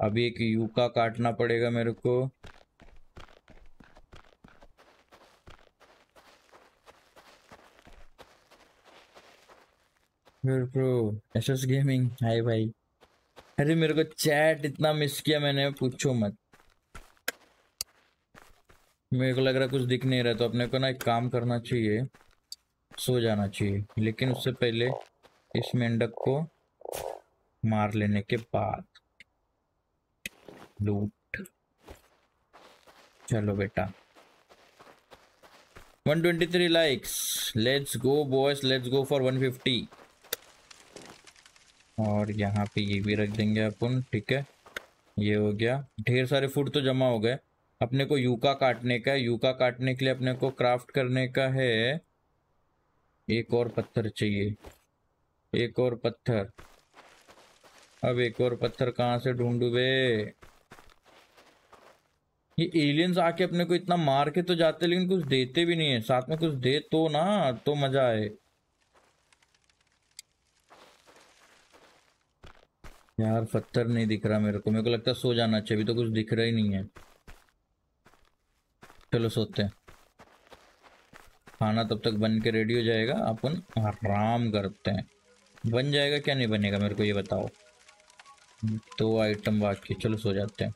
अभी एक यूका काटना पड़ेगा मेरे को। ब्रो एसएस गेमिंग हाय भाई। अरे मेरे को चैट इतना मिस किया मैंने, पूछो मत। मेरे को लग रहा है कुछ दिख नहीं रहा तो अपने को ना एक काम करना चाहिए। सो जाना चाहिए। लेकिन उससे पहले इस मेंढक को मार लेने के बाद। लूट। चलो बेटा। 123 likes let's go boys let's go for 150 और यहाँ पे ये भी रख देंगे अपन, ठीक है? ये हो गया। ढेर सारे फ़ूड तो जमा हो गए। अपने को यूका काटने का यूका काटने के लिए अपने को क्राफ्ट करने का है। एक और पत्थर चाहिए। एक और पत्थर। अब एक और पत्थर कहाँ से ढूंढू बे? ये एलियंस आके अपने को इतना मार के तो जाते लेकिन कुछ देते भी नहीं है। साथ में कुछ दे तो ना तो मज़ा आए। यार, पत्थर नहीं दिख रहा मेरे को। मेरे को लगता सो जाना चाहिए। अभी तो कुछ दिख रहा ही नहीं है। चलो सोते हैं। खाना तब तक बन के रेडी हो जाएगा। अपन आराम करते हैं। बन जाएगा क्या नहीं बनेगा? मेरे को ये बताओ। दो आइटम बाकी चलो सो जाते हैं।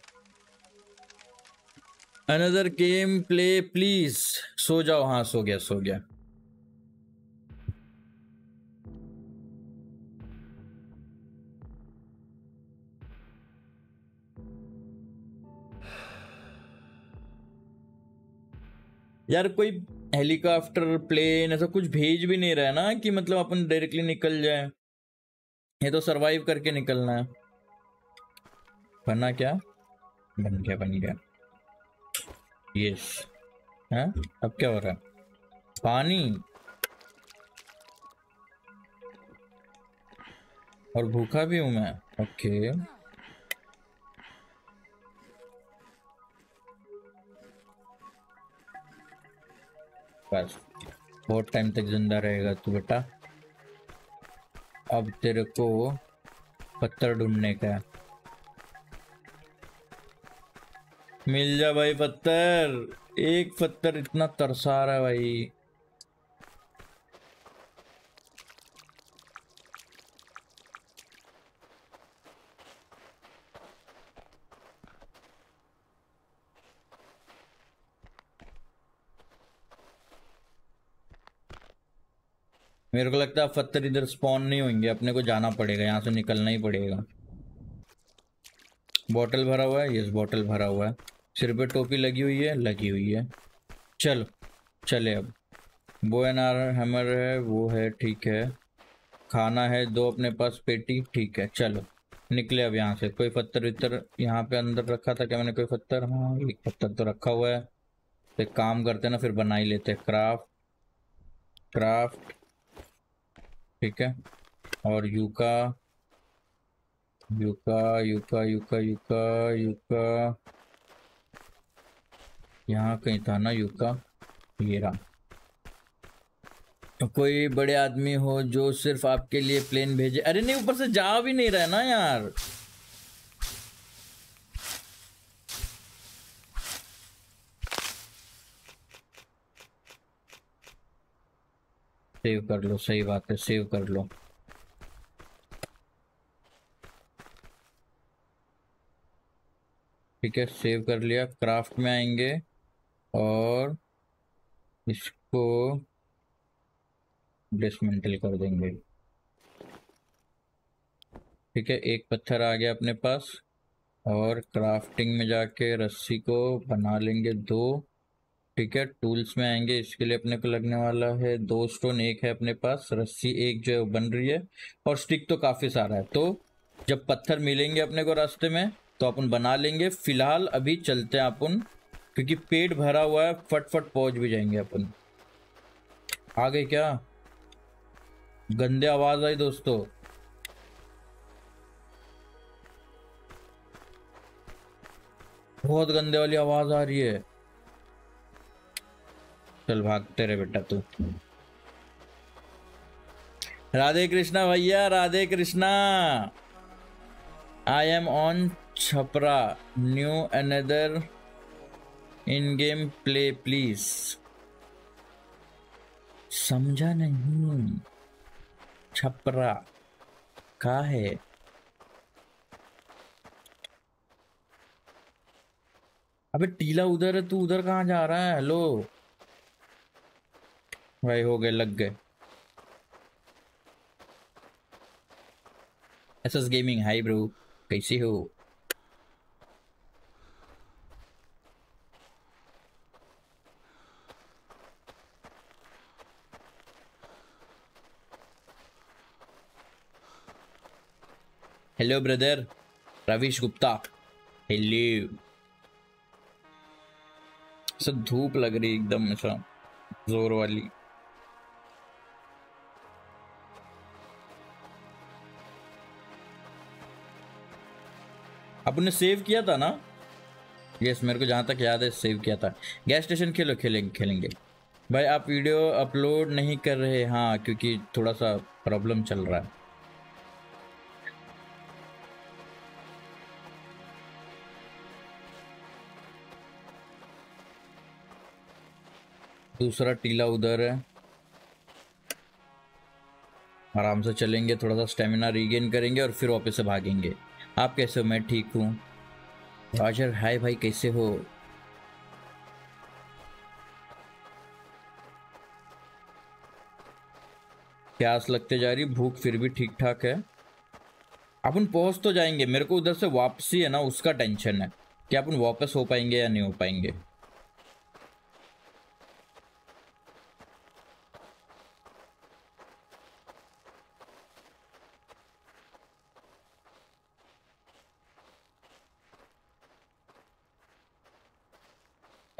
अनदर गेम प्ले प्लीज़ सो जाओ। हाँ सो गया सो गया। यार कोई हेलीकॉप्टर, प्लेन ऐसा कुछ भेज भी नहीं रहा है ना कि मतलब अपन डायरेक्टली निकल जाए। ये तो सरवाइव करके निकलना है। बना क्या? बन गया बन गया। यस है? अब क्या हो रहा है? पानी। और भूखा भी हूँ मैं। ओके बस। बहुत टाइम तक ज़िंदा रहेगा तू बेटा। अब तेरे को पत्थर ढूँढने का मिल जा भाई पत्थर। एक पत्थर इतना तरसा रहा है भाई। मेरे को लगता है पत्थर इधर स्पॉन नहीं होंगे, अपने को जाना पड़ेगा, यहाँ से निकलना ही पड़ेगा। बॉटल भरा हुआ है यस बॉटल भरा हुआ है। सिर पे टोपी लगी हुई है, लगी हुई है। चलो, चले अब। बो एन आर हैमर है, वो है, ठीक है। खाना है, दो अपने पास, पेटी, ठीक है, चलो। निकले अब यहाँ से। कोई पत्थर वित्तर यहाँ पे अंदर रखा था क्या मैंने कोई पत्थर? हाँ एक पत्थर तो रखा हुआ है। एक काम करते ना, फिर बना ही लेते क्राफ्ट क्राफ्ट ठीक है। और yucca yucca yucca yucca yucca yucca यहाँ कहीं था ना यूका ये रहा। तो कोई बड़े आदमी हो जो सिर्फ़ आपके लिए प्लेन भेजे। अरे नहीं, ऊपर से जा भी नहीं रहा ना यार। सेव कर लो, सही बात है, सेव कर लो। ठीक है, सेव कर लिया, क्राफ्ट में आएँगे और इसको डिसमेंटल कर देंगे। ठीक है, एक पत्थर आ गया अपने पास और क्राफ्टिंग में जाके रस्सी को बना लेंगे दो। ठीक है, टूल्स में आएँगे, इसके लिए अपने को लगने वाला है दो स्टोन, एक है अपने पास, रस्सी एक जो है बन रही है, और स्टिक तो काफ़ी सारा है। तो जब पत्थर मिलेंगे अपने को रास्ते में तो अपन बना लेंगे। फ़िलहाल अभी चलते हैं अपन, क्योंकि पेट भरा हुआ है, फटफट पहुँच भी जाएँगे अपन। आ गए क्या? गंदे आवाज़ आई दोस्तों। बहुत गंदे वाली आवाज़ आ रही है। चल भागते रहे बेटा तू। राधे कृष्णा भैया, Radhe Krishna. I am on Chhapra new another in game play please समझा नहीं। छपरा का है? अबे टीला उधर है, तू उधर कहाँ जा रहा है? हेलो भाई हो गए, लग गए। एसएस गेमिंग हाई ब्रो कैसे हो? Hello brother Ravish Gupta hello सब धूप लग रही एकदम, ऐसा ज़ोर वाली। आपने सेव किया था ना? यस मेरे को जहाँ तक याद है सेव किया था। गैस स्टेशन खेलो खेलेंगे खेलेंगे। भाई, आप वीडियो अपलोड नहीं कर रहे हाँ क्योंकि थोड़ा सा प्रॉब्लम चल रहा है। दूसरा टीला उधर है। आराम से चलेंगे थोड़ा सा स्टेमिना रीगेन करेंगे और फिर वापस से भागेंगे। आप कैसे हो? मैं ठीक हूँ। रॉजर, हाय भाई, कैसे हो? प्यास लगते जा रही? भूख फिर भी ठीक ठाक है। अपन पहुँच तो जाएँगे। मेरे को उधर से वापसी है ना, उसका टेंशन है। कि अपन वापस हो पाएँगे या नहीं हो पाएँगे?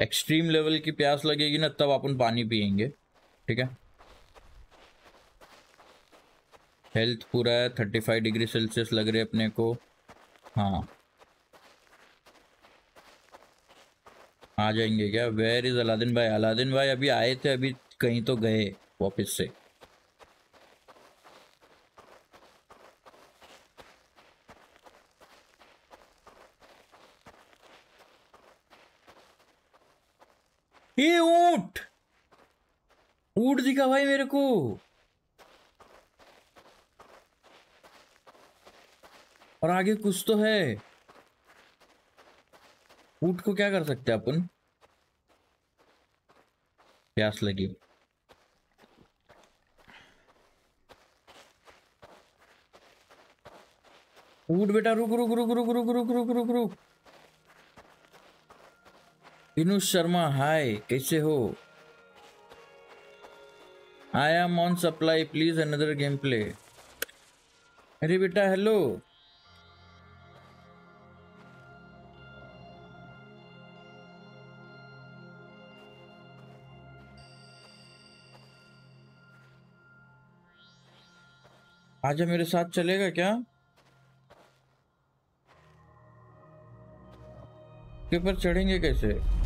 एक्सट्रीम लेवल की प्यास लगेगी ना, तब अपन पानी पियेंगे। ठीक है? हेल्थ पूरा है थर्टी फाइव डिग्री सेल्सियस लग रहे अपने को। हाँ। आ जाएँगे क्या? वेर इज़ अलादीन भाई? अलादीन भाई अभी आए थे, अभी कहीं तो गए वापस से ये ऊँट ऊँट दिखा भाई मेरे को और आगे कुछ तो है ऊँट को क्या कर सकते हैं अपन प्यास लगी ऊट बेटा रुक रुक रुक रुक रुक रुक रुक रुक रुक विनु शर्मा हाय कैसे हो? I am on supply please another game play अरे बेटा हेलो आजा मेरे साथ चलेगा क्या? पर चढ़ेंगे कैसे?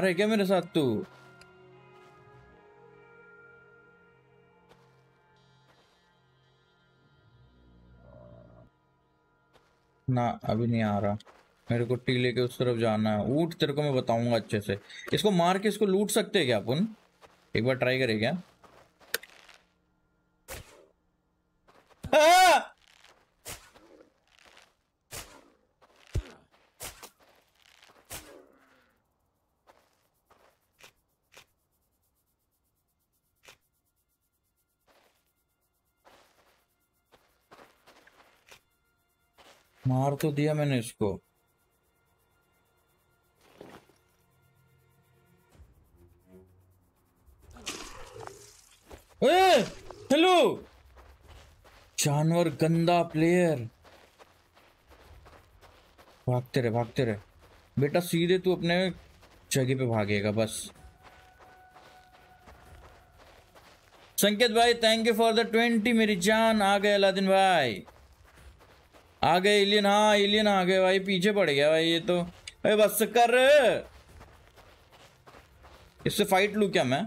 आ रहे क्या मेरे साथ तू? ना, अभी नहीं आ रहा। मेरे को टीले के उस तरफ़ जाना है। ऊट तेरे को मैं बताऊँगा अच्छे से। इसको मार के इसको लूट सकते हैं क्या अपन? एक बार ट्राई करें क्या? तो दिया मैंने इसको। हेलो! जानवर गंदा प्लेयर भागते रहे भागते रहे। बेटा सीधे तू अपने जगह पे भागेगा, बस। संकेत भाई thank you for the twenty मेरी जान। आ गए अलादीन भाई। आ गए एलियन हाँ एलियन आ गए भाई, पीछे पड़ गया भाई ये तो। अरे बस कर। इससे फाइट लू क्या मैं?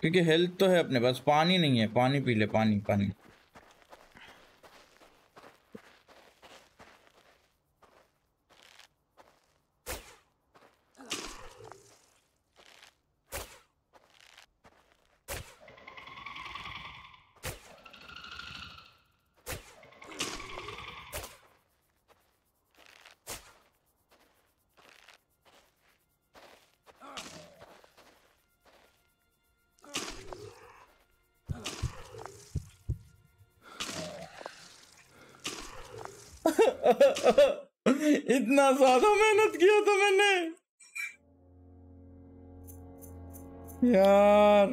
क्योंकि हेल्थ तो है अपने पास, पानी नहीं है, पानी पी ले, पानी पानी। इतना ज़्यादा मेहनत किया था मैंने। यार,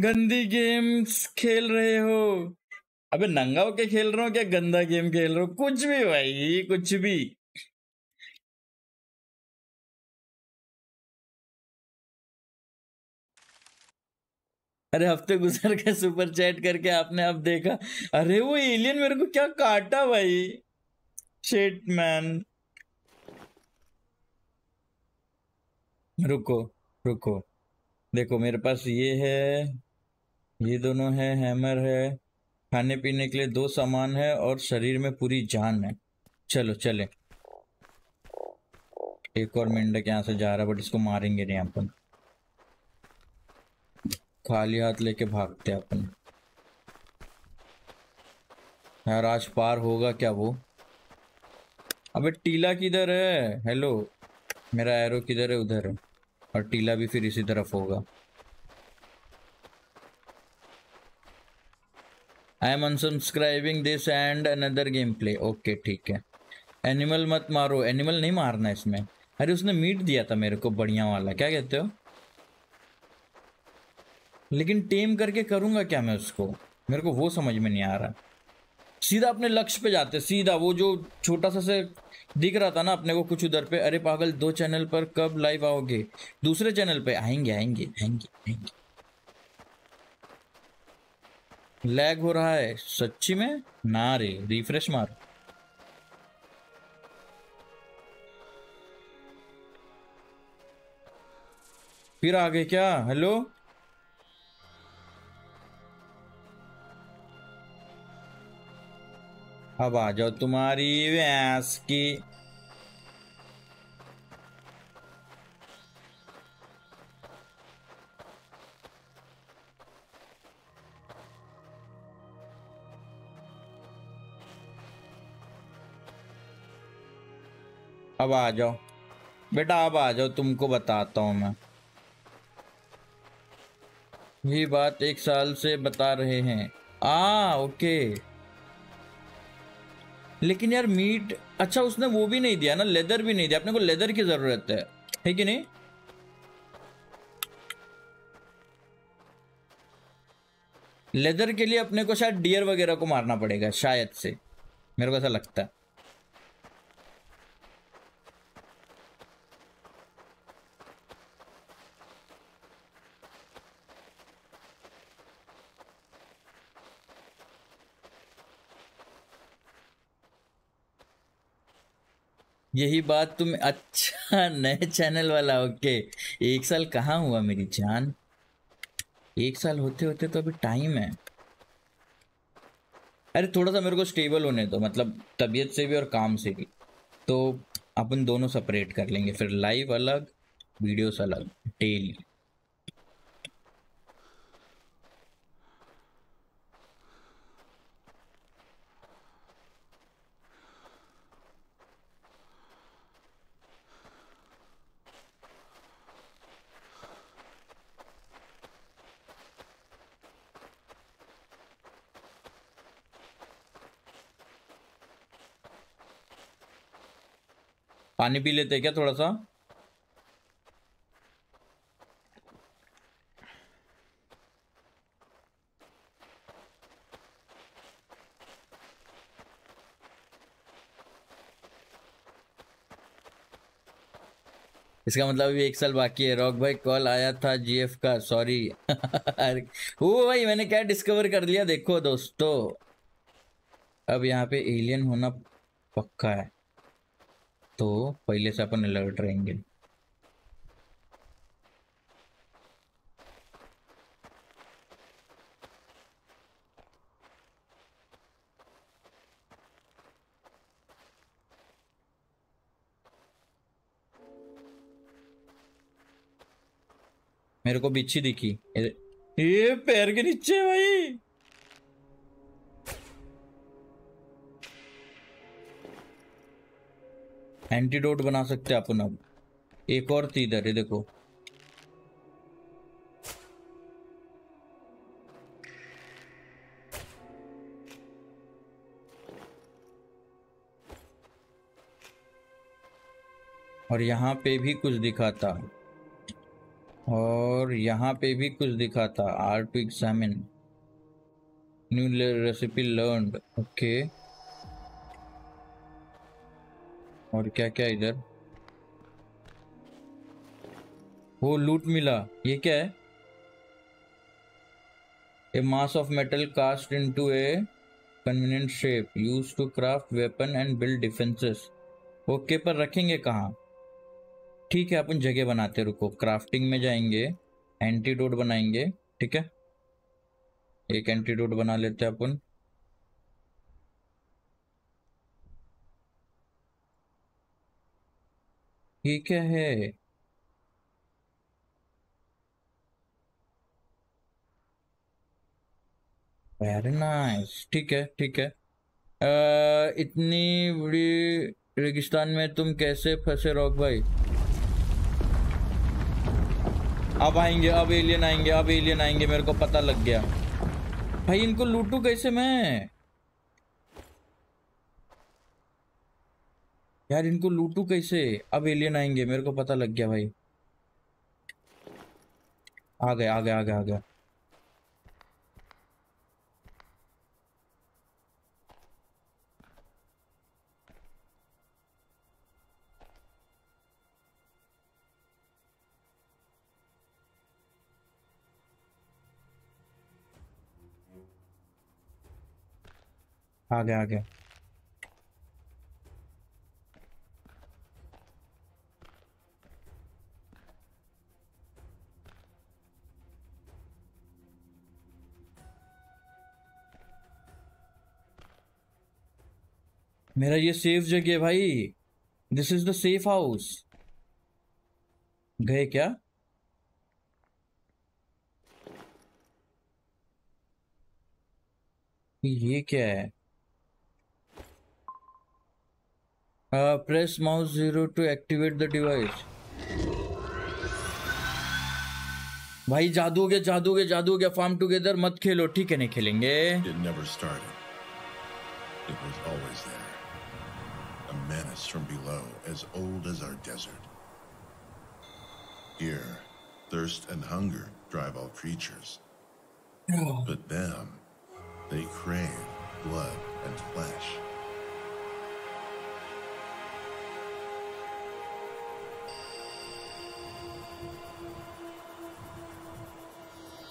गंदी गेम्स खेल रहे हो। अबे, नंगा होके खेल रहा हो क्या? गंदा गेम खेल रहे हो? कुछ भी भाई, कुछ भी। अरे, हफ़्ते गुजर के सुपर चैट करके आपने अब देखा। अरे, वो एलियन मेरे को क्या काटा भाई? शेट मैन रुको रुको। देखो, मेरे पास ये है, ये दोनों है, हैमर है। खाने पीने के लिए दो सामान है और शरीर में पूरी जान है। चलो, चले। एक और मेंढक यहाँ से जा रहा है बट इसको मारेंगे नहीं अपन। खाली हाथ लेके भागते अपन। यार, आज पार होगा क्या वो? अबे, टीला किधर है? हेलो मेरा एरो किधर है? उधर है। और टीला भी फिर इसी तरफ़ होगा। I am unsubscribing this and another game play okay ठीक है। एनिमल मत मारो। एनिमल नहीं मारना इसमें। अरे उसने मीट दिया था मेरे को, बढ़िया वाला। क्या कहते हो? लेकिन टेम करके करूँगा क्या मैं उसको? मेरे को वो समझ में नहीं आ रहा। सीधा अपने लक्ष्य पे जाते सीधा वो जो छोटा सा से दिख रहा था ना अपने को कुछ उधर पे, अरे पागल, दो चैनल पर कब लाइव आओगे? दूसरे चैनल पे, आएँगे आएँगे आएँगे आएँगे। लैग हो रहा है। सच्ची में? ना रे रिफ्रेश मार। फिर आगे क्या? हेलो अब आ जाओ तुम्हारी व्यास की। अब आ जाओ। बेटा, अब आ जाओ, तुमको बताता हूँ मैं। ये बात एक साल से बता रहे हैं। आ, ओके। लेकिन यार मीट अच्छा उसने वो भी नहीं दिया ना लेदर भी नहीं दिया। अपने को लेदर की ज़रूरत है। है कि नहीं? लेदर के लिए अपने को शायद डियर वगैरह को मारना पड़ेगा, शायद से। मेरे को ऐसा लगता है। यही बात तुम अच्छा नए चैनल वाला, ओके। एक साल कहाँ हुआ मेरी जान? एक साल होते होते तो अभी टाइम है। अरे थोड़ा सा मेरे को स्टेबल होने दो मतलब तबीयत से भी और काम से भी। तो अपन दोनों सेपरेट कर लेंगे, फिर लाइव अलग वीडियोस अलग डेली पानी पी लेते क्या थोड़ा सा? इसका मतलब अभी एक साल बाकी है। रॉक भाई, कॉल आया था जीएफ का सॉरी वो भाई, मैंने क्या डिस्कवर कर लिया? देखो दोस्तों, अब यहाँ पे एलियन होना पक्का है। तो पहले से अपन अलर्ट रहेंगे। मेरे को बिच्छी दिखी। ये पैर के नीचे भाई। एंटीडोट बना सकते हैं अपन अब। एक और थी इधर ये देखो। और यहाँ पे भी कुछ दिखा था और यहाँ पे भी कुछ दिखा था are to examine new recipe learn okay. और क्या क्या इधर? वो लूट मिला। ये क्या है? A mass of metal cast into a convenient shape use to craft weapon and build defences okay पर रखेंगे कहाँ? ठीक है, अपन जगह बनाते रुको। क्राफ्टिंग में जाएँगे एंटीडोट बनाएँगे, ठीक है? एक एंटीडोट बना लेते हैं अपन। क्या है। वेरी नाइस ठीक है ठीक है। आ, इतनी बड़ी रेगिस्तान में तुम कैसे फंसे रॉक भाई? अब आएँगे अब एलियन आएँगे अब एलियन आएँगे मेरे को पता लग गया। भाई इनको लूटू कैसे मैं? यार इनको लूटू कैसे? अब एलियन आएँगे, मेरे को पता लग गया भाई। आ गया आ गया आ गया आ गया आ गया आ गया मेरा ये सेफ़ जगह है भाई। This is the safe house गए क्या? ये क्या है? Press mouse zero to activate the device भाई, जादू के जादू के जादू के फार्म टुगेदर मत खेलो। ठीक है, नहीं खेलेंगे। It never started. It was always there. Menace from below, as old as our desert. Here, thirst and hunger drive all creatures. But them, they crave blood and flesh.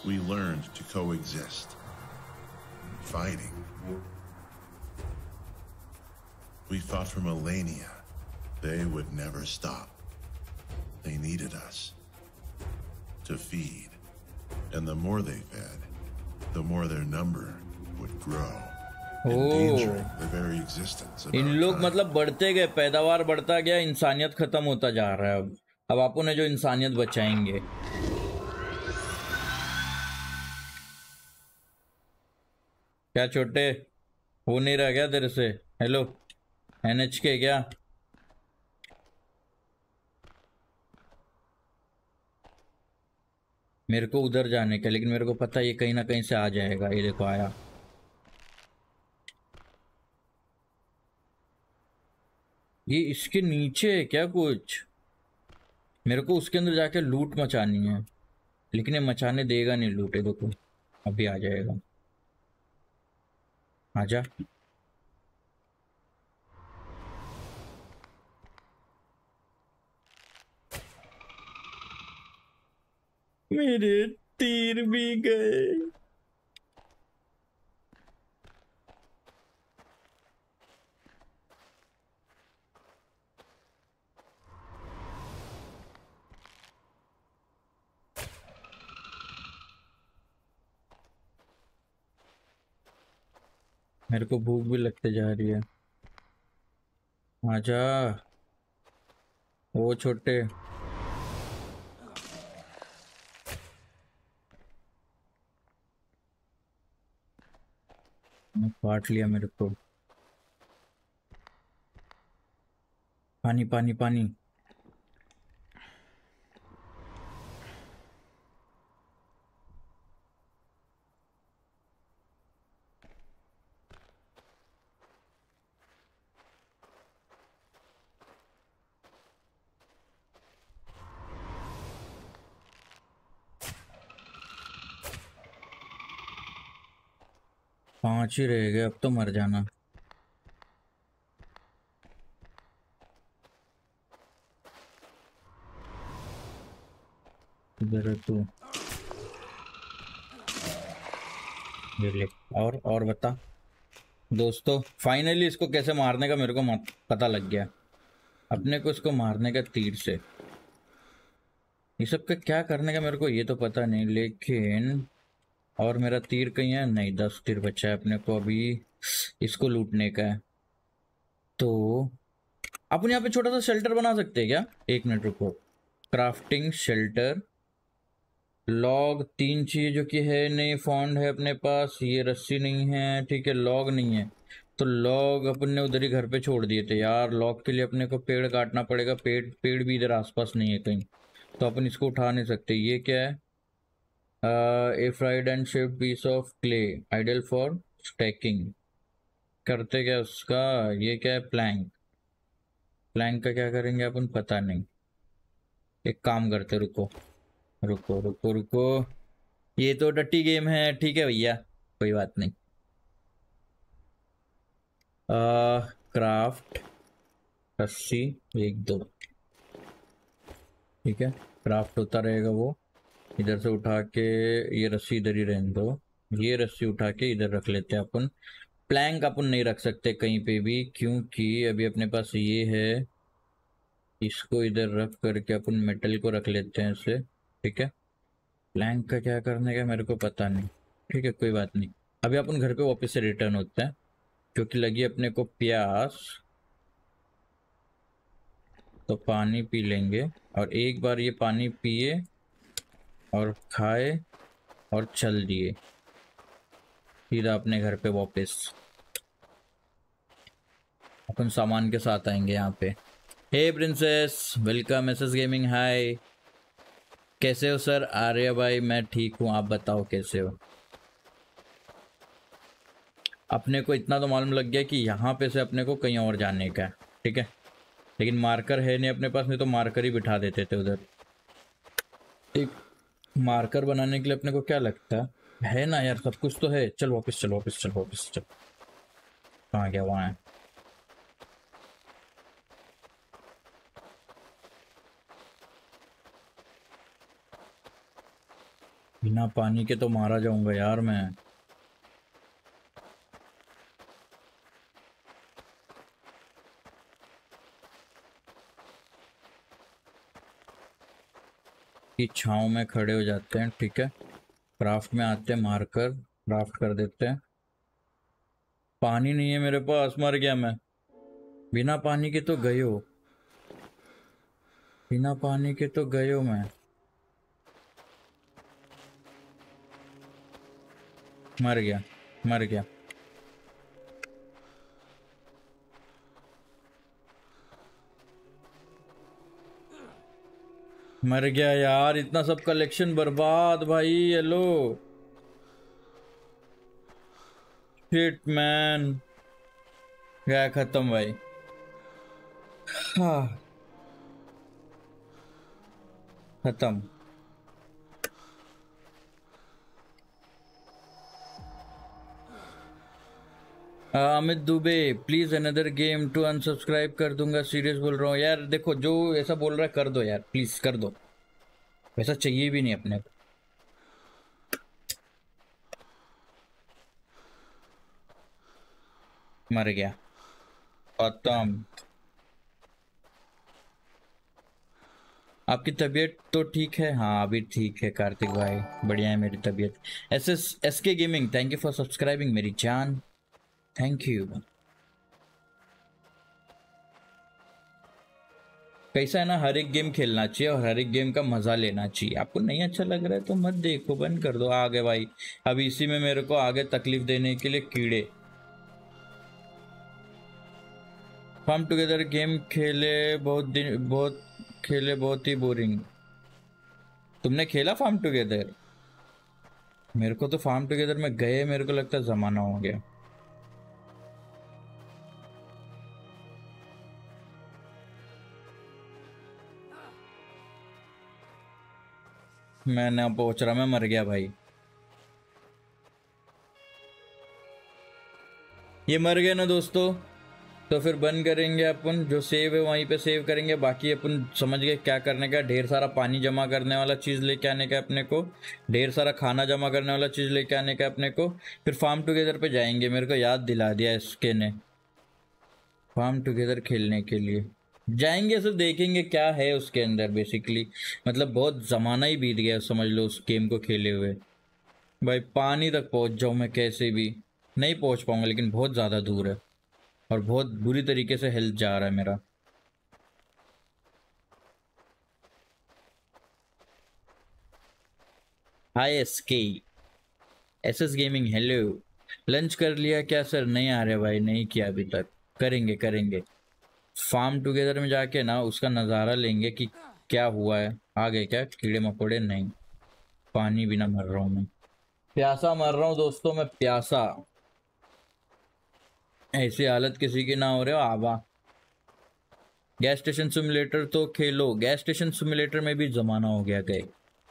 We learned to coexist, fighting. We fought for millennia. They would never stop. They needed us to feed. And the more they fed, the more their number would grow, endangering the very existence of इन लोग मतलब बढ़ते गए पैदावार बढ़ता गया इंसानियत खत्म होता जा रहा है अब अब आप उन्हें जो इंसानियत बचाएँगे क्या छोटे हो नहीं रहा क्या तेरे से हेलो एनएच के क्या? मेरे को उधर जाने का, लेकिन मेरे को पता ये कहीं ना कहीं से आ जाएगा। ये देखो, आया। ये इसके नीचे है क्या कुछ? मेरे को उसके अंदर जाके लूट मचानी है। लेकिन ये मचाने देगा नहीं, लूट देखो। अभी आ जाएगा। आजा। मेरे तीर भी गए। मेरे को भूख भी लगते जा रही है। आजा। वो छोटे। काट लिया मेरे को। पानी पानी पानी। ही रह गए, अब तो मर जाना। इधर और और बता। दोस्तों फाइनली इसको कैसे मारने का मेरे को पता लग गया। अपने को इसको मारने का तीर से। ये सब का क्या करने का मेरे को ये तो पता नहीं, लेकिन और मेरा तीर कहीं है? नहीं, दस तीर बचा है अपने को अभी इसको लूटने का है। तो अपन यहाँ पे छोटा सा शेल्टर बना सकते हैं क्या? एक मिनट रुको। क्राफ्टिंग शेल्टर लॉग तीन चीज़ जो कि है नहीं फॉन्ड है अपने पास, ये रस्सी नहीं है, ठीक है लॉग नहीं है। तो लॉग अपन ने उधर ही घर पे छोड़ दिए थे यार। लॉग के लिए अपने को पेड़ काटना पड़ेगा, पेड़ पेड़ भी इधर आसपास नहीं है कहीं। तो अपन इसको उठा नहीं सकते। ये क्या है? A fried and shape piece of clay idol for stacking करते क्या उसका? ये क्या है? प्लैंक प्लैंक का क्या करेंगे अपन? पता नहीं। एक काम करते, रुको। रुको रुको रुको। ये तो डट्टी गेम है। ठीक है भैया। कोई बात नहीं। क्राफ्ट रस्सी। एक, दो। ठीक है। क्राफ्ट होता रहेगा वो। इधर से उठा के ये रस्सी इधर ही रहने दो। ये रस्सी उठा के इधर रख लेते हैं अपन। प्लैंक अपन नहीं रख सकते कहीं पे भी, क्योंकि अभी अपने पास ये है। इसको इधर रख करके अपन मेटल को रख लेते हैं इसे, ठीक है? प्लैंक का क्या करने का मेरे को पता नहीं। ठीक है, कोई बात नहीं। अभी अपन घर पे वापस से रिटर्न होते हैं, क्योंकि लगी अपने को प्यास। तो पानी पी लेंगे, और एक बार ये पानी पिए और खाए और चल दिए। सीधा अपने घर पे वापस। अपन सामान के साथ आएँगे यहाँ पे। Hey princess welcome S S gaming hi कैसे हो सर आर्य भाई, मैं ठीक हूँ, आप बताओ कैसे हो? अपने को इतना तो मालूम लग गया कि यहाँ पे से अपने को कहीं और जाने का है, ठीक है? लेकिन मार्कर है नहीं अपने पास, नहीं तो मार्कर ही बिठा देते थे उधर। एक मार्कर बनाने के लिए अपने को क्या लगता है? ना यार, सब कुछ तो है। चल वापस चल वापस चल वापस, चल। कहाँ गया? वहाँ है। बिना पानी के तो मारा जाऊँगा यार मैं। की छाव में खड़े हो जाते हैं, ठीक है? क्राफ्ट में आते हैं, मारकर क्राफ्ट कर देते हैं। पानी नहीं है मेरे पास, मर गया मैं। बिना पानी के तो गए हो। बिना पानी के तो गए हो मैं। मर गया मर गया। मर गया यार, इतना सब कलेक्शन बर्बाद भाई हेलो शिट मैन गया खत्म भाई। हाँ। खत्म। Amit Dubey please another game to unsubscribe कर दूँगा सीरियस बोल रहा हूँ। यार, देखो, जो ऐसा बोल रहा है, कर दो यार प्लीज़ कर दो। वैसा चाहिए भी नहीं अपने को मर गया। खत्म। आपकी तबीयत तो ठीक है? हाँ अभी ठीक है, कार्तिक भाई। बढ़िया है मेरी तबीयत। S S S K gaming thank you for subscribing मेरी जान। थैंक यू कैसा है ना, हर एक गेम खेलना चाहिए और हर एक गेम का मज़ा लेना चाहिए। आपको नहीं अच्छा लग रहा है तो मत देखो, बंद कर दो। आगे भाई अब इसी में मेरे को आगे तकलीफ़ देने के लिए कीड़े। फार्म टुगेदर गेम खेले बहुत दिन, बहुत, खेले बहुत ही बोरिंग तुमने खेला फार्म टुगेदर मेरे को तो फार्म टुगेदर में गए, मेरे को लगता जमाना हो गया। मैं ना पहुँच रहा मैं मर गया भाई। ये मर गए ना दोस्तों तो फिर बंद करेंगे अपन, जो सेव है वहीं पे सेव करेंगे, बाकी अपन समझ गए क्या करने का, ढेर सारा पानी जमा करने वाला चीज़ लेके आने का अपने को, ढेर सारा खाना जमा करने वाला चीज़ लेके आने का अपने को, फिर फार्म टुगेदर पे जाएँगे, मेरे को याद दिला दिया इसके ने फार्म टुगेदर खेलने के लिए। जाएँगे सिर्फ़ देखेंगे क्या है उसके अंदर बेसिकली मतलब बहुत ज़माना ही बीत गया, समझ लो, उस गेम को खेले हुए। भाई, पानी तक पहुँच जाऊँ मैं कैसे भी। नहीं पहुँच पाऊँगा, लेकिन बहुत ज़्यादा दूर है। और बहुत बुरी तरीके से हेल्थ जा रहा है मेरा। Hi S K S S gaming hello lunch कर लिया क्या सर नहीं आ रहे भाई, नहीं किया अभी तक। करेंगे करेंगे। फार्म टुगेदर में जाके ना उसका नज़ारा लेंगे कि क्या हुआ है। आ गए क्या? कीड़े मकोड़े नहीं। पानी बिना मर रहा हूँ मैं। प्यासा मर रहा हूँ दोस्तों मैं, प्यासा। ऐसी हालत किसी की ना हो रहे हो, आवा। गैस स्टेशन सिमुलेटर तो खेलो। गैस स्टेशन सिमुलेटर में भी ज़माना हो गया गए।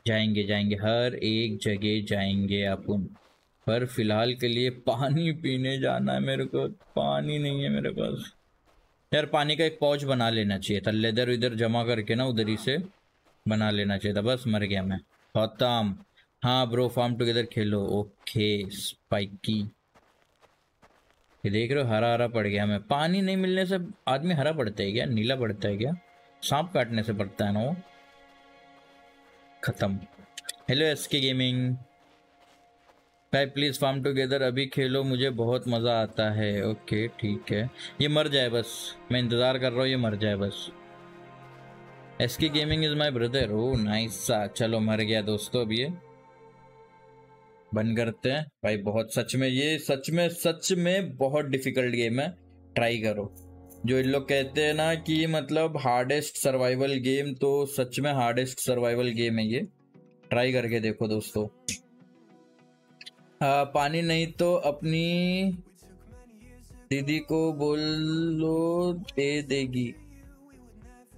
जाएँगे जाएँगे। हर एक जगह जाएँगे अपन। पर फ़िलहाल के लिए पानी पीने जाना है मेरे को। पानी नहीं है मेरे पास। यार पानी का एक पाउच बना लेना चाहिए था। लेदर इधर जमा करके ना उधर ही से बना लेना चाहिए था। बस मर गया मैं। खत्म। हाँ ब्रो फार्म टुगेदर खेलो। ओके स्पाइकी ये देख रहे हो हरा हरा पड़ गया मैं। पानी नहीं मिलने से आदमी हरा पड़ता है क्या? नीला पड़ता है क्या? सांप काटने से पड़ता है ना वो? खत्म। हेलो एस के गेमिंग भाई प्लीज़ फार्म टुगेदर अभी खेलो, मुझे बहुत मज़ा आता है. ओके ठीक है. ये मर जाए बस. मैं इंतज़ार कर रहा हूँ, ये मर जाए बस. S K gaming is my brother oh nice सा, चलो, मर गया दोस्तों अब ये. बंद करते हैं. भाई, बहुत सच में, ये सच में सच में बहुत डिफ़िकल्ट गेम है. ट्राई करो. जो इन लोग कहते हैं ना कि मतलब हार्डेस्ट सर्वाइवल गेम तो सच में हार्डेस्ट सर्वाइवल गेम है ये. ट्राई करके देखो दोस्तों. आ, पानी नहीं तो अपनी दीदी को बोलो दे देगी।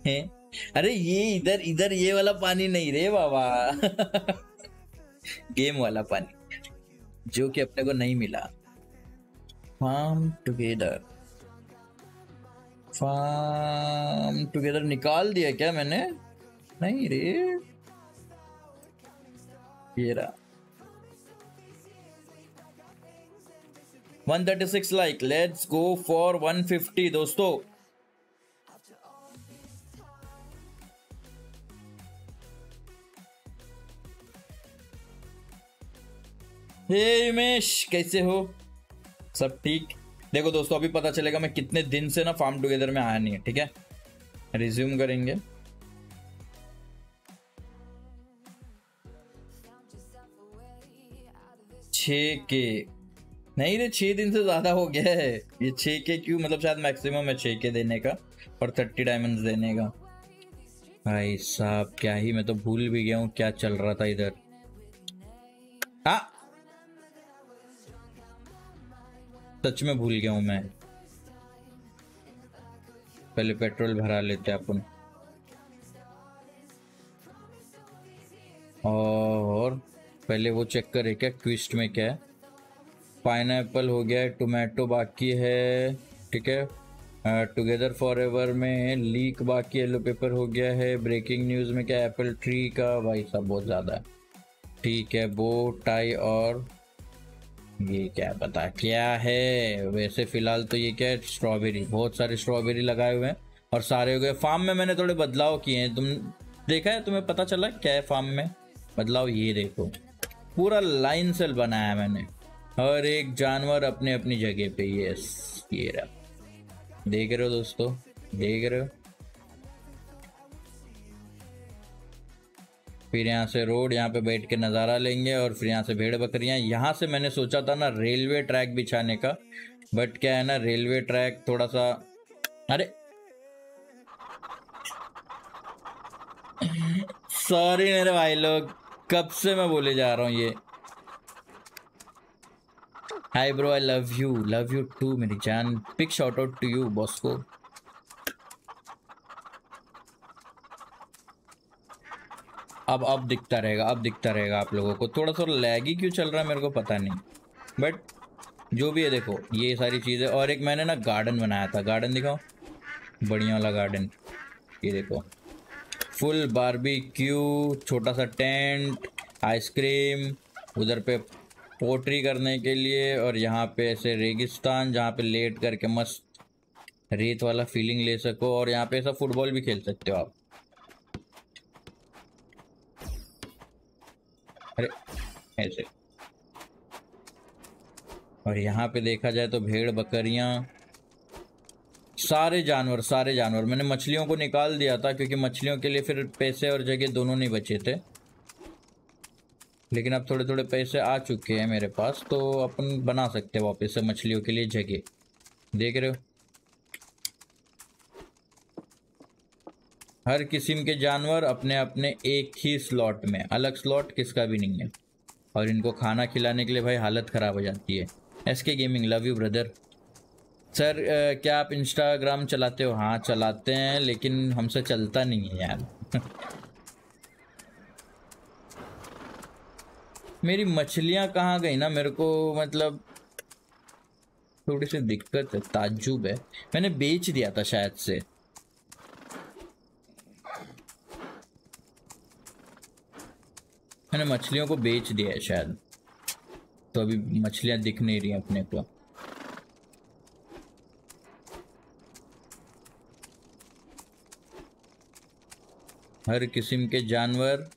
है? अरे ये इधर इधर ये वाला पानी नहीं रे बाबा। गेम वाला पानी जो कि अपने को नहीं मिला। फार्म टुगेदर फार्म टुगेदर निकाल दिया क्या मैंने? नहीं रे। ये रहा। 136 लाइक लेट्स गो फॉर 150 दोस्तों। हे उमेश, कैसे हो? सब ठीक? देखो दोस्तों, अभी पता चलेगा मैं कितने दिन से ना फार्म टुगेदर में आया नहीं है, ठीक है? रिज्यूम करेंगे। छ के नहीं रे छह दिन से ज़्यादा हो गया है। ये छह के क्यों? मतलब शायद मैक्सिमम है छह के देने का और थर्टी डायमंड देने का। भाई साहब, क्या ही मैं तो भूल भी गया हूँ क्या चल रहा था इधर। हाँ सच में भूल गया हूँ मैं। पहले पेट्रोल भरा लेते अपन। और पहले वो चेक करे क्या? क्विस्ट में क्या है? पाइन हो गया है टोमेटो बाकी है, ठीक है? टुगेदर फॉर एवर में लीक बाकी येलो पेपर हो गया है ब्रेकिंग न्यूज़ में क्या एप्पल ट्री का? भाई सब बहुत ज़्यादा है। ठीक है बो टाई और ये क्या पता क्या है? वैसे फ़िलहाल तो ये क्या है स्ट्रॉबेरी बहुत सारे स्ट्रॉबेरी लगाए हुए हैं और सारे हो गए। फार्म में मैंने थोड़े बदलाव किए हैं। तुम देखा है, तुम्हें पता चला क्या है फार्म में? बदलाव ये देखो, पूरा लाइन सेल बनाया मैंने। हर एक जानवर अपने अपनी जगह पे यस ये रहा। देख रहे हो दोस्तों? देख रहे हो? फिर यहाँ से रोड, यहाँ पे बैठ के नज़ारा लेंगे और फिर यहाँ से भेड़ बकरियाँ। यहाँ से मैंने सोचा था ना, रेलवे ट्रैक बिछाने का, बट क्या है ना, रेलवे ट्रैक थोड़ा सा अरे! सॉरी मेरे भाई लोग, कब से मैं बोले जा रहा हूँ ये? Hi bro I love you love you too मेरी जान। Big shout out to you boss को। अब अब दिखता रहेगा, अब दिखता रहेगा आप लोगों को। थोड़ा सा लैगी क्यों चल रहा है मेरे को पता नहीं। बट जो भी है, देखो, ये सारी चीज़ें। और एक मैंने ना गार्डन बनाया था। गार्डन दिखाओ। बढ़िया वाला गार्डन ये देखो। फुल बारबी क्यू छोटा सा टेंट आइसक्रीम उधर पे पोट्री करने के लिए और यहाँ पे ऐसे रेगिस्तान जहाँ पे लेट करके मस्त रेत वाला फीलिंग ले सको और यहाँ पे ऐसा फुटबॉल भी खेल सकते हो आप। अरे, ऐसे। और यहाँ पे देखा जाए तो भेड़ बकरियाँ, सारे जानवर सारे जानवर। मैंने मछलियों को निकाल दिया था क्योंकि मछलियों के लिए फिर पैसे और जगह दोनों नहीं बचे थे। लेकिन अब थोड़े थोड़े पैसे आ चुके हैं मेरे पास तो अपन बना सकते हैं वापस से मछलियों के लिए जगह। देख रहे हो? हर किस्म के जानवर अपने अपने एक ही स्लॉट में, अलग स्लॉट किसका भी नहीं है। और इनको खाना खिलाने के लिए भाई हालत ख़राब हो जाती है। S K gaming love you brother sir क्या आप इंस्टाग्राम चलाते हो? हाँ चलाते हैं, लेकिन हमसे चलता नहीं है यार। मेरी मछलियाँ कहाँ गई ना, मेरे को मतलब थोड़ी सी दिक्कत है ताजुब है। मैंने बेच दिया था शायद से। मैंने मछलियों को बेच दिया है शायद। तो अभी मछलियाँ दिख नहीं रही अपने को। हर किस्म के जानवर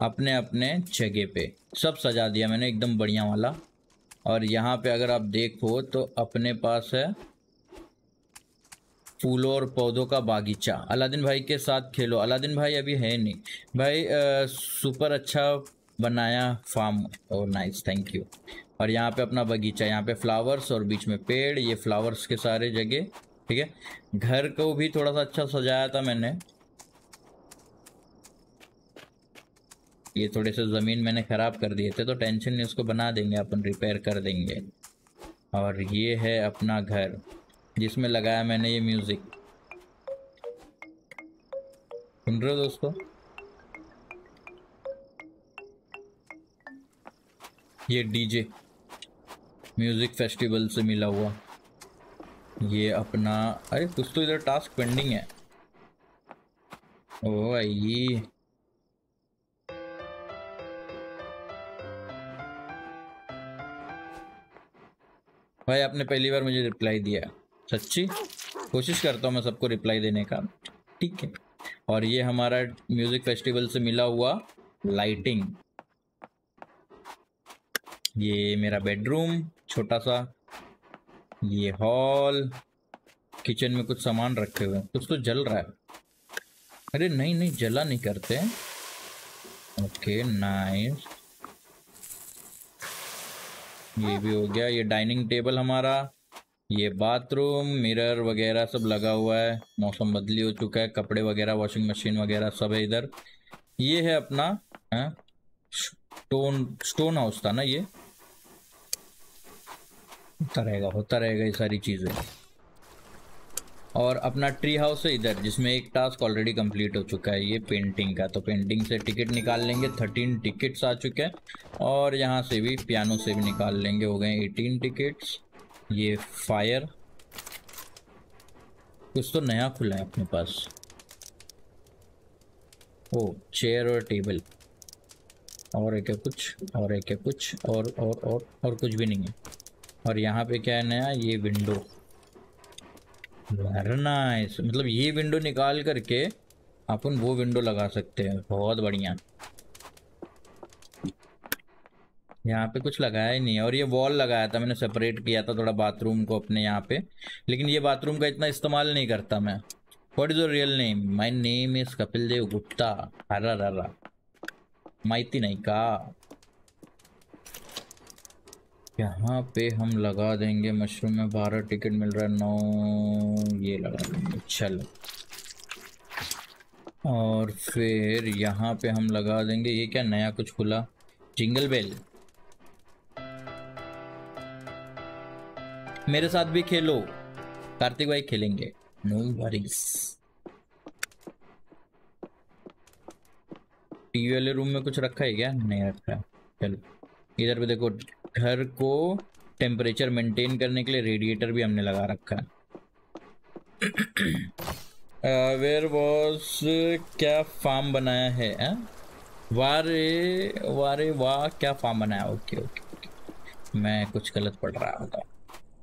अपने अपने जगह पे। सब सजा दिया मैंने एकदम बढ़िया वाला। और यहाँ पे अगर आप देखो तो अपने पास है फूलों और पौधों का बागीचा। अलादीन भाई के साथ खेलो। अलादीन भाई अभी है नहीं। भाई आ, सुपर अच्छा बनाया फार्म और नाइस थैंक यू और यहाँ पे अपना बगीचा यहाँ पे फ्लावर्स और बीच में पेड़ ये फ्लावर्स के सारे जगह ठीक है? घर को भी थोड़ा सा अच्छा सजाया था मैंने। ये थोड़े से ज़मीन मैंने ख़राब कर दिए थे तो टेंशन नहीं, उसको बना देंगे, अपन रिपेयर कर देंगे। और ये है अपना घर, जिसमें लगाया मैंने ये म्यूज़िक सुन रहे हो दोस्तों? ये डीजे म्यूज़िक फेस्टिवल से मिला हुआ। ये अपना, अरे कुछ तो इधर टास्क पेंडिंग है। ओ आई भाई, आपने पहली बार मुझे रिप्लाई दिया। सच्ची? कोशिश करता हूँ मैं सबको रिप्लाई देने का। ठीक है। और ये हमारा म्यूज़िक फेस्टिवल से मिला हुआ लाइटिंग ये मेरा बेडरूम छोटा सा। ये हॉल किचन में कुछ सामान रखे हुए कुछ तो जल रहा है। अरे नहीं नहीं, जला नहीं करते। ओके नाइस ये भी हो गया, ये डाइनिंग टेबल हमारा, ये बाथरूम मिरर वगैरह सब लगा हुआ है, मौसम बदली हो चुका है, कपड़े वगैरह वॉशिंग मशीन वगैरह सब है इधर। ये है अपना, है स्टोन स्टोन हाउस था ना ये? होता रहेगा होता रहेगा ये सारी चीज़ें। और अपना ट्री हाउस है इधर, जिसमें एक टास्क ऑलरेडी कंप्लीट हो चुका है, ये पेंटिंग का। तो पेंटिंग से टिकट निकाल लेंगे थर्टीन टिकट्स आ चुके हैं। और यहाँ से भी पियानो से भी निकाल लेंगे, हो गए एटीन टिकट्स ये फायर कुछ तो नया खुला है अपने पास। ओ चेयर और टेबल और एक है कुछ? और एक है कुछ? और और और और कुछ भी नहीं है। और यहाँ पे क्या है नया? ये विंडो नाइस मतलब ये विंडो निकाल करके अपन वो विंडो लगा सकते हैं। बहुत बढ़िया। यहाँ पे कुछ लगाया ही नहीं है। और ये वॉल लगाया था, मैंने सेपरेट किया था थोड़ा बाथरूम को अपने यहाँ पे। लेकिन ये बाथरूम का इतना इस्तेमाल नहीं करता मैं। What is your real name my name is Kapil Dev Gupta हरा हरा माइती नहीं का? यहाँ पे हम लगा देंगे मशरूम में बारह टिकट मिल रहा है, नौ, ये लगा देंगे, चलो। और फिर यहाँ पे हम लगा देंगे, ये क्या नया कुछ खुला? Jingle bell. मेरे साथ भी खेलो। कार्तिक भाई खेलेंगे। नो वरीज टीवी वाले रूम में कुछ रखा है क्या? नहीं रखा। है चलो, इधर भी देखो। घर को टेम्परेचर मेंटेन करने के लिए रेडिएटर भी हमने लगा रखा है। वेयर बॉस क्या फार्म बनाया है आ? वारे वारे वाह क्या फार्म बनाया? ओके ओके ओके मैं कुछ गलत पढ़ रहा होगा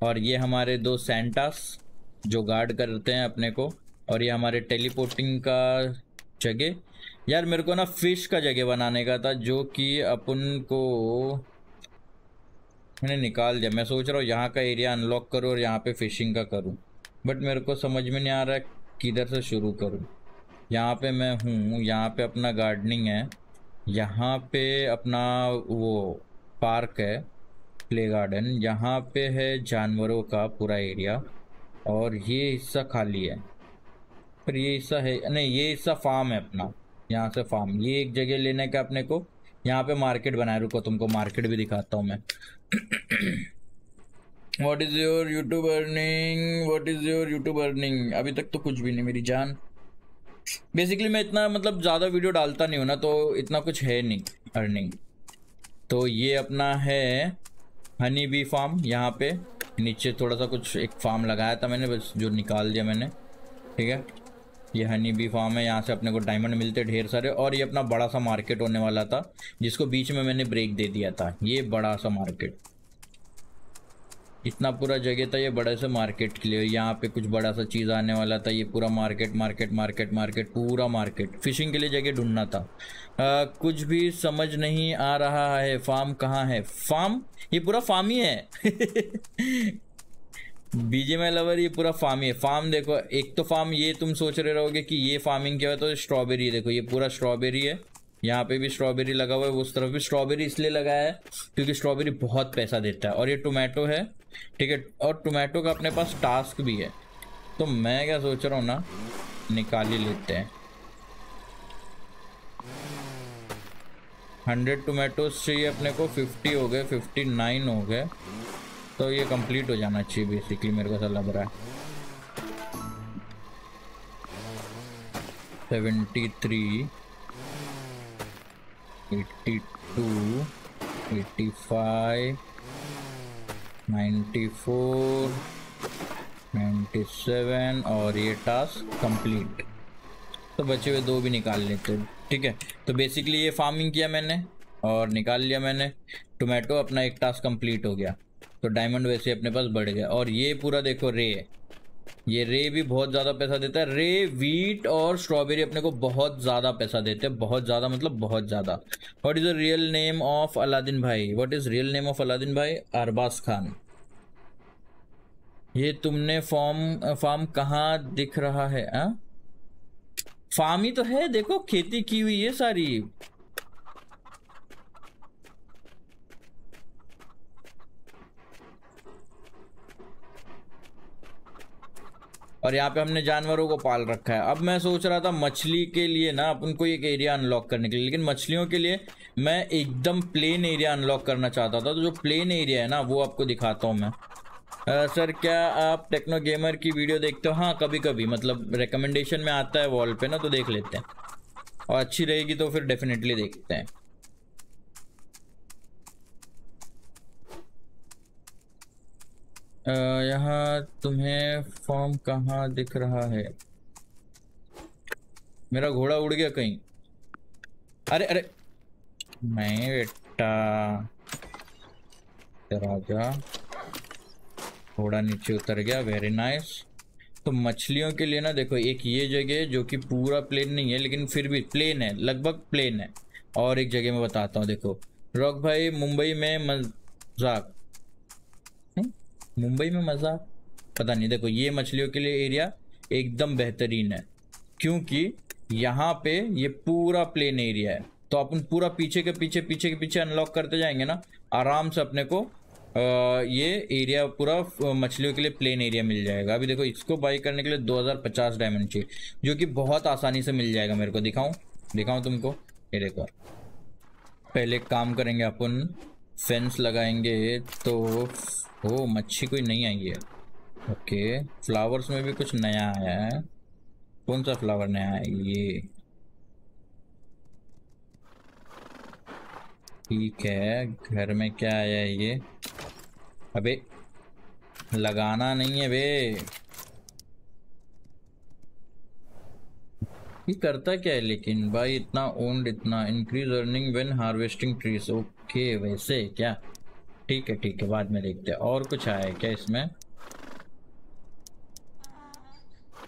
और ये हमारे दो सेंटास जो गार्ड करते हैं अपने को, और ये हमारे टेलीपोर्टिंग का जगह। यार मेरे को ना फ़िश का जगह बनाने का था, जो कि अपन को मैंने निकाल दिया। मैं सोच रहा हूँ यहाँ का एरिया अनलॉक करूँ और यहाँ पे फिशिंग का करूँ। बट मेरे को समझ में नहीं आ रहा किधर से शुरू करूँ। यहाँ पे मैं हूँ, यहाँ पे अपना गार्डनिंग है। यहाँ पे अपना वो पार्क है प्ले गार्डन यहाँ पे है जानवरों का पूरा एरिया और ये हिस्सा खाली है। फिर ये हिस्सा है, नहीं, ये हिस्सा फार्म है अपना। यहाँ से फार्म ये एक जगह लेने का अपने को? यहाँ पे मार्केट बनाए रुको, तुमको मार्केट भी दिखाता हूँ मैं। What is your YouTube earning what is your YouTube earning अभी तक तो कुछ भी नहीं, मेरी जान। बेसिकली मैं इतना मतलब ज़्यादा वीडियो डालता नहीं हूँ ना तो इतना कुछ है नहीं अर्निंग तो ये अपना है हनी बी फार्म यहाँ पे। नीचे थोड़ा सा कुछ एक फार्म लगाया था मैंने, बस जो निकाल दिया मैंने, ठीक है? ये हनी बी फार्म है यहाँ से अपने को डायमंड मिलते ढेर सारे। और ये अपना बड़ा सा मार्केट होने वाला था जिसको बीच में मैंने ब्रेक दे दिया था। ये बड़ा सा मार्केट इतना पूरा जगह था ये बड़े से मार्केट के लिए। यहाँ पे कुछ बड़ा सा चीज़ आने वाला था ये पूरा मार्केट मार्केट मार्केट मार्केट पूरा मार्केट फिशिंग के लिए जगह ढूंढना था। आ, कुछ भी समझ नहीं आ रहा है फार्म कहाँ है? फार्म ये पूरा फार्म ही है। बीजेमआई लवर ये पूरा फार्म ही है। फार्म देखो, एक तो फार्म ये तुम सोच रहे रहोगे कि ये फ़ार्मिंग क्या है तो स्ट्रॉबेरी देखो, ये पूरा स्ट्रॉबेरी है। यहाँ पे भी स्ट्रॉबेरी लगा हुआ है, उस तरफ़ भी स्ट्रॉबेरी इसलिए लगाया है क्योंकि स्ट्रॉबेरी बहुत पैसा देता है। और ये टोमेटो है, ठीक है? और टोमेटो का अपने पास टास्क भी है। तो मैं क्या सोच रहा हूँ ना, निकाल ही लेते हैं। हंड्रेड टोमेटोज चाहिए अपने को फिफ्टी हो गए फिफ्टी नाइन हो गए। तो ये कंप्लीट हो जाना चाहिए बेसिकली मेरे को ऐसा लग रहा है। Seventy three eighty two eighty five ninety four ninety seven और ये टास्क कंप्लीट तो बचे हुए दो भी निकाल लेते ठीक है? तो बेसिकली ये फ़ार्मिंग किया मैंने और निकाल लिया मैंने। टोमेटो अपना एक टास्क कंप्लीट हो गया। तो डायमंड वैसे अपने पास बढ़ गया। और ये पूरा देखो रे। ये रे भी बहुत ज़्यादा पैसा देता है। रे वीट और स्ट्रॉबेरी अपने को बहुत ज़्यादा पैसा देते हैं। बहुत ज़्यादा मतलब बहुत ज़्यादा। What is the real name of Aladdin भाई? What is real name of Aladdin भाई? अरबाज खान। ये तुमने फॉर्म फार्म कहाँ दिख रहा है आ? फार्म ही तो है। देखो खेती की हुई है सारी। और यहाँ पे हमने जानवरों को पाल रखा है। अब मैं सोच रहा था मछली के लिए ना अपन को एक एरिया अनलॉक करने के लिए। लेकिन मछलियों के लिए मैं एकदम प्लेन एरिया अनलॉक करना चाहता था। तो जो प्लेन एरिया है ना वो आपको दिखाता हूँ मैं। आ, सर क्या आप टेक्नो गेमर की वीडियो देखते हो? हाँ कभी कभी मतलब रिकमेंडेशन में आता है वॉल पे ना तो देख लेते हैं। और अच्छी रहेगी तो फिर डेफिनेटली देखते हैं। यहाँ तुम्हें फॉर्म कहाँ दिख रहा है? मेरा घोड़ा उड़ गया कहीं। अरे अरे। मैं बेटा राजा घोड़ा नीचे उतर गया वेरी नाइस तो मछलियों के लिए ना देखो, एक ये जगह जो कि पूरा प्लेन नहीं है, लेकिन फिर भी प्लेन है, लगभग प्लेन है। और एक जगह मैं बताता हूँ, देखो। रॉक भाई, मुंबई में मज़ाक। मुंबई में मज़ा? पता नहीं देखो ये मछलियों के लिए एरिया एकदम बेहतरीन है। क्योंकि यहाँ पे ये पूरा प्लेन एरिया है। तो अपन पूरा पीछे के पीछे पीछे के पीछे अनलॉक करते जाएँगे ना आराम से अपने को आ, ये एरिया पूरा मछलियों के लिए प्लेन एरिया मिल जाएगा। अभी देखो इसको बाई करने के लिए 2050 डायमंड चाहिए जो कि बहुत आसानी से मिल जाएगा मेरे को। दिखाऊँ? दिखाऊँ तुमको? ये देखो। पहले काम करेंगे अपन फेंस लगाएँगे तो ओ, मच्छी कोई नहीं आई है ओके फ्लावर्स में भी कुछ नया आया है। कौन सा फ्लावर नया है ये? ठीक है, घर में क्या आया है ये? अबे, लगाना नहीं है बे। ये करता क्या है लेकिन? भाई, इतना ओन्ड इतना increase earning when harvesting trees okay वैसे क्या? ठीक है ठीक है, बाद में देखते हैं। और कुछ आया है क्या इसमें?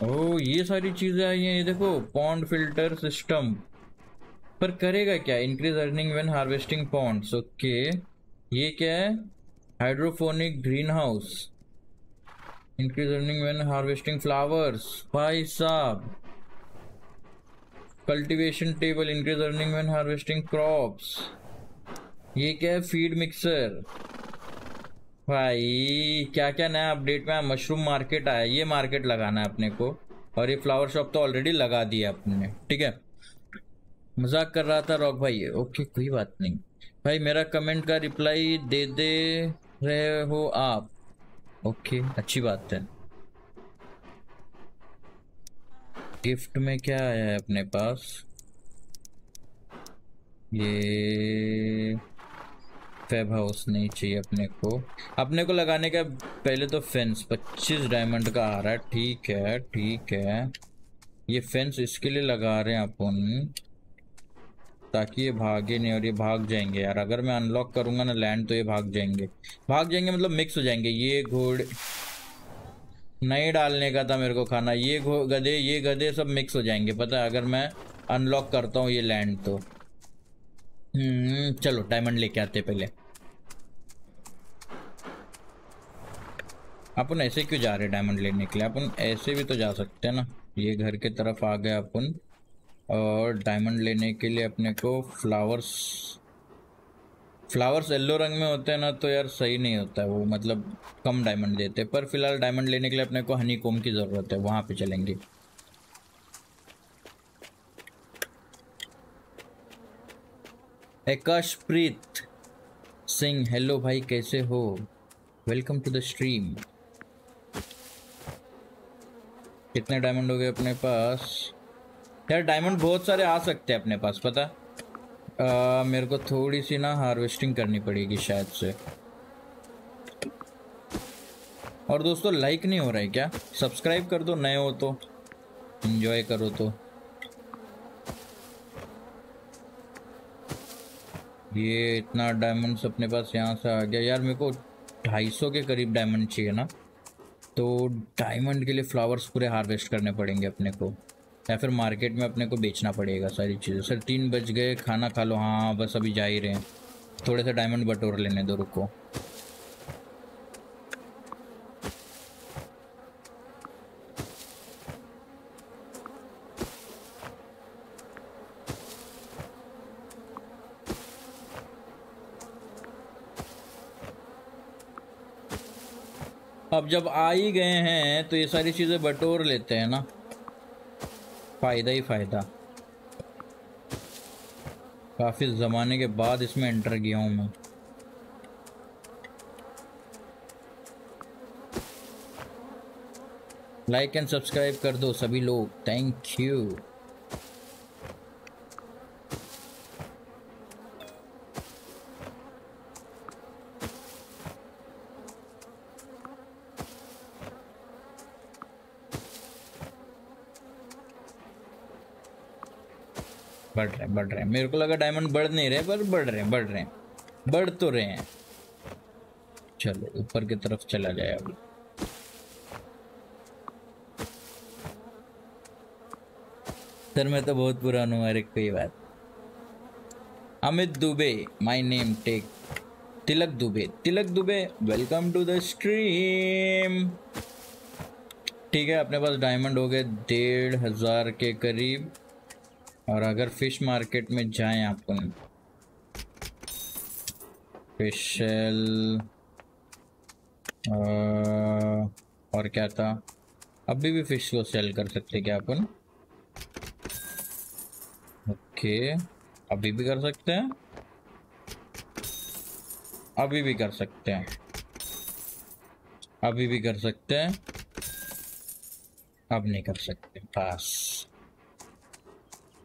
ओ, ये सारी चीज़ें आई हैं, ये देखो पॉन्ड फ़िल्टर सिस्टम पर करेगा क्या? Increase earning when harvesting ponds okay. ये क्या है? Hydroponic greenhouse increase earning when harvesting flowers भाई साहब cultivation table increase earning when harvesting crops ये क्या है? फ़ीड मिक्सर भाई क्या क्या नया अपडेट में मशरूम मार्केट आया? ये मार्केट लगाना है अपने को। और ये फ्लावर शॉप तो ऑलरेडी लगा दिया अपने। ठीक है? मज़ाक कर रहा था रॉक भाई। ओके कोई बात नहीं। भाई, मेरा कमेंट का रिप्लाई दे दे रहे हो आप। ओके अच्छी बात है। गिफ्ट में क्या आया है अपने पास? ये फेब हाउस नहीं चाहिए अपने को। अपने को लगाने का पहले तो फेंस 25 डायमंड का आ रहा है। ठीक है ठीक है। ये फेंस इसके लिए लगा रहे हैं अपन, ताकि ये भागे नहीं और ये भाग जाएँगे यार। अगर मैं अनलॉक करूँगा ना लैंड तो ये भाग जाएँगे। भाग जाएँगे मतलब मिक्स हो जाएँगे। ये घोड़े नहीं डालने का था मेरे को खाना। ये गधे ये गधे सब मिक्स हो जाएँगे। पता है, अगर मैं अनलॉक करता हूँ ये लैंड तो। हम्म चलो डायमंड लेके आते पहले। अपन ऐसे क्यों जा रहे डायमंड लेने के लिए? अपन ऐसे भी तो जा सकते हैं ना। ये घर के तरफ़ आ गए अपन। और डायमंड लेने के लिए अपने को फ्लावर्स फ्लावर्स येलो रंग में होते हैं ना तो यार सही नहीं होता। है वो मतलब कम डायमंड देते पर फ़िलहाल डायमंड लेने के लिए अपने को हनी कोम की ज़रूरत है। वहाँ पे चलेंगे। आकाशप्रीत सिंह हेलो भाई, कैसे हो? वेलकम टू द स्ट्रीम कितने डायमंड हो गए अपने पास? यार डायमंड बहुत सारे आ सकते हैं अपने पास पता? आ, मेरे को थोड़ी सी ना हार्वेस्टिंग करनी पड़ेगी शायद से। और दोस्तों लाइक नहीं हो रहा है क्या? सब्सक्राइब कर दो नए हो तो। एंजॉय करो तो। ये इतना डायमंड्स अपने पास यहाँ से आ गया। यार मेरे को ढाई सौ के करीब डायमंड चाहिए ना। तो डायमंड के लिए फ्लावर्स पूरे हार्वेस्ट करने पड़ेंगे अपने को। या फिर मार्केट में अपने को बेचना पड़ेगा सारी चीज़ें। सर, तीन बज गए, खाना खा लो। हाँ बस अभी जा ही रहे हैं। थोड़े से डायमंड बटोर लेने दो, रुको। अब जब आ ही गए हैं तो ये सारी चीज़ें बटोर लेते हैं ना। फ़ायदा ही फ़ायदा। काफ़ी ज़माने के बाद इसमें एंटर किया हूँ मैं। लाइक एंड सब्सक्राइब कर दो सभी लोग। थैंक यू बढ़ रहे हैं, बढ़ रहे हैं। मेरे को लगा डायमंड बढ़ नहीं रहे, पर बढ़ रहे हैं, बढ़ रहे हैं। बढ़ तो रहे हैं। चलो, ऊपर की तरफ़ चला जाए अभी सर, मैं तो बहुत पुराना हूँ अरे कोई बात। Amit Dubey my name take Tilak Dubey Tilak Dubey welcome to the stream ठीक है, अपने पास डायमंड हो गए डेढ़ हज़ार के करीब। और अगर फ़िश मार्केट में जाएँ अपन फिशल और क्या था? अभी भी फ़िश को सेल कर सकते क्या अपन ओके, अभी भी कर सकते हैं। अभी भी कर सकते हैं। अभी भी कर सकते हैं। अब नहीं कर सकते पास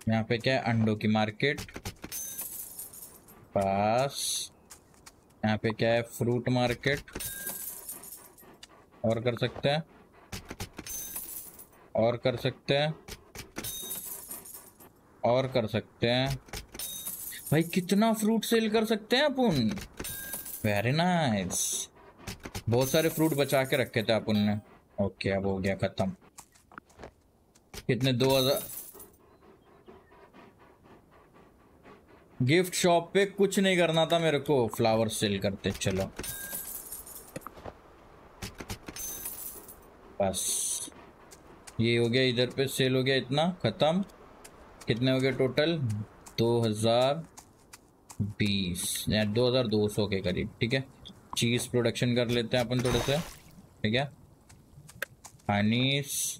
यहाँ पे क्या है? अंडों की मार्केट। पास। यहाँ पे क्या है? Fruit market. और कर सकते हैं? और कर सकते हैं? और कर सकते हैं? भाई, कितना फ्रूट सेल कर सकते हैं अपन? वेरी नाइस बहुत सारे फ्रूट बचा के रखे थे अपन ने। ओके अब हो गया खत्म। कितने? दो हज़ार गिफ्ट शॉप पे कुछ नहीं करना था मेरे को। फ्लावर सेल करते, चलो। बस। ये हो गया इधर पे, सेल हो गया इतना, ख़त्म। कितने हो गए टोटल? दो हज़ार बीस दो हज़ार दो सौ के करीब, ठीक है? चीज़ प्रोडक्शन कर लेते हैं अपन थोड़े से, ठीक है? हनीस,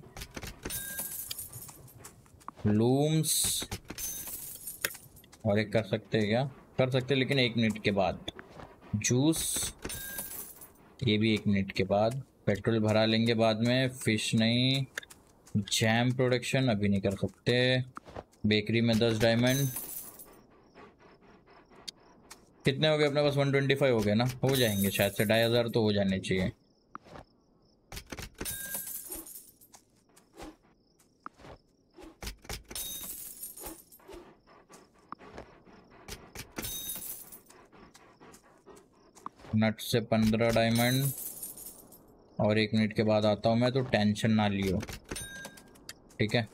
लूम्स और एक कर सकते हैं क्या? कर सकते हैं, लेकिन एक मिनट के बाद। जूस। ये भी एक मिनट के बाद। पेट्रोल भरा लेंगे बाद में। फ़िश नहीं। जैम प्रोडक्शन अभी नहीं कर सकते। बेकरी में दस डायमंड। कितने हो गए अपने पास? वन ट्वेंटी फाइव हो गए ना? हो जाएँगे शायद से। ढाई हज़ार तो हो जाने चाहिए। नट से पंद्रह डायमंड और एक मिनट के बाद आता हूँ मैं तो टेंशन ना लियो। ठीक है?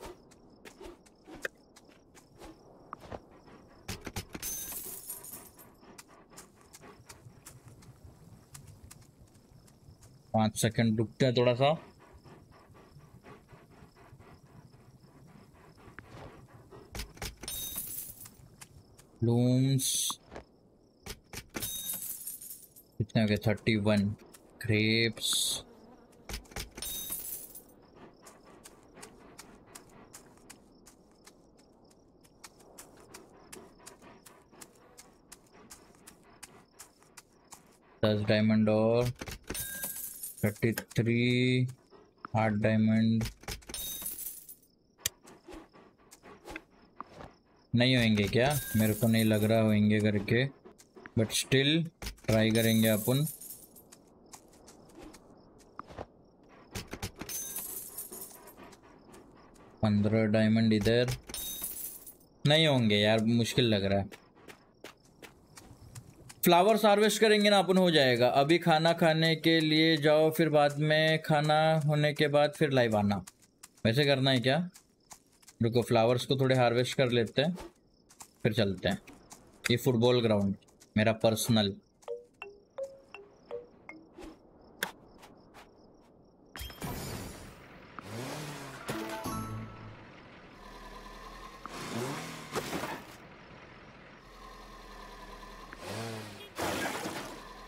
पाँच सेकंड रुकते हैं थोड़ा सा। Looms okay thirty one grapes दस डायमंड और थर्टी थ्री आठ डायमंड नहीं होंगे क्या? मेरे को नहीं लग रहा होंगे करके बट स्टिल ट्राई करेंगे अपन। पंद्रह डायमंड इधर। नहीं होंगे यार, मुश्किल लग रहा है। फ्लावर्स हार्वेस्ट करेंगे ना अपन, हो जाएगा। अभी खाना खाने के लिए जाओ, फिर बाद में खाना होने के बाद फिर लाइव आना। वैसे करना है क्या? रुको फ्लावर्स को थोड़े हार्वेस्ट कर लेते हैं, फिर चलते हैं। ये फुटबॉल ग्राउंड मेरा पर्सनल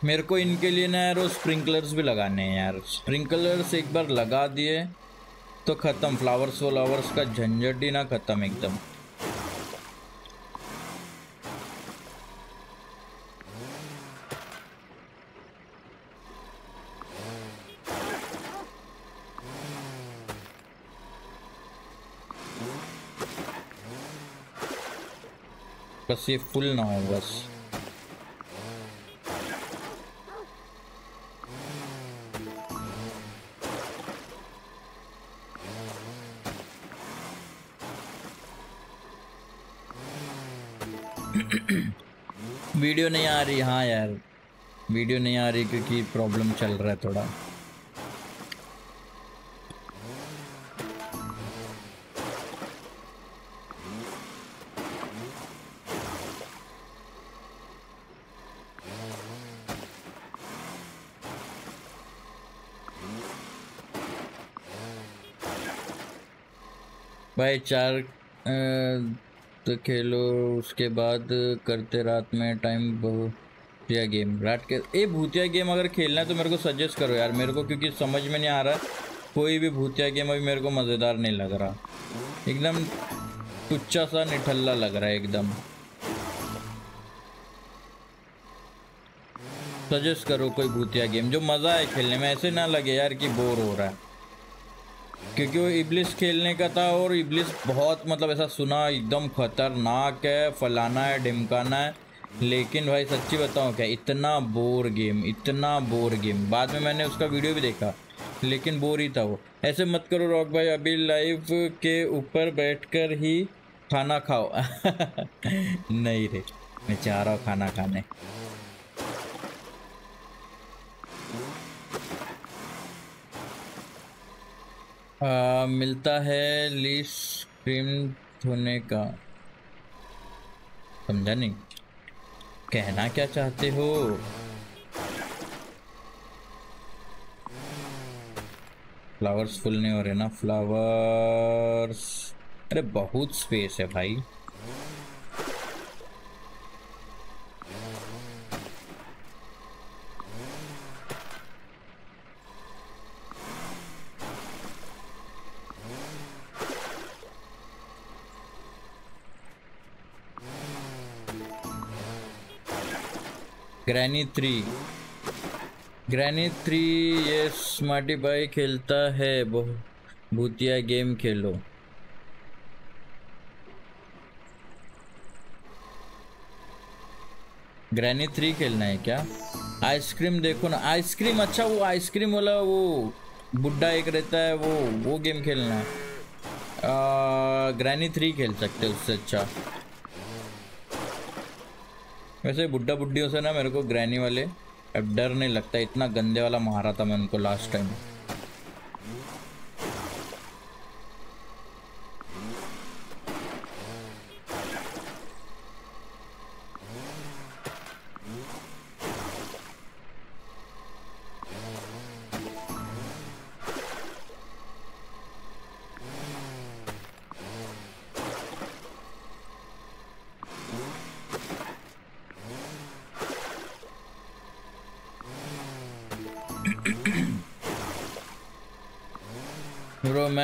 मेरे को इनके लिए ना यार वो स्प्रिंकलर्स भी लगाने हैं यार। स्प्रिंकलर्स एक बार लगा दिए तो ख़त्म। फ्लावर्स व्लावर्स का झंझट ही ना ख़त्म एकदम। बस ये फुल ना हो, बस। रही हाँ यार वीडियो नहीं आ रही क्योंकि प्रॉब्लम चल रहा है थोड़ा। भाई चार तो खेलो, उसके बाद करते रात में टाइम भूतिया गेम रात के, ए, भूतिया गेम अगर खेलना है तो मेरे को सजेस्ट करो यार, मेरे को क्योंकि समझ में नहीं आ रहा, कोई भी भूतिया गेम अभी मेरे को मज़ेदार नहीं लग रहा। एकदम टुच्चा सा निठल्ला लग रहा है, एकदम। सजेस्ट करो कोई भूतिया गेम जो मज़ा है खेलने में, ऐसे ना लगे यार कि बोर हो रहा है। क्योंकि वो इबलिस खेलने का था और इबलिस बहुत मतलब ऐसा सुना एकदम खतरनाक है, फलाना है, ढिमकाना है। लेकिन भाई सच्ची बताऊँ क्या, इतना बोर गेम, इतना बोर गेम। बाद में मैंने उसका वीडियो भी देखा, लेकिन बोर ही था वो। ऐसे मत करो रॉक भाई, अभी लाइव के ऊपर बैठकर ही खाना खाओ। नहीं रे, मैं चाह रहा हूँ खाना खाने। आ, मिलता है लीस क्रीम धोने का। समझा नहीं? कहना क्या चाहते हो? फ्लावर्स फुल नहीं हो रहे ना फ्लावर्स अरे बहुत स्पेस है भाई। ग्रैनी थ्री ग्रैनी थ्री ये स्मार्टी भाई खेलता है। भूतिया गेम खेलो। ग्रैनी थ्री खेलना है क्या? आइसक्रीम देखो ना। आइसक्रीम अच्छा वो आइसक्रीम वाला वो बुड्ढा एक रहता है, वो वो गेम खेलना। है ग्रैनी थ्री खेल सकते उससे अच्छा। वैसे बुढ़ा बुढ़ियों से ना मेरे को ग्रैनी वाले अब डर नहीं लगता, इतना गंदे वाला मारा था मैं उनको लास्ट टाइम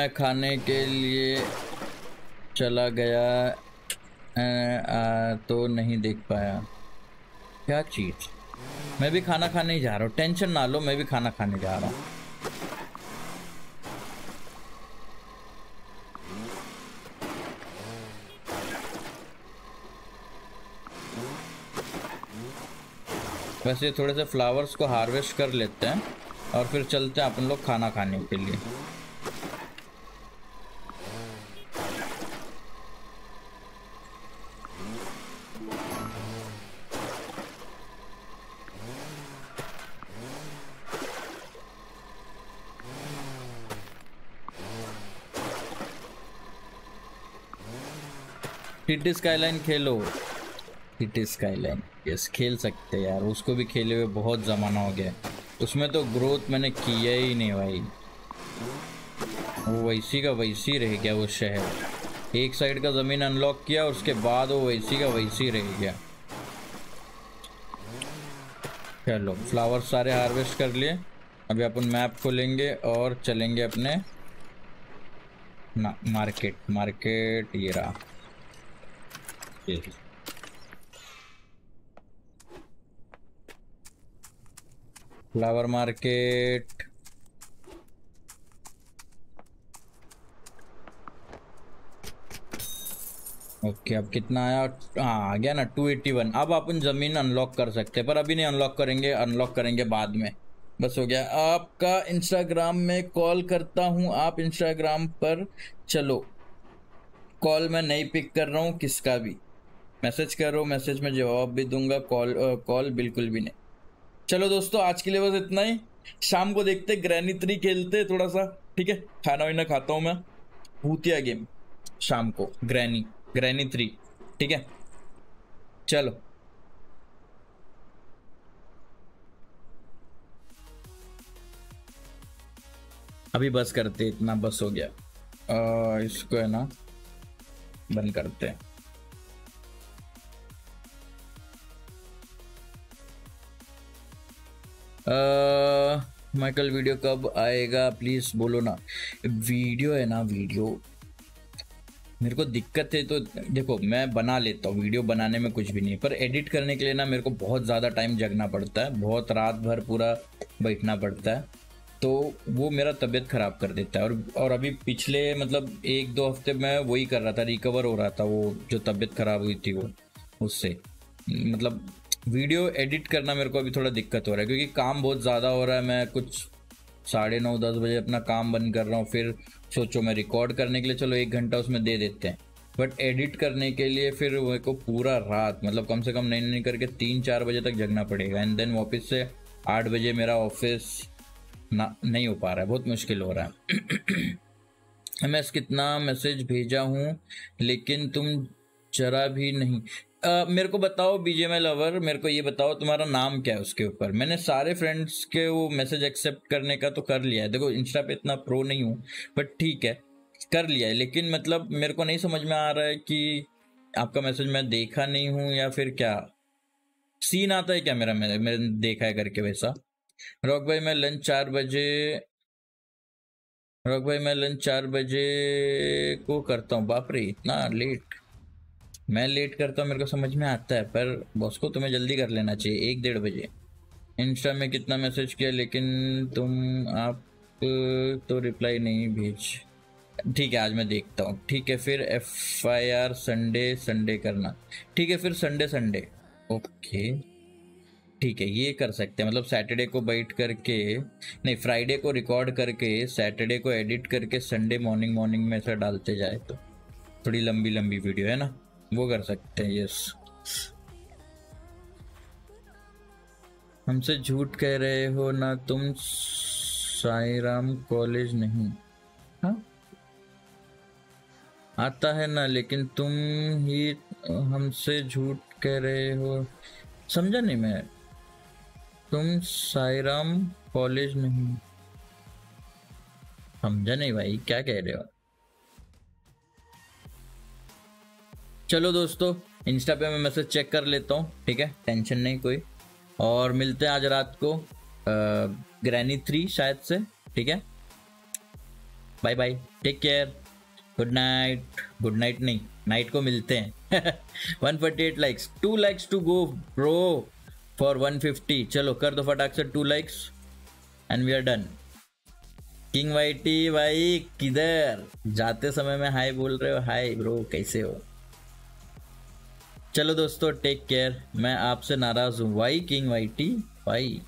मैं खाने के लिए चला गया आ, तो नहीं देख पाया। क्या चीज़? मैं भी खाना खाने ही जा रहा हूँ। टेंशन ना लो मैं भी खाना खाने जा रहा हूँ। वैसे थोड़े से फ्लावर्स को हार्वेस्ट कर लेते हैं और फिर चलते हैं अपन लोग खाना खाने के लिए। सिटी स्काईलाइन खेलो। सिटी स्काईलाइन यस खेल सकते यार। उसको भी खेले हुए बहुत ज़माना हो गया। उसमें तो ग्रोथ मैंने किया ही नहीं भाई। वो वैसी का वैसी रह गया वो शहर। एक साइड का ज़मीन अनलॉक किया उसके बाद वो वैसी का वैसी रह गया। चलो फ्लावर सारे हार्वेस्ट कर लिए। अभी अपन मैप खोलेंगे और चलेंगे अपने। ना मार्केट मार्केट ये रहा। फ्लावर मार्केट ओके अब कितना आया? हाँ आ गया ना 281 अब अपन ज़मीन अनलॉक कर सकते हैं, पर अभी नहीं अनलॉक करेंगे अनलॉक करेंगे बाद में। बस हो गया। आपका इंस्टाग्राम में कॉल करता हूँ, आप इंस्टाग्राम पर चलो। कॉल मैं नहीं पिक कर रहा हूँ, किसका भी। मैसेज कर मैसेज में जवाब भी दूँगा कॉल कॉल बिल्कुल भी नहीं। चलो दोस्तों आज के लिए बस इतना ही। शाम को देखते ग्रैनी थ्री खेलते थोड़ा सा ठीक है? खाना वाना खाता हूँ मैं। भूतिया गेम शाम को ग्रैनी ग्रैनी थ्री ठीक है? चलो। अभी बस करते इतना बस हो गया। आ, इसको है ना बंद करते हैं। माइकल वीडियो कब आएगा? प्लीज़ बोलो ना। वीडियो है ना वीडियो मेरे को दिक्कत है तो देखो, मैं बना लेता हूँ। वीडियो बनाने में कुछ भी नहीं पर एडिट करने के लिए ना मेरे को बहुत ज़्यादा टाइम जगना पड़ता है। बहुत रात भर पूरा बैठना पड़ता है। तो वो मेरा तबीयत ख़राब कर देता है। और और अभी पिछले मतलब एक दो हफ़्ते मैं वही कर रहा था। रिकवर हो रहा था वो, जो तबीयत ख़राब हुई थी वो, उससे। मतलब वीडियो एडिट करना मेरे को अभी थोड़ा दिक्कत हो रहा है, क्योंकि काम बहुत ज़्यादा हो रहा है, मैं कुछ साढ़े नौ, दस बजे अपना काम बंद कर रहा हूँ, फिर सोचो मैं रिकॉर्ड करने के लिए, चलो एक घंटा उसमें दे देते हैं। बट एडिट करने के लिए फिर मेरे को पूरा रात मतलब कम से कम नहीं नहीं करके तीन, चार बजे तक जगना पड़ेगा। एंड देन वापस से आठ बजे मेरा ऑफ़िस ना, नहीं हो पा रहा है, बहुत मुश्किल हो रहा है। मैं कितना मैसेज भेजा हूँ, लेकिन तुम जरा भी नहीं। मेरे को बताओ बीजेएमआई लवर मेरे को ये बताओ, तुम्हारा नाम क्या है उसके ऊपर? मैंने सारे फ्रेंड्स के वो मैसेज एक्सेप्ट करने का तो कर लिया है। देखो इंस्टा पे इतना प्रो नहीं हूँ बट ठीक है, कर लिया है। लेकिन मतलब मेरे को नहीं समझ में आ रहा है कि आपका मैसेज मैं देखा नहीं हूँ या फिर क्या? सीन आता है क्या मेरा? मैंने मैंने देखा है करके वैसा। रॉक भाई मैं लंच चार बजे रॉक भाई मैं लंच चार बजे को करता हूँ। बाप रे, इतना लेट मैं लेट करता हूँ, मेरे को समझ में आता है, पर बॉस को तुम्हें जल्दी कर लेना चाहिए, एक डेढ़ बजे। इंस्टा में कितना मैसेज किया, लेकिन तुम आप तो रिप्लाई नहीं भेज। ठीक है, आज मैं देखता हूँ। ठीक है, फिर F I R Sunday Sunday करना। ठीक है, फिर संडे संडे ओके ठीक है, ये कर सकते हैं। मतलब सैटरडे को बैठ करके, नहीं फ्राइडे को रिकॉर्ड करके सैटरडे को एडिट करके संडे मॉर्निंग मॉर्निंग में ऐसा डालते जाए तो। थोड़ी लंबी लंबी वीडियो है ना? वो कर सकते हैं यस हमसे झूठ कह रहे हो ना तुम, साईराम कॉलेज नहीं। हाँ? आता है ना, लेकिन तुम ही हमसे झूठ कह रहे हो। समझा नहीं मैं। तुम साईराम कॉलेज नहीं। समझा नहीं भाई, क्या कह रहे हो? चलो दोस्तों इंस्टा पे मैं मैसेज चेक कर लेता हूँ, ठीक है? टेंशन नहीं कोई। और मिलते हैं आज रात को ग्रैनी थ्री शायद से, ठीक है? Bye bye take care good night good night नहीं नाइट को मिलते हैं। 148 likes two likes to go bro for 150 चलो, कर दो फटाक से two likes and we are done king YT भाई किधर? जाते समय में हाय बोल रहे हो? हाय ब्रो कैसे हो? चलो दोस्तों टेक केयर मैं आपसे नाराज़ हूँ। Y King Y T Y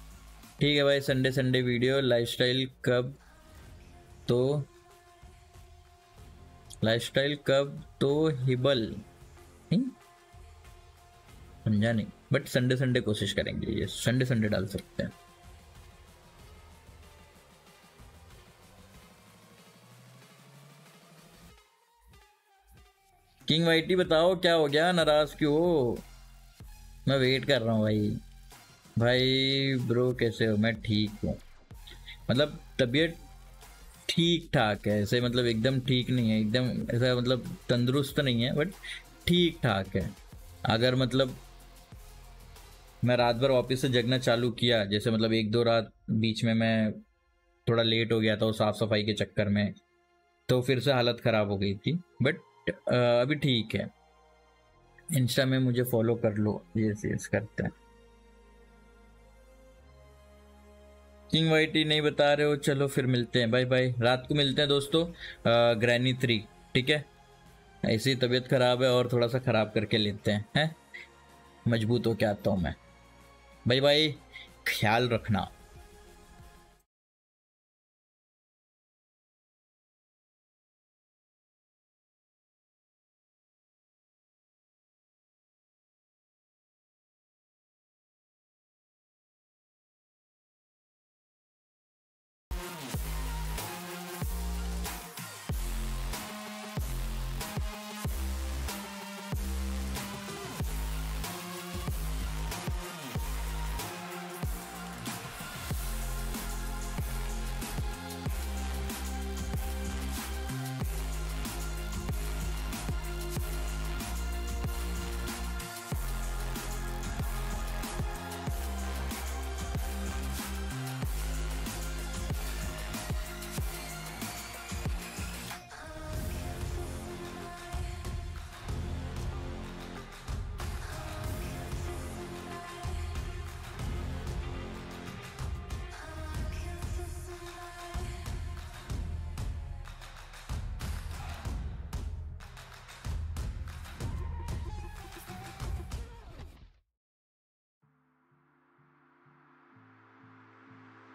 ठीक है भाई संडे संडे वीडियो लाइफस्टाइल कब? तो लाइफस्टाइल कब? तो हिबल। समझा नहीं। बट संडे संडे कोशिश करेंगे। ये संडे संडे डाल सकते हैं। किंग वाइटी बताओ, क्या हो गया? नाराज़ क्यों हो? मैं वेट कर रहा हूँ भाई। भाई ब्रो कैसे हो? मैं ठीक हूँ। मतलब तबीयत ठीक ठाक है, ऐसे मतलब एकदम ठीक नहीं है, एकदम ऐसा मतलब तंदुरुस्त नहीं है बट ठीक ठाक है। अगर मतलब मैं रात भर ऑफ़िस से जगना चालू किया, जैसे मतलब एक दो रात बीच में मैं थोड़ा लेट हो गया था वो साफ़ सफ़ाई के चक्कर में तो फिर से हालत ख़राब हो गई थी बट अभी ठीक है। इंस्टा में मुझे फॉलो कर लो। ये यस करते हैं। किंग वाइटी नहीं बता रहे हो? चलो फिर मिलते हैं। बाय बाय रात को मिलते हैं दोस्तों। ग्रैनी थ्री ठीक है? ऐसी तबीयत खराब है और थोड़ा सा खराब करके लेते हैं हैं? मज़बूत हो के आता हूँ मैं। बाय बाय ख्याल रखना।